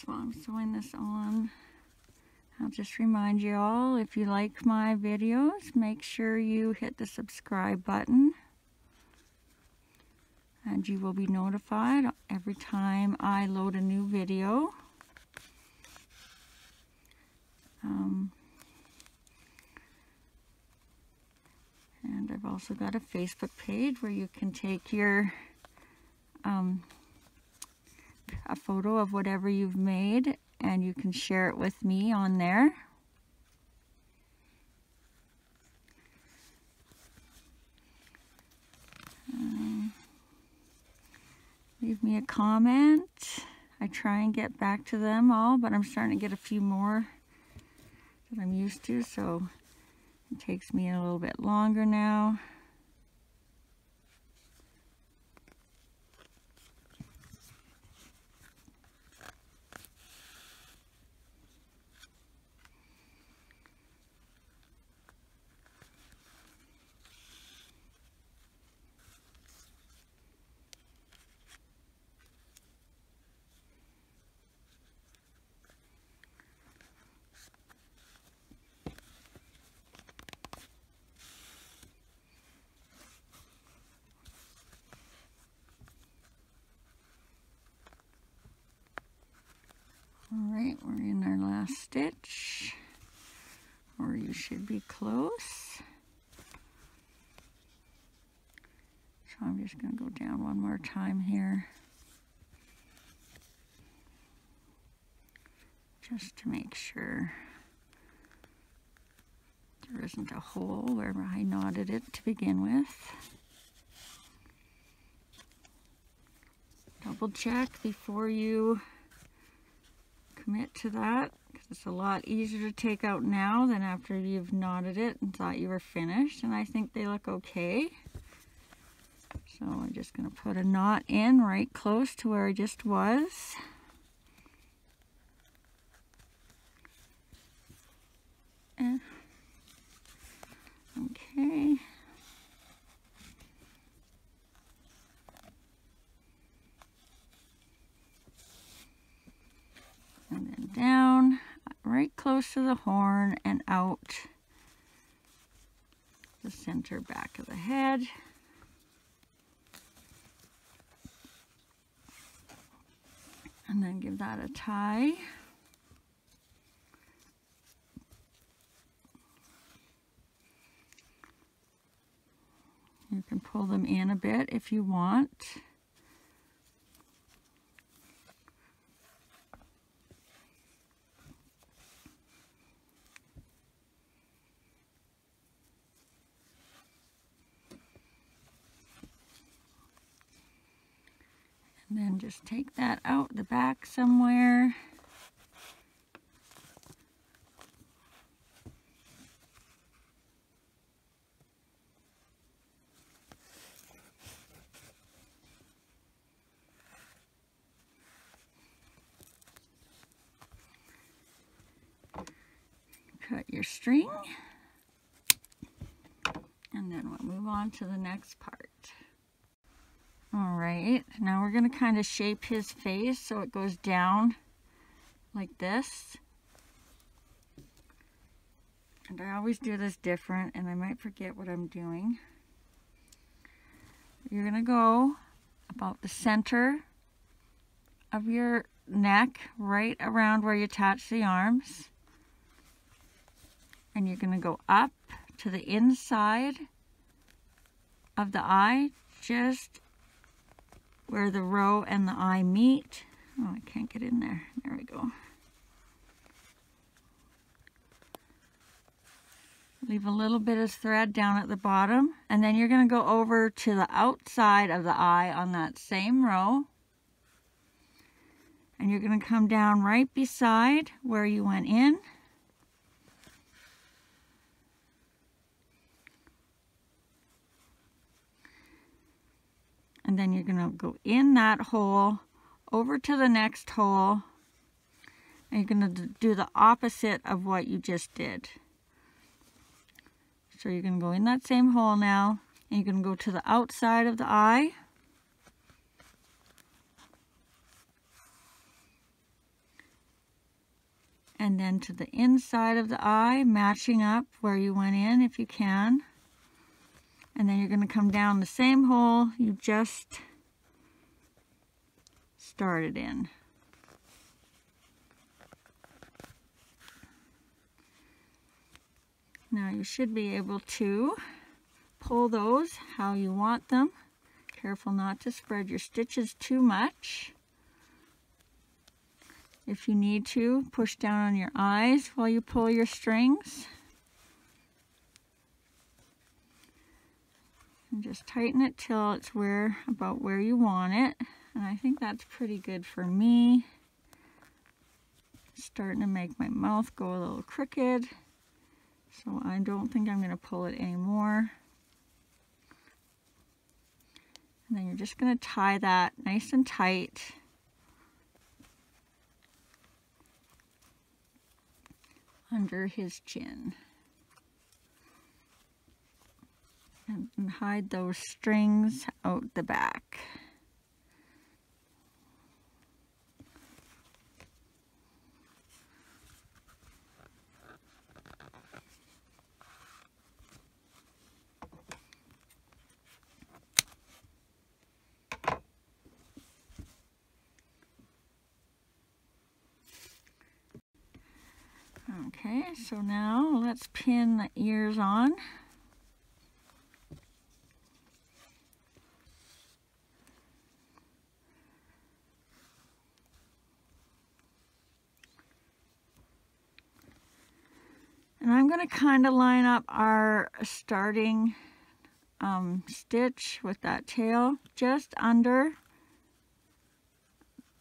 Speaker 1: while I'm sewing this on. I'll just remind you all, if you like my videos, make sure you hit the subscribe button. And you will be notified every time I load a new video. Um, and I've also got a Facebook page where you can take your um, a photo of whatever you've made and you can share it with me on there. Um, leave me a comment. I try and get back to them all, but I'm starting to get a few more that I'm used to, so it takes me a little bit longer now. All right, we're in our last stitch, or you should be close. So I'm just going to go down one more time here. Just to make sure there isn't a hole where I knotted it to begin with. Double check before you commit to that because it's a lot easier to take out now than after you've knotted it and thought you were finished and I think they look okay. So I'm just going to put a knot in right close to where I just was. And, okay. and then down right close to the horn and out the center back of the head. And then give that a tie. You can pull them in a bit if you want. And then just take that out the back somewhere. Cut your string. And then we'll move on to the next part. All right, now we're gonna kind of shape his face so it goes down like this. And I always do this different and I might forget what I'm doing. You're gonna go about the center of your neck, right around where you attach the arms. And you're gonna go up to the inside of the eye, just where the row and the eye meet. Oh, I can't get in there. There we go. Leave a little bit of thread down at the bottom and then you're going to go over to the outside of the eye on that same row. And you're going to come down right beside where you went in. And then you're going to go in that hole over to the next hole and you're going to do the opposite of what you just did. So you're going to go in that same hole now and you're going to go to the outside of the eye and then to the inside of the eye matching up where you went in if you can and then you're going to come down the same hole you just started in. Now you should be able to pull those how you want them. Careful not to spread your stitches too much. If you need to, push down on your eyes while you pull your strings. And just tighten it till it's where about where you want it and I think that's pretty good for me starting to make my mouth go a little crooked. So I don't think I'm going to pull it anymore. And then you're just going to tie that nice and tight. under his chin. And, hide those strings out the back. Okay, so now let's pin the ears on. And I'm going to kind of line up our starting um, stitch with that tail just under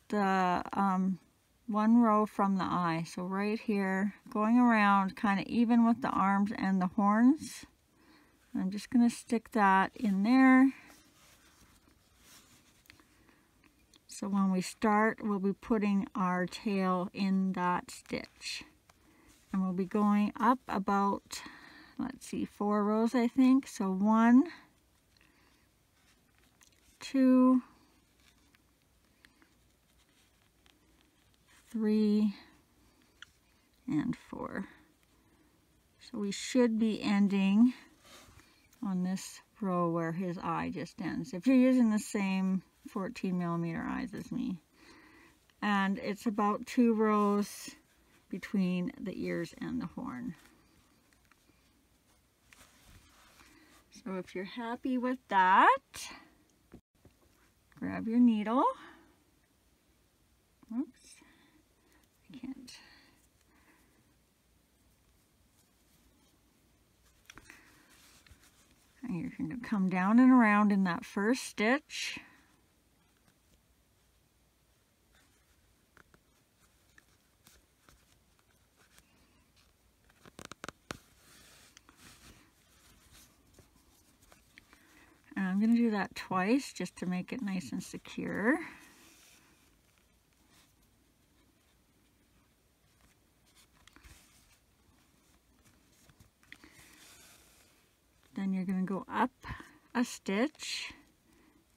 Speaker 1: the um, one row from the eye. So right here, going around kind of even with the arms and the horns. I'm just going to stick that in there. So when we start, we'll be putting our tail in that stitch. And we'll be going up about, let's see, four rows, I think. So one, two, three, and four. So we should be ending on this row where his eye just ends. If you're using the same 14 millimeter eyes as me. And it's about two rows between the ears and the horn. So if you're happy with that, grab your needle. Oops I can't. And you're going to come down and around in that first stitch. Uh, I'm going to do that twice just to make it nice and secure. Then you're going to go up a stitch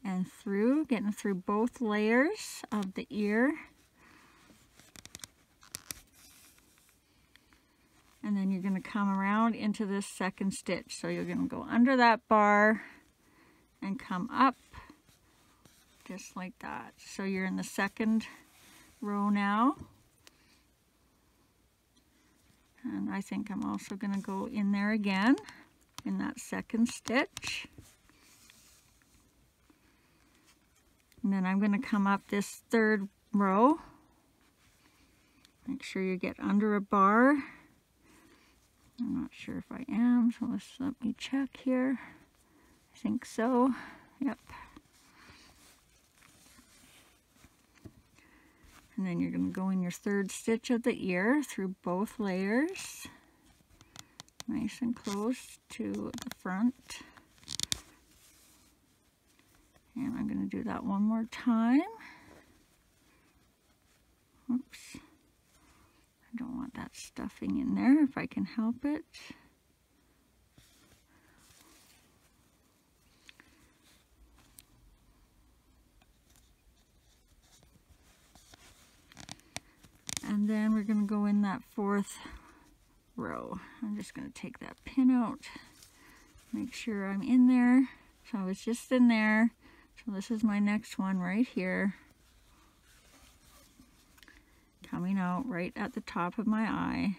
Speaker 1: and through, getting through both layers of the ear. And then you're going to come around into this second stitch. So you're going to go under that bar and come up just like that. So you're in the second row now. And I think I'm also going to go in there again in that second stitch. And then I'm going to come up this third row. Make sure you get under a bar. I'm not sure if I am, so let's let me check here. I think so. Yep. And then you're going to go in your third stitch of the ear through both layers nice and close to the front. And I'm going to do that one more time. Oops. I don't want that stuffing in there if I can help it. And then we're going to go in that fourth row. I'm just going to take that pin out, make sure I'm in there. So I was just in there. So this is my next one right here. Coming out right at the top of my eye.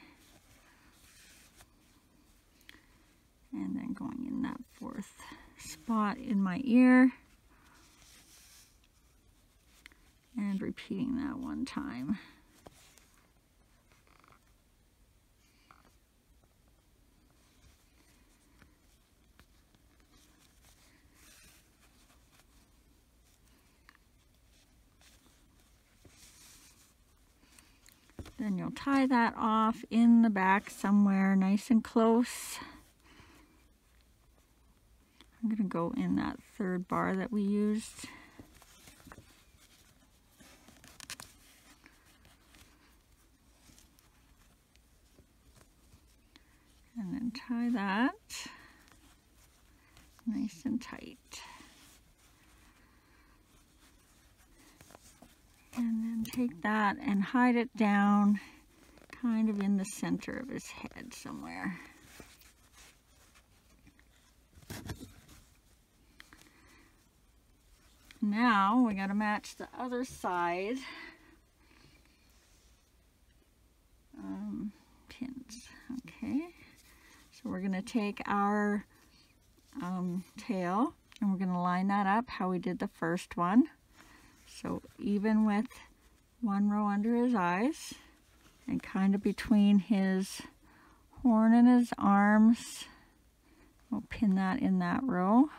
Speaker 1: And then going in that fourth spot in my ear. And repeating that one time. Then you'll tie that off in the back somewhere nice and close. I'm going to go in that third bar that we used. And then tie that nice and tight. And then take that and hide it down kind of in the center of his head somewhere. Now we got to match the other side um, pins. Okay, so we're going to take our um, tail and we're going to line that up how we did the first one. So even with one row under his eyes and kind of between his horn and his arms, we'll pin that in that row.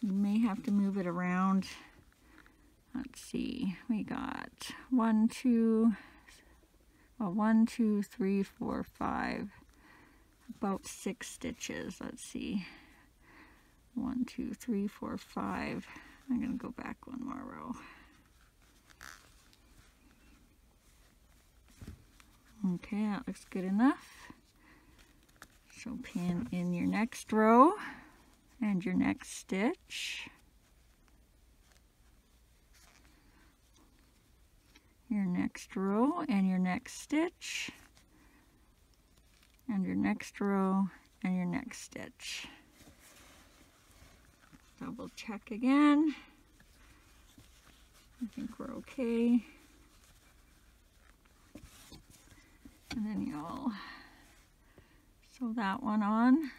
Speaker 1: You may have to move it around. Let's see, we got one, two, well, one, two, three, four, five, about six stitches. Let's see, one, two, three, four, five. I'm gonna go back one more row. Okay, that looks good enough. So pin in your next row and your next stitch. Your next row and your next stitch. And your next row and your next stitch. Double check again. I think we're okay. And then you'll sew that one on.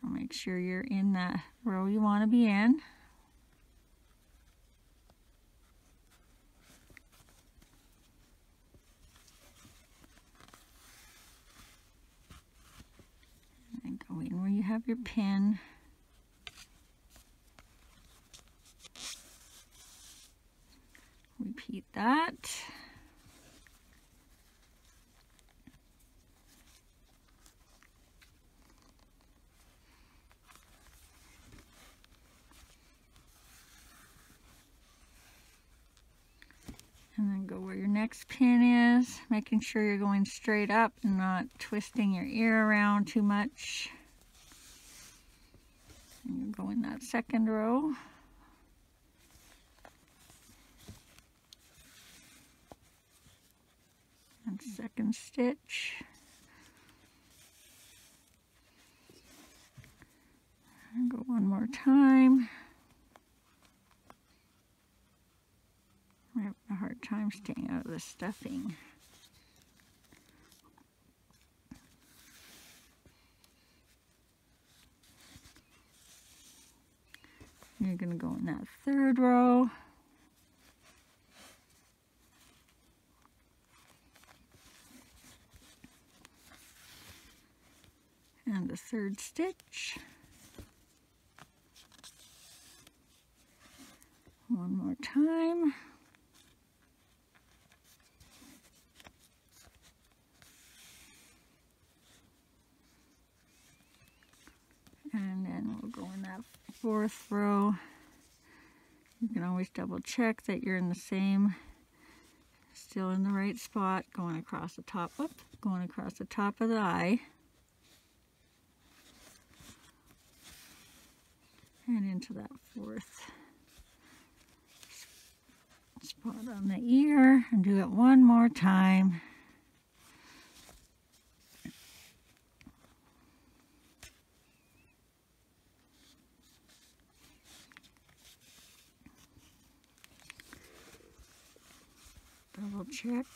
Speaker 1: So make sure you're in the row you want to be in. And go in where you have your pin. Repeat that. And then go where your next pin is, making sure you're going straight up and not twisting your ear around too much. And you go in that second row. And second stitch. And go one more time. I'm having a hard time staying out of the stuffing. You're going to go in that third row. And the third stitch. One more time. And then we'll go in that fourth row. You can always double check that you're in the same still in the right spot going across the top up going across the top of the eye. And into that fourth spot on the ear and do it one more time double check.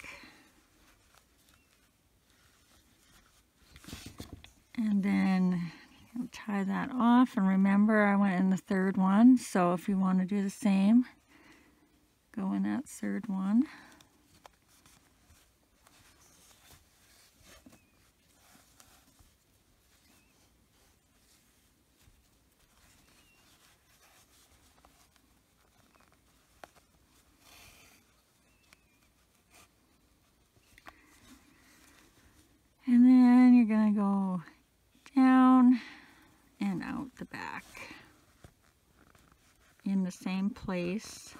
Speaker 1: And then tie that off. And remember, I went in the third one. So if you want to do the same, go in that third one. And then you're going to go down and out the back in the same place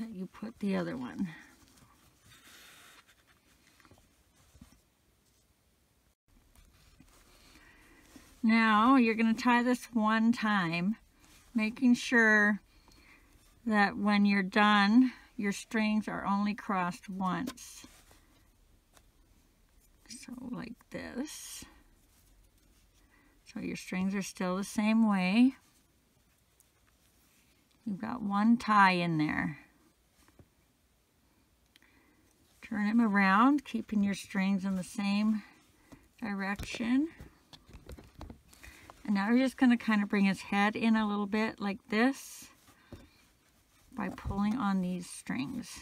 Speaker 1: that you put the other one. Now you're going to tie this one time, making sure that when you're done, your strings are only crossed once. So like this. So your strings are still the same way. You've got one tie in there. Turn him around, keeping your strings in the same direction. And now we're just going to kind of bring his head in a little bit like this by pulling on these strings.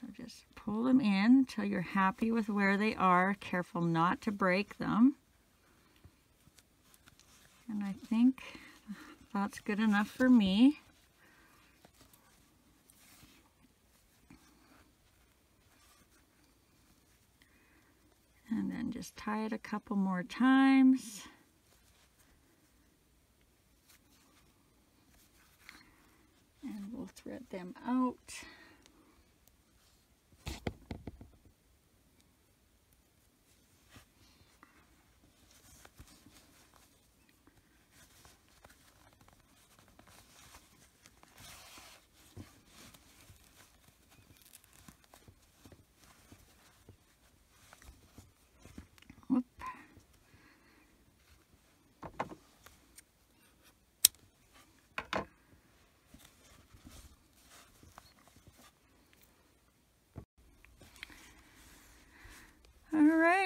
Speaker 1: So just pull them in until you're happy with where they are. Careful not to break them. And I think that's good enough for me. And then just tie it a couple more times. And we'll thread them out.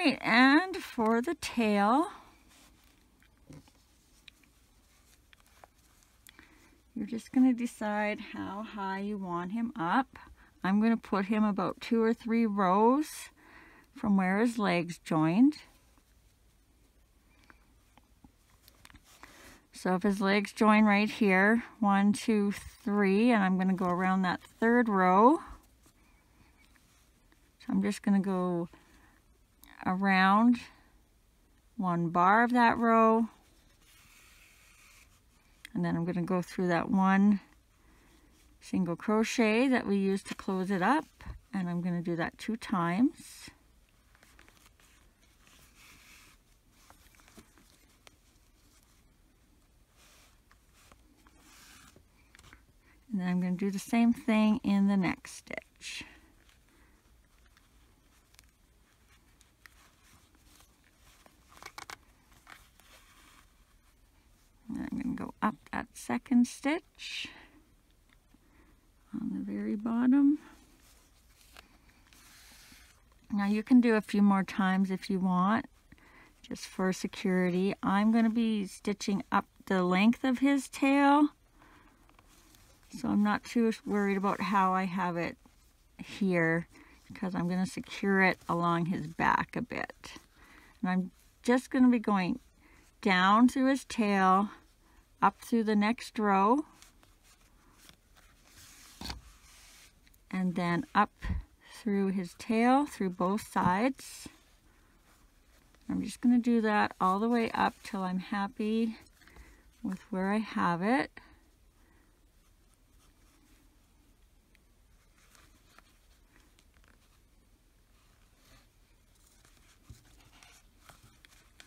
Speaker 1: Right, and for the tail, you're just going to decide how high you want him up. I'm going to put him about two or three rows from where his legs joined. So if his legs join right here, one, two, three, and I'm going to go around that third row. So I'm just going to go around one bar of that row. And then I'm going to go through that one single crochet that we used to close it up. And I'm going to do that two times. And then I'm going to do the same thing in the next stitch I'm going to go up that second stitch on the very bottom. Now you can do a few more times if you want, just for security. I'm going to be stitching up the length of his tail, so I'm not too worried about how I have it here, because I'm going to secure it along his back a bit. And I'm just going to be going down through his tail, up through the next row, and then up through his tail, through both sides. I'm just going to do that all the way up till I'm happy with where I have it.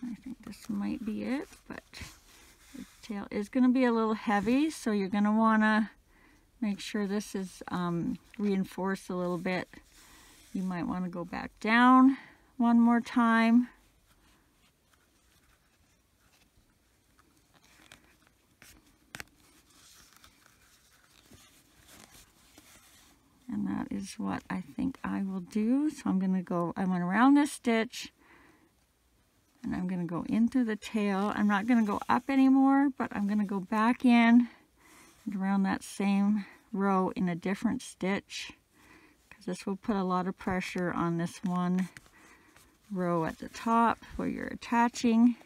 Speaker 1: I think this might be it, but tail is going to be a little heavy, so you're going to want to make sure this is um, reinforced a little bit. You might want to go back down one more time. And that is what I think I will do. So I'm going to go, I went around this stitch, and I'm going to go in through the tail. I'm not going to go up anymore, but I'm going to go back in and around that same row in a different stitch because this will put a lot of pressure on this one row at the top where you're attaching.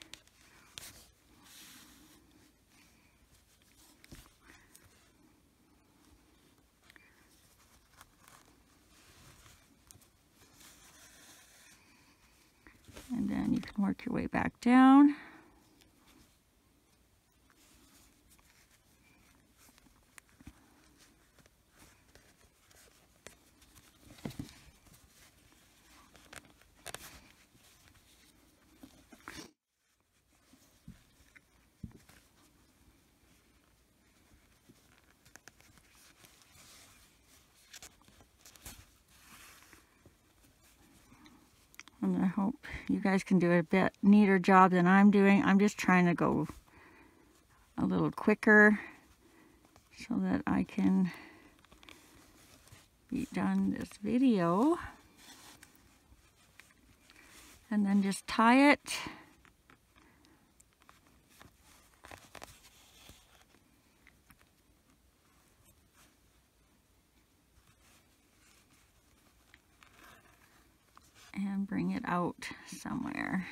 Speaker 1: And then you can work your way back down. And I hope you guys can do a bit neater job than I'm doing. I'm just trying to go a little quicker so that I can be done this video. And then just tie it. And bring it out somewhere.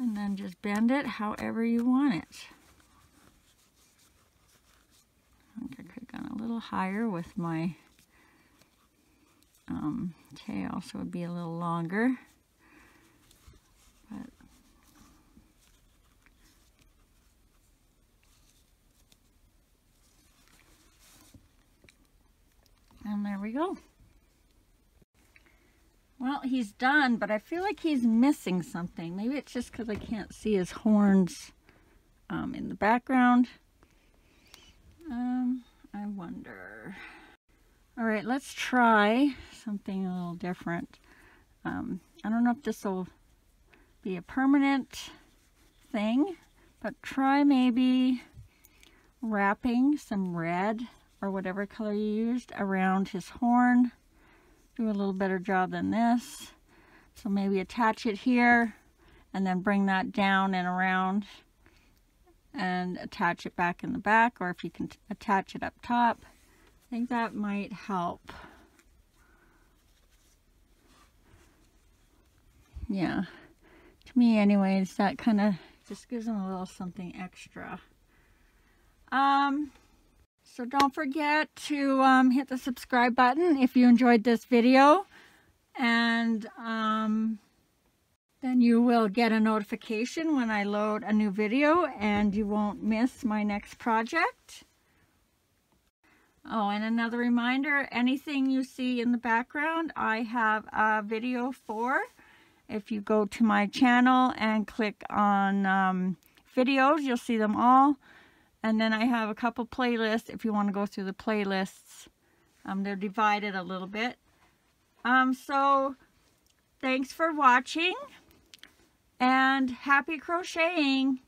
Speaker 1: And then just bend it however you want it. I think I could have gone a little higher with my um, tail so it would be a little longer. And there we go. Well, he's done, but I feel like he's missing something. Maybe it's just because I can't see his horns um, in the background. Um, I wonder. All right, let's try something a little different. Um, I don't know if this will be a permanent thing, but try maybe wrapping some red or whatever color you used around his horn. Do a little better job than this. So maybe attach it here and then bring that down and around and attach it back in the back or if you can attach it up top. I think that might help. Yeah to me anyways, that kind of just gives them a little something extra. Um, so don't forget to um, hit the subscribe button if you enjoyed this video. And um, then you will get a notification when I load a new video and you won't miss my next project. Oh, and another reminder, anything you see in the background, I have a video for. If you go to my channel and click on um, videos, you'll see them all. And then I have a couple playlists if you want to go through the playlists. Um, they're divided a little bit. Um, so, thanks for watching. And happy crocheting!